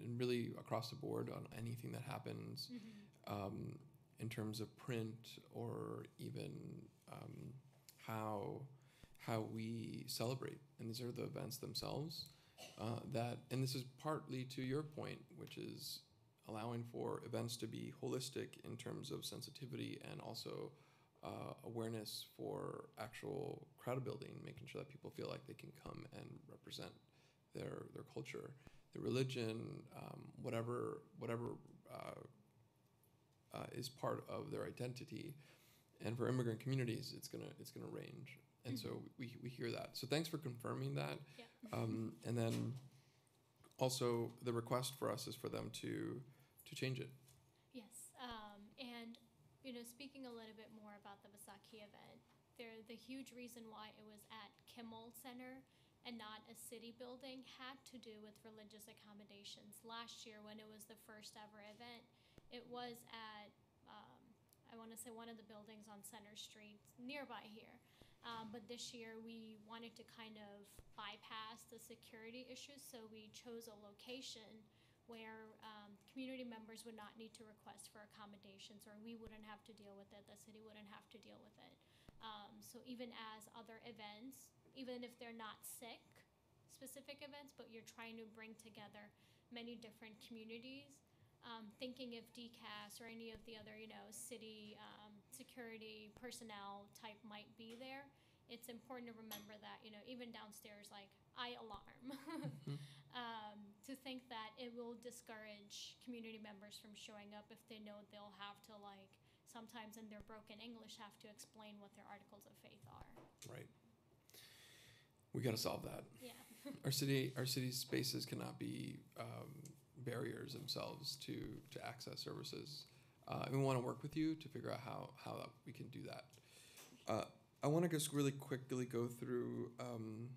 and really across the board on anything that happens. Mm-hmm. Um, in terms of print or even um, how how we celebrate. And these are the events themselves. Uh, that and this is partly to your point, which is allowing for events to be holistic in terms of sensitivity and also uh, awareness for actual crowd building, making sure that people feel like they can come and represent their their culture, their religion, um, whatever whatever uh, uh, is part of their identity. And for immigrant communities, it's gonna it's gonna range. And so we, we hear that. So thanks for confirming that. Yeah. Um, and then also the request for us is for them to to change it. Yes, um, and you know, speaking a little bit more about the Vaisakhi event, there the huge reason why it was at Kimmel Center and not a city building had to do with religious accommodations. Last year, when it was the first ever event, it was at um, I want to say one of the buildings on Center Street nearby here. Um, but this year we wanted to kind of bypass the security issues, so we chose a location where um, community members would not need to request for accommodations, or we wouldn't have to deal with it. The city wouldn't have to deal with it. Um, so even as other events, even if they're not Sikh specific events, but you're trying to bring together many different communities. Um, thinking if DCAS or any of the other, you know, city um, security personnel type might be there, it's important to remember that, you know, even downstairs, like I alarm, um, to think that it will discourage community members from showing up if they know they'll have to, like, sometimes in their broken English, have to explain what their articles of faith are. Right. We got to solve that. Yeah. Our city, our city's spaces cannot be um, barriers themselves to to access services. Uh, and we want to work with you to figure out how how we can do that. Uh, I want to just really quickly go through um,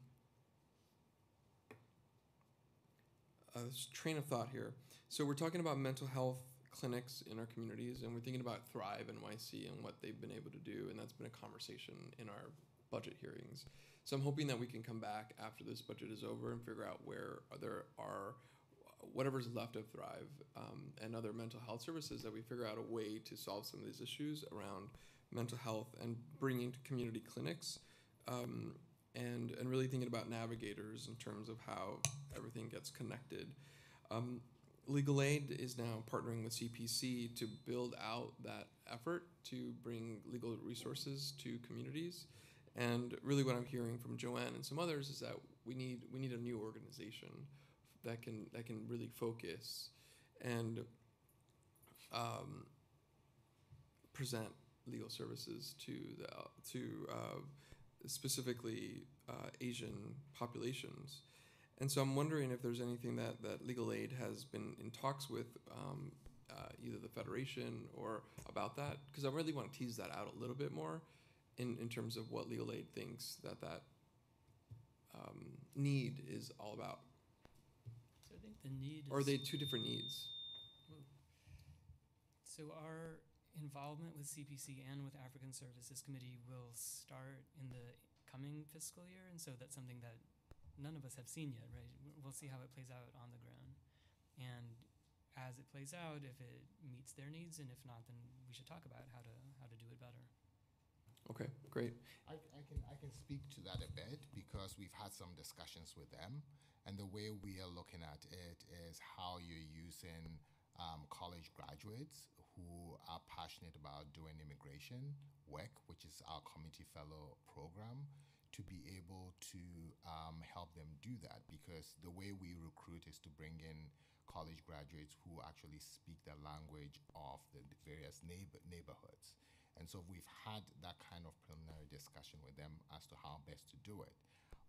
a s- train of thought here. So we're talking about mental health clinics in our communities, and we're thinking about Thrive NYC and what they've been able to do, and that's been a conversation in our budget hearings. So I'm hoping that we can come back after this budget is over and figure out where there are whatever's left of Thrive um, and other mental health services that we figure out a way to solve some of these issues around mental health and bringing to community clinics um, and and really thinking about navigators in terms of how everything gets connected. Um, Legal Aid is now partnering with CPC to build out that effort to bring legal resources to communities. And really, what I'm hearing from Jo-Ann and some others is that we need we need a new organization that can that can really focus and um, present legal services to the to uh, specifically uh, Asian populations. And so I'm wondering if there's anything that, that Legal Aid has been in talks with um, uh, either the Federation or about that, because I really want to tease that out a little bit more in, in terms of what Legal Aid thinks that that um, need is all about. So I think the need Or are is- they two different needs? So our involvement with CPC and with African Services Committee will start in the coming fiscal year, and so that's something that none of us have seen yet, right? We'll see how it plays out on the ground, and as it plays out, if it meets their needs, and if not, then we should talk about how to how to do it better. Okay, great. I, I can I can speak to that a bit because we've had some discussions with them, and the way we are looking at it is how you're using um, college graduates who are passionate about doing immigration work, which is our community fellow program, to be able to um, help them do that because the way we recruit is to bring in college graduates who actually speak the language of the various neighbor, neighborhoods. And so we've had that kind of preliminary discussion with them as to how best to do it.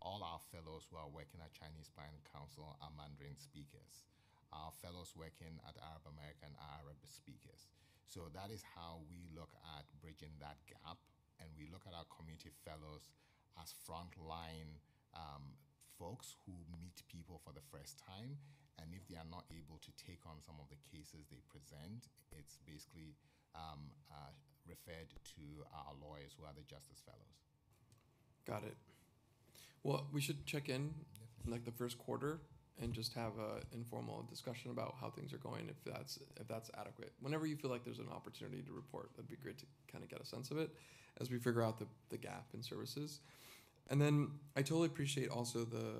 All our fellows who are working at Chinese Planning Council are Mandarin speakers. Our fellows working at Arab American are Arabic speakers. So that is how we look at bridging that gap. And we look at our community fellows as frontline um, folks who meet people for the first time. And if they are not able to take on some of the cases they present, it's basically um, uh, referred to our lawyers who are the justice fellows. Got it. Well, we should check in like the first quarter and just have a informal discussion about how things are going if that's if that's adequate. Whenever you feel like there's an opportunity to report, that'd be great to kind of get a sense of it as we figure out the, the gap in services. And then I totally appreciate also the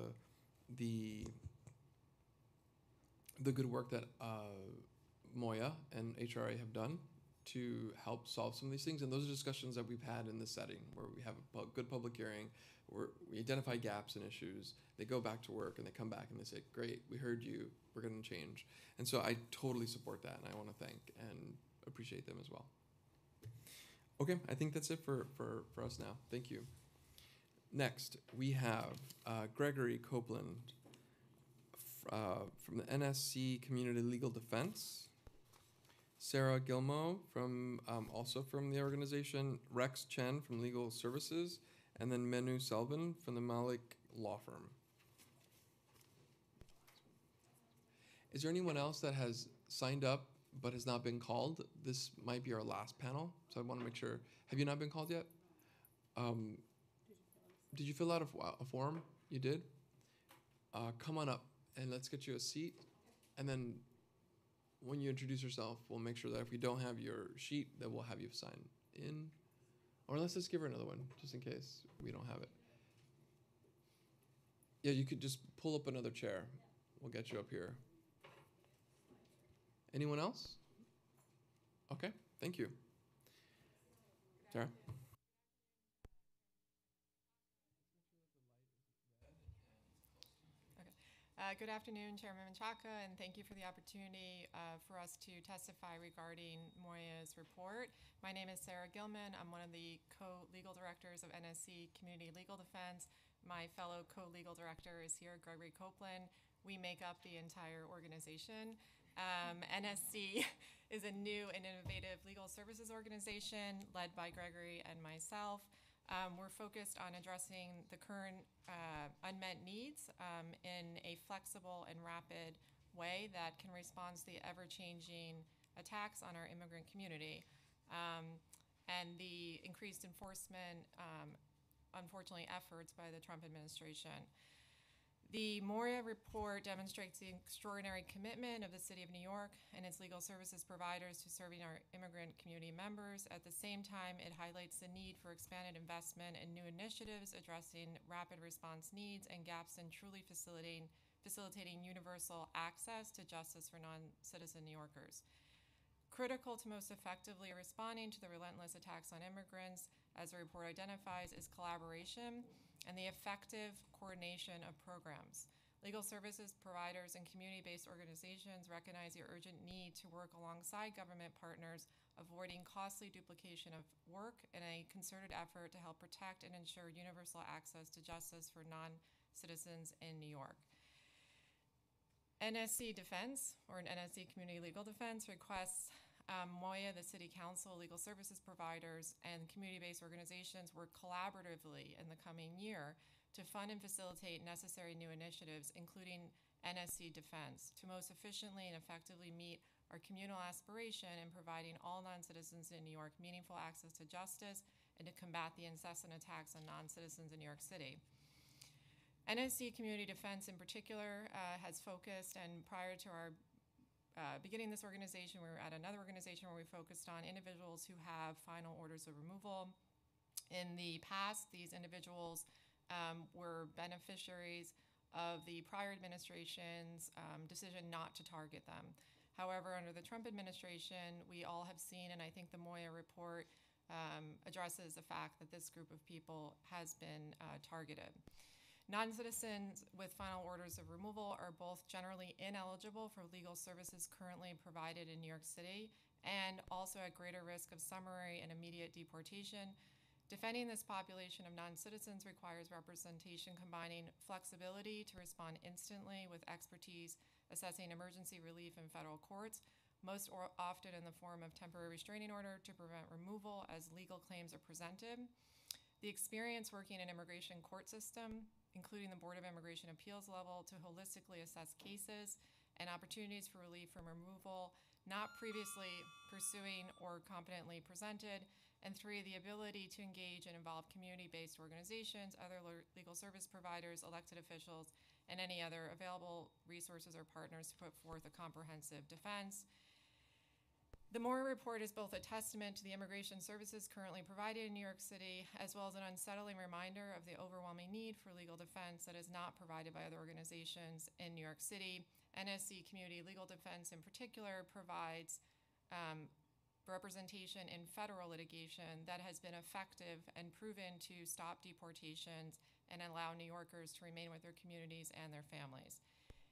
the the good work that uh, MOIA and HRA have done to help solve some of these things. And those are discussions that we've had in this setting where we have a good public hearing, where we identify gaps and issues. They go back to work and they come back and they say, Great, we heard you, we're going to change. And so I totally support that and I want to thank and appreciate them as well. Okay, I think that's it for, for, for us now. Thank you. Next, we have uh, Gregory Copeland uh, from the NSC Community Legal Defense. Sarah Gillman from um, also from the organization, Rex Chen from Legal Services, and then Menu Selvin from the Malik Law Firm. Is there anyone else that has signed up but has not been called? This might be our last panel, so I want to make sure. Have you not been called yet? Um, did you fill out a form? You did? Uh, come on up and let's get you a seat. And then when you introduce yourself, we'll make sure that if we don't have your sheet, that we'll have you sign in. Or let's just give her another one, just in case we don't have it. Yeah, you could just pull up another chair. We'll get you up here. Anyone else? Okay, thank you. Sarah? Uh, Good afternoon, Chairman Menchaca, and thank you for the opportunity uh, for us to testify regarding MOIA's report. My name is Sarah Gillman. I'm one of the co-legal directors of NSC Community Legal Defense. My fellow co-legal director is here, Gregory Copeland. We make up the entire organization. Um, NSC is a new and innovative legal services organization led by Gregory and myself. Um, we're focused on addressing the current uh, unmet needs um, in a flexible and rapid way that can respond to the ever-changing attacks on our immigrant community um, and the increased enforcement, um, unfortunately, efforts by the Trump administration. The MOIA report demonstrates the extraordinary commitment of the City of New York and its legal services providers to serving our immigrant community members. At the same time, it highlights the need for expanded investment and new initiatives addressing rapid response needs and gaps in truly facilitating, facilitating universal access to justice for non-citizen New Yorkers. Critical to most effectively responding to the relentless attacks on immigrants, as the report identifies, is collaboration and the effective coordination of programs. Legal services providers and community-based organizations recognize the urgent need to work alongside government partners, avoiding costly duplication of work in a concerted effort to help protect and ensure universal access to justice for non-citizens in New York. NSC Defense, or an NSC Community Legal Defense, requests um, MOIA, the City Council, legal services providers, and community-based organizations work collaboratively in the coming year to fund and facilitate necessary new initiatives, including NSC Defense, to most efficiently and effectively meet our communal aspiration in providing all non-citizens in New York meaningful access to justice and to combat the incessant attacks on non-citizens in New York City. NSC Community Defense, in particular, uh, has focused, and prior to our uh, beginning this organization, we were at another organization where we focused on individuals who have final orders of removal. In the past, these individuals um, were beneficiaries of the prior administration's um, decision not to target them. However, under the Trump administration, we all have seen, and I think the MOIA report um, addresses the fact that this group of people has been uh, targeted. Non-citizens with final orders of removal are both generally ineligible for legal services currently provided in New York City and also at greater risk of summary and immediate deportation. Defending this population of non-citizens requires representation combining flexibility to respond instantly with expertise assessing emergency relief in federal courts, most often in the form of temporary restraining order to prevent removal as legal claims are presented. The experience working in immigration court system, including the Board of Immigration Appeals level, to holistically assess cases and opportunities for relief from removal not previously pursuing or competently presented. And three, the ability to engage and involve community-based organizations, other le- legal service providers, elected officials, and any other available resources or partners to put forth a comprehensive defense. The MOIA report is both a testament to the immigration services currently provided in New York City, as well as an unsettling reminder of the overwhelming need for legal defense that is not provided by other organizations in New York City. NSC Community Legal Defense, in particular, provides um, representation in federal litigation that has been effective and proven to stop deportations and allow New Yorkers to remain with their communities and their families.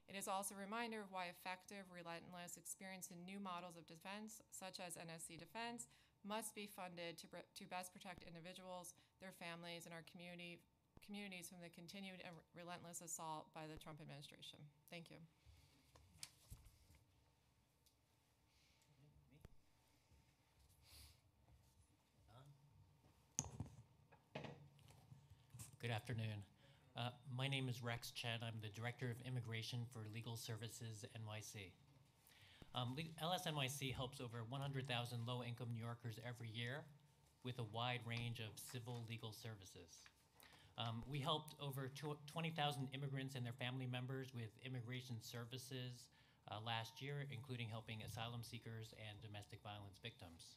It is also a reminder of why effective, relentless experience in new models of defense, such as NSC Defense, must be funded to, to best protect individuals, their families, and our community, communities from the continued and relentless assault by the Trump administration. Thank you. Good afternoon. Uh, my name is Rex Chen. I'm the Director of Immigration for Legal Services NYC. Um, LSNYC helps over 100,000 low income New Yorkers every year with a wide range of civil legal services. Um, we helped over 20,000 immigrants and their family members with immigration services uh, last year, including helping asylum seekers and domestic violence victims.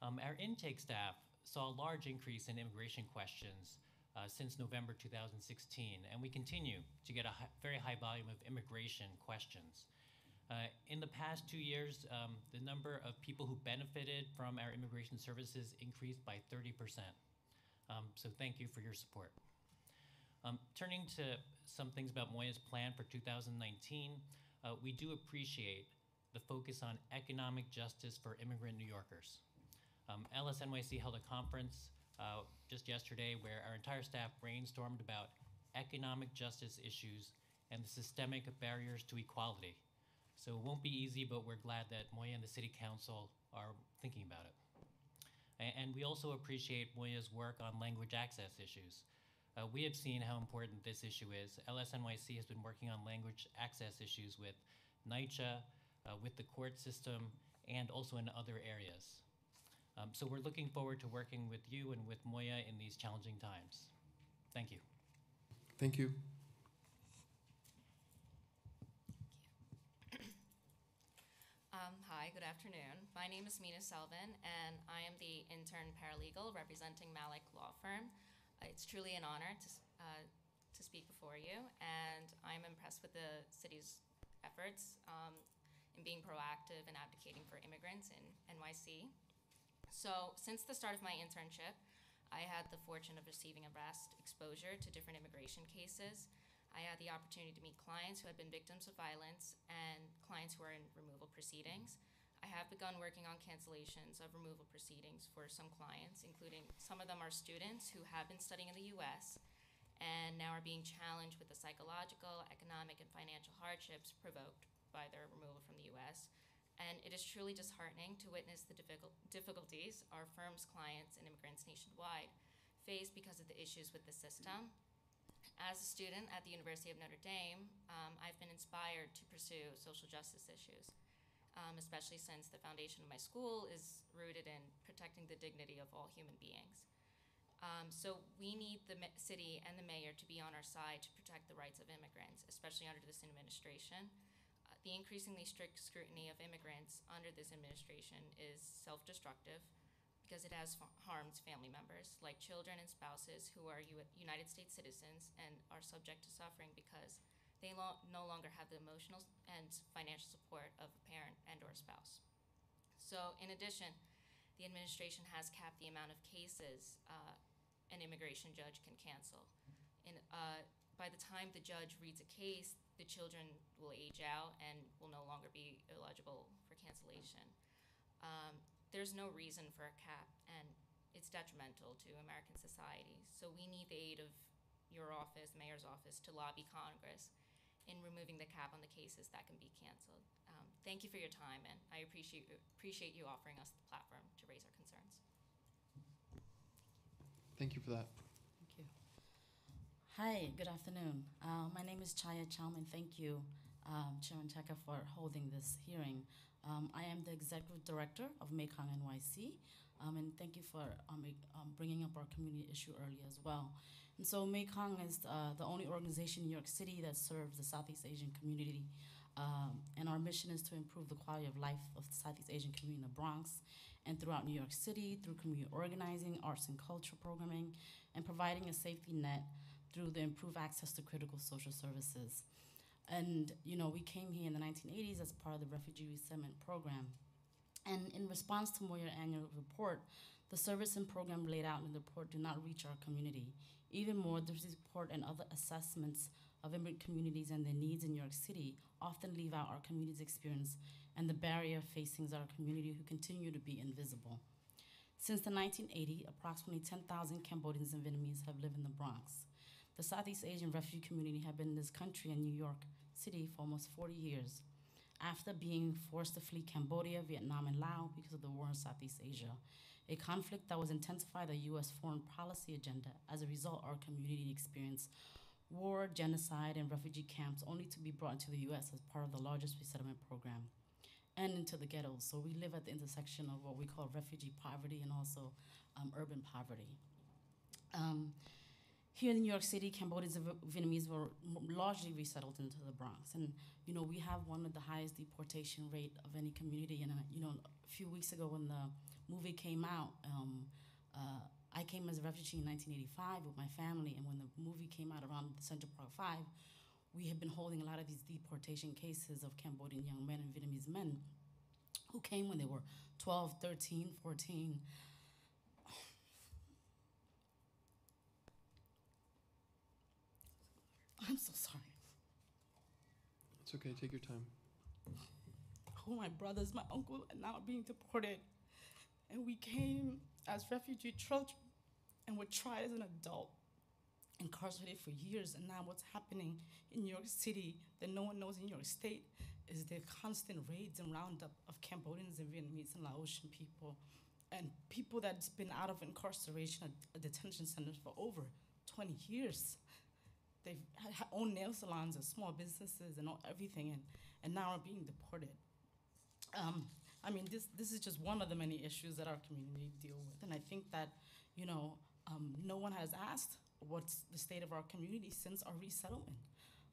Um, our intake staff saw a large increase in immigration questions uh, since November 2016, and we continue to get a hi- very high volume of immigration questions. Uh, in the past two years, um, the number of people who benefited from our immigration services increased by 30%. Um, so thank you for your support. Um, turning to some things about MOIA's plan for 2019, uh, we do appreciate the focus on economic justice for immigrant New Yorkers. Um, LSNYC held a conference uh, just yesterday where our entire staff brainstormed about economic justice issues and the systemic barriers to equality. So it won't be easy, but we're glad that MOIA and the City Council are thinking about it. And we also appreciate MOIA's work on language access issues. Uh, we have seen how important this issue is. LSNYC has been working on language access issues with NYCHA, uh, with the court system, and also in other areas. Um, so we're looking forward to working with you and with MOIA in these challenging times. Thank you. Thank you. Um, hi, good afternoon. My name is Mina Selvin, and I am the intern paralegal representing Malik Law Firm. Uh, it's truly an honor to, uh, to speak before you, and I'm impressed with the city's efforts um, in being proactive and advocating for immigrants in NYC. So, since the start of my internship, I had the fortune of receiving a vast exposure to different immigration cases. I had the opportunity to meet clients who had been victims of violence and clients who are in removal proceedings. I have begun working on cancellations of removal proceedings for some clients, including some of them are students who have been studying in the US and now are being challenged with the psychological, economic, and financial hardships provoked by their removal from the US. And it is truly disheartening to witness the difficulties our firm's clients and immigrants nationwide face because of the issues with the system as a student at the University of Notre Dame, um, I've been inspired to pursue social justice issues, um, especially since the foundation of my school is rooted in protecting the dignity of all human beings. Um, so we need the city and the mayor to be on our side to protect the rights of immigrants, especially under this administration. The increasingly strict scrutiny of immigrants under this administration is self-destructive because it has harmed family members, like children and spouses who are U- United States citizens and are subject to suffering because they lo- no longer have the emotional and financial support of a parent and or spouse. So, in addition, the administration has capped the amount of cases uh, an immigration judge can cancel. In, uh, by the time the judge reads a case, the children will age out and will no longer be eligible for cancellation. Um, there's no reason for a cap, and it's detrimental to American society. So we need the aid of your office, mayor's office, to lobby Congress in removing the cap on the cases that can be canceled. Um, thank you for your time, and I appreciate appreciate you offering us the platform to raise our concerns. Thank you for that. Thank you. Hi, good afternoon. Uh, my name is Chhaya Chalman. Thank you, um, Chair Menchaca, for holding this hearing. Um, I am the executive director of Mekong NYC. Um, and thank you for um, um, bringing up our community issue early as well. And so Mekong is uh, the only organization in New York City that serves the Southeast Asian community. Um, and our mission is to improve the quality of life of the Southeast Asian community in the Bronx and throughout New York City through community organizing, arts and culture programming, and providing a safety net through the improved access to critical social services. And, you know, we came here in the 1980s as part of the Refugee Resettlement Program. And in response to MOIA annual report, the service and program laid out in the report do not reach our community. Even more, this report and other assessments of immigrant communities and their needs in New York City often leave out our community's experience and the barrier facing our community who continue to be invisible. Since the 1980, approximately 10,000 Cambodians and Vietnamese have lived in the Bronx. The Southeast Asian refugee community have been in this country and New York City for almost 40 years. After being forced to flee Cambodia, Vietnam, and Laos because of the war in Southeast Asia, a conflict that was intensified the U.S. foreign policy agenda. As a result, our community experienced war, genocide, and refugee camps only to be brought into the U.S. as part of the largest resettlement program and into the ghettos. So we live at the intersection of what we call refugee poverty and also um, urban poverty. Um, here in New York City, Cambodians and Vietnamese were largely resettled into the Bronx, and you know we have one of the highest deportation rate of any community. And uh, you know, a few weeks ago when the movie came out, um, uh, I came as a refugee in 1985 with my family, and when the movie came out around Central Park Five, we have been holding a lot of these deportation cases of Cambodian young men and Vietnamese men who came when they were 12, 13, 14. I'm so sorry. It's okay. Take your time. Who my brothers, my uncle, are now being deported. And we came as refugee children and were tried as an adult, incarcerated for years. And now what's happening in New York City that no one knows in New York State is the constant raids and roundup of Cambodians and Vietnamese and Laotian people and people that's been out of incarceration at detention centers for over 20 years. Ha- ha- nail salons and small businesses and all, everything, and, and now are being deported. Um, I mean, this, this is just one of the many issues that our community deal with, and I think that, you know, um, no one has asked what's the state of our community since our resettlement.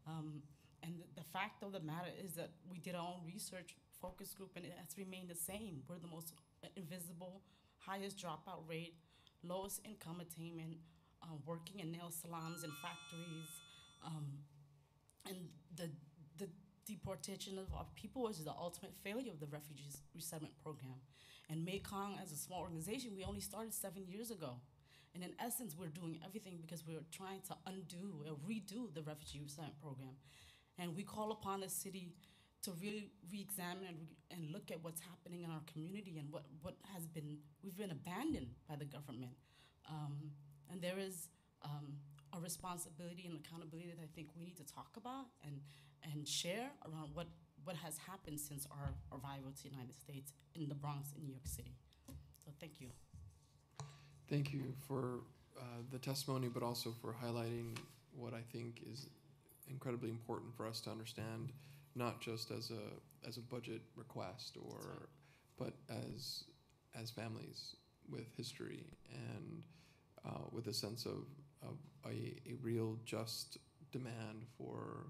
Um, and the, fact of the matter is that we did our own research focus group, and it has remained the same. We're the most invisible, highest dropout rate, lowest income attainment, uh, working in nail salons and factories, um, and the the deportation of our people is the ultimate failure of the refugees resettlement program. And Mekong, as a small organization, we only started seven years ago. And in essence, we're doing everything because we're trying to undo or redo the refugee resettlement program. And we call upon the city to really re-examine and, re- and look at what's happening in our community and what, what has been, we've been abandoned by the government. Um, and there is um, a responsibility and accountability that I think we need to talk about and, and share around what, what has happened since our arrival to the United States in the Bronx in New York City. So thank you. Thank you for uh, the testimony, but also for highlighting what I think is incredibly important for us to understand, not just as a as a budget request or, but as as families with history and uh, with a sense of, of a, a real just demand for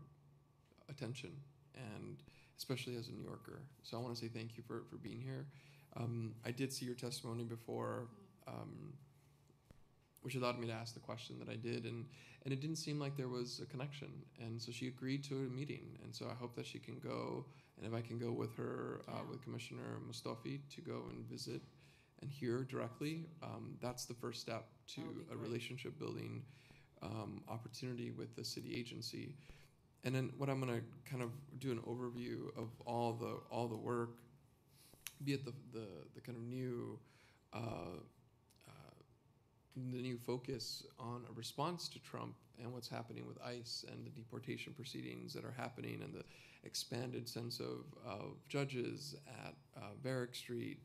attention and especially as a New Yorker. So I want to say thank you for, for being here. Um, I did see your testimony before, um, which allowed me to ask the question that I did, and, and it didn't seem like there was a connection. And so she agreed to a meeting, and so I hope that she can go, and if I can go with her, uh, with Commissioner Mostofi, to go and visit and hear directly, um, that's the first step to a relationship building um, opportunity with the city agency. And then what I'm gonna kind of do an overview of all the all the work, be it the the, the kind of new uh, uh, the new focus on a response to Trump and what's happening with ICE and the deportation proceedings that are happening and the expanded sense of, of judges at uh, Varick Street,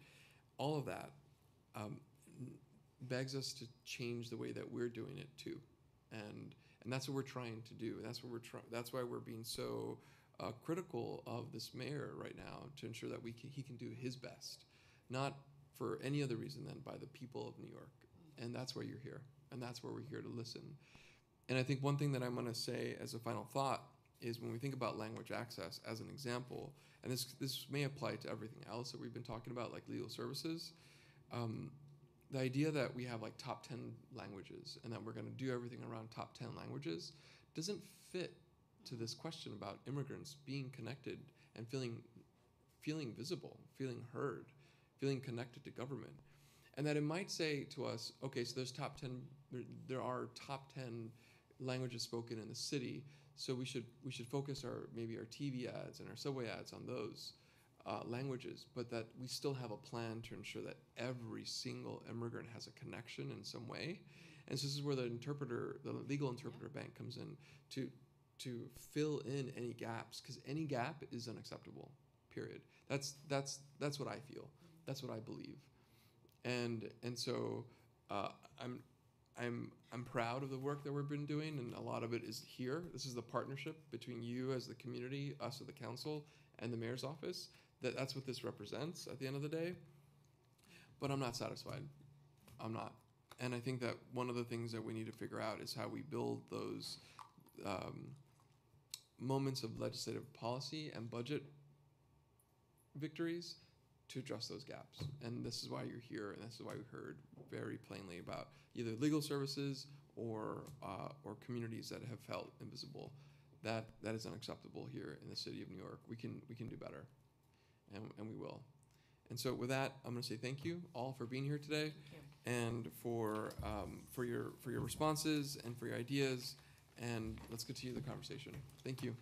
all of that um, begs us to change the way that we're doing it too. And and that's what we're trying to do. That's what we're trying. That's why we're being so uh, critical of this mayor right now to ensure that we can, he can do his best, not for any other reason than by the people of New York. And that's why you're here. And that's where we're here to listen. And I think one thing that I'm going to say as a final thought is when we think about language access as an example, and this, this may apply to everything else that we've been talking about, like legal services. Um, the idea that we have like top 10 languages and that we're going to do everything around top 10 languages doesn't fit to this question about immigrants being connected and feeling feeling visible, feeling heard, feeling connected to government. And that it might say to us, okay, so there's top 10 there, there are top 10 languages spoken in the city, so we should we should focus our maybe our TV ads and our subway ads on those uh, languages, but that we still have a plan to ensure that every single immigrant has a connection in some way. And so this is where the interpreter, the legal interpreter bank comes in to to fill in any gaps because any gap is unacceptable. Period. That's that's that's what I feel. That's what I believe. And and so uh, I'm I'm I'm proud of the work that we've been doing, and a lot of it is here. This is the partnership between you as the community, us as the council, and the mayor's office. That that's what this represents at the end of the day. But I'm not satisfied. I'm not. And I think that one of the things that we need to figure out is how we build those um, moments of legislative policy and budget victories to address those gaps. And this is why you're here, and this is why we heard very plainly about either legal services or uh, or communities that have felt invisible. That that is unacceptable here in the city of New York. We can we can do better, and and we will. And so with that, I'm going to say thank you all for being here today, and for um, for your for your responses and for your ideas. And let's continue the conversation. Thank you.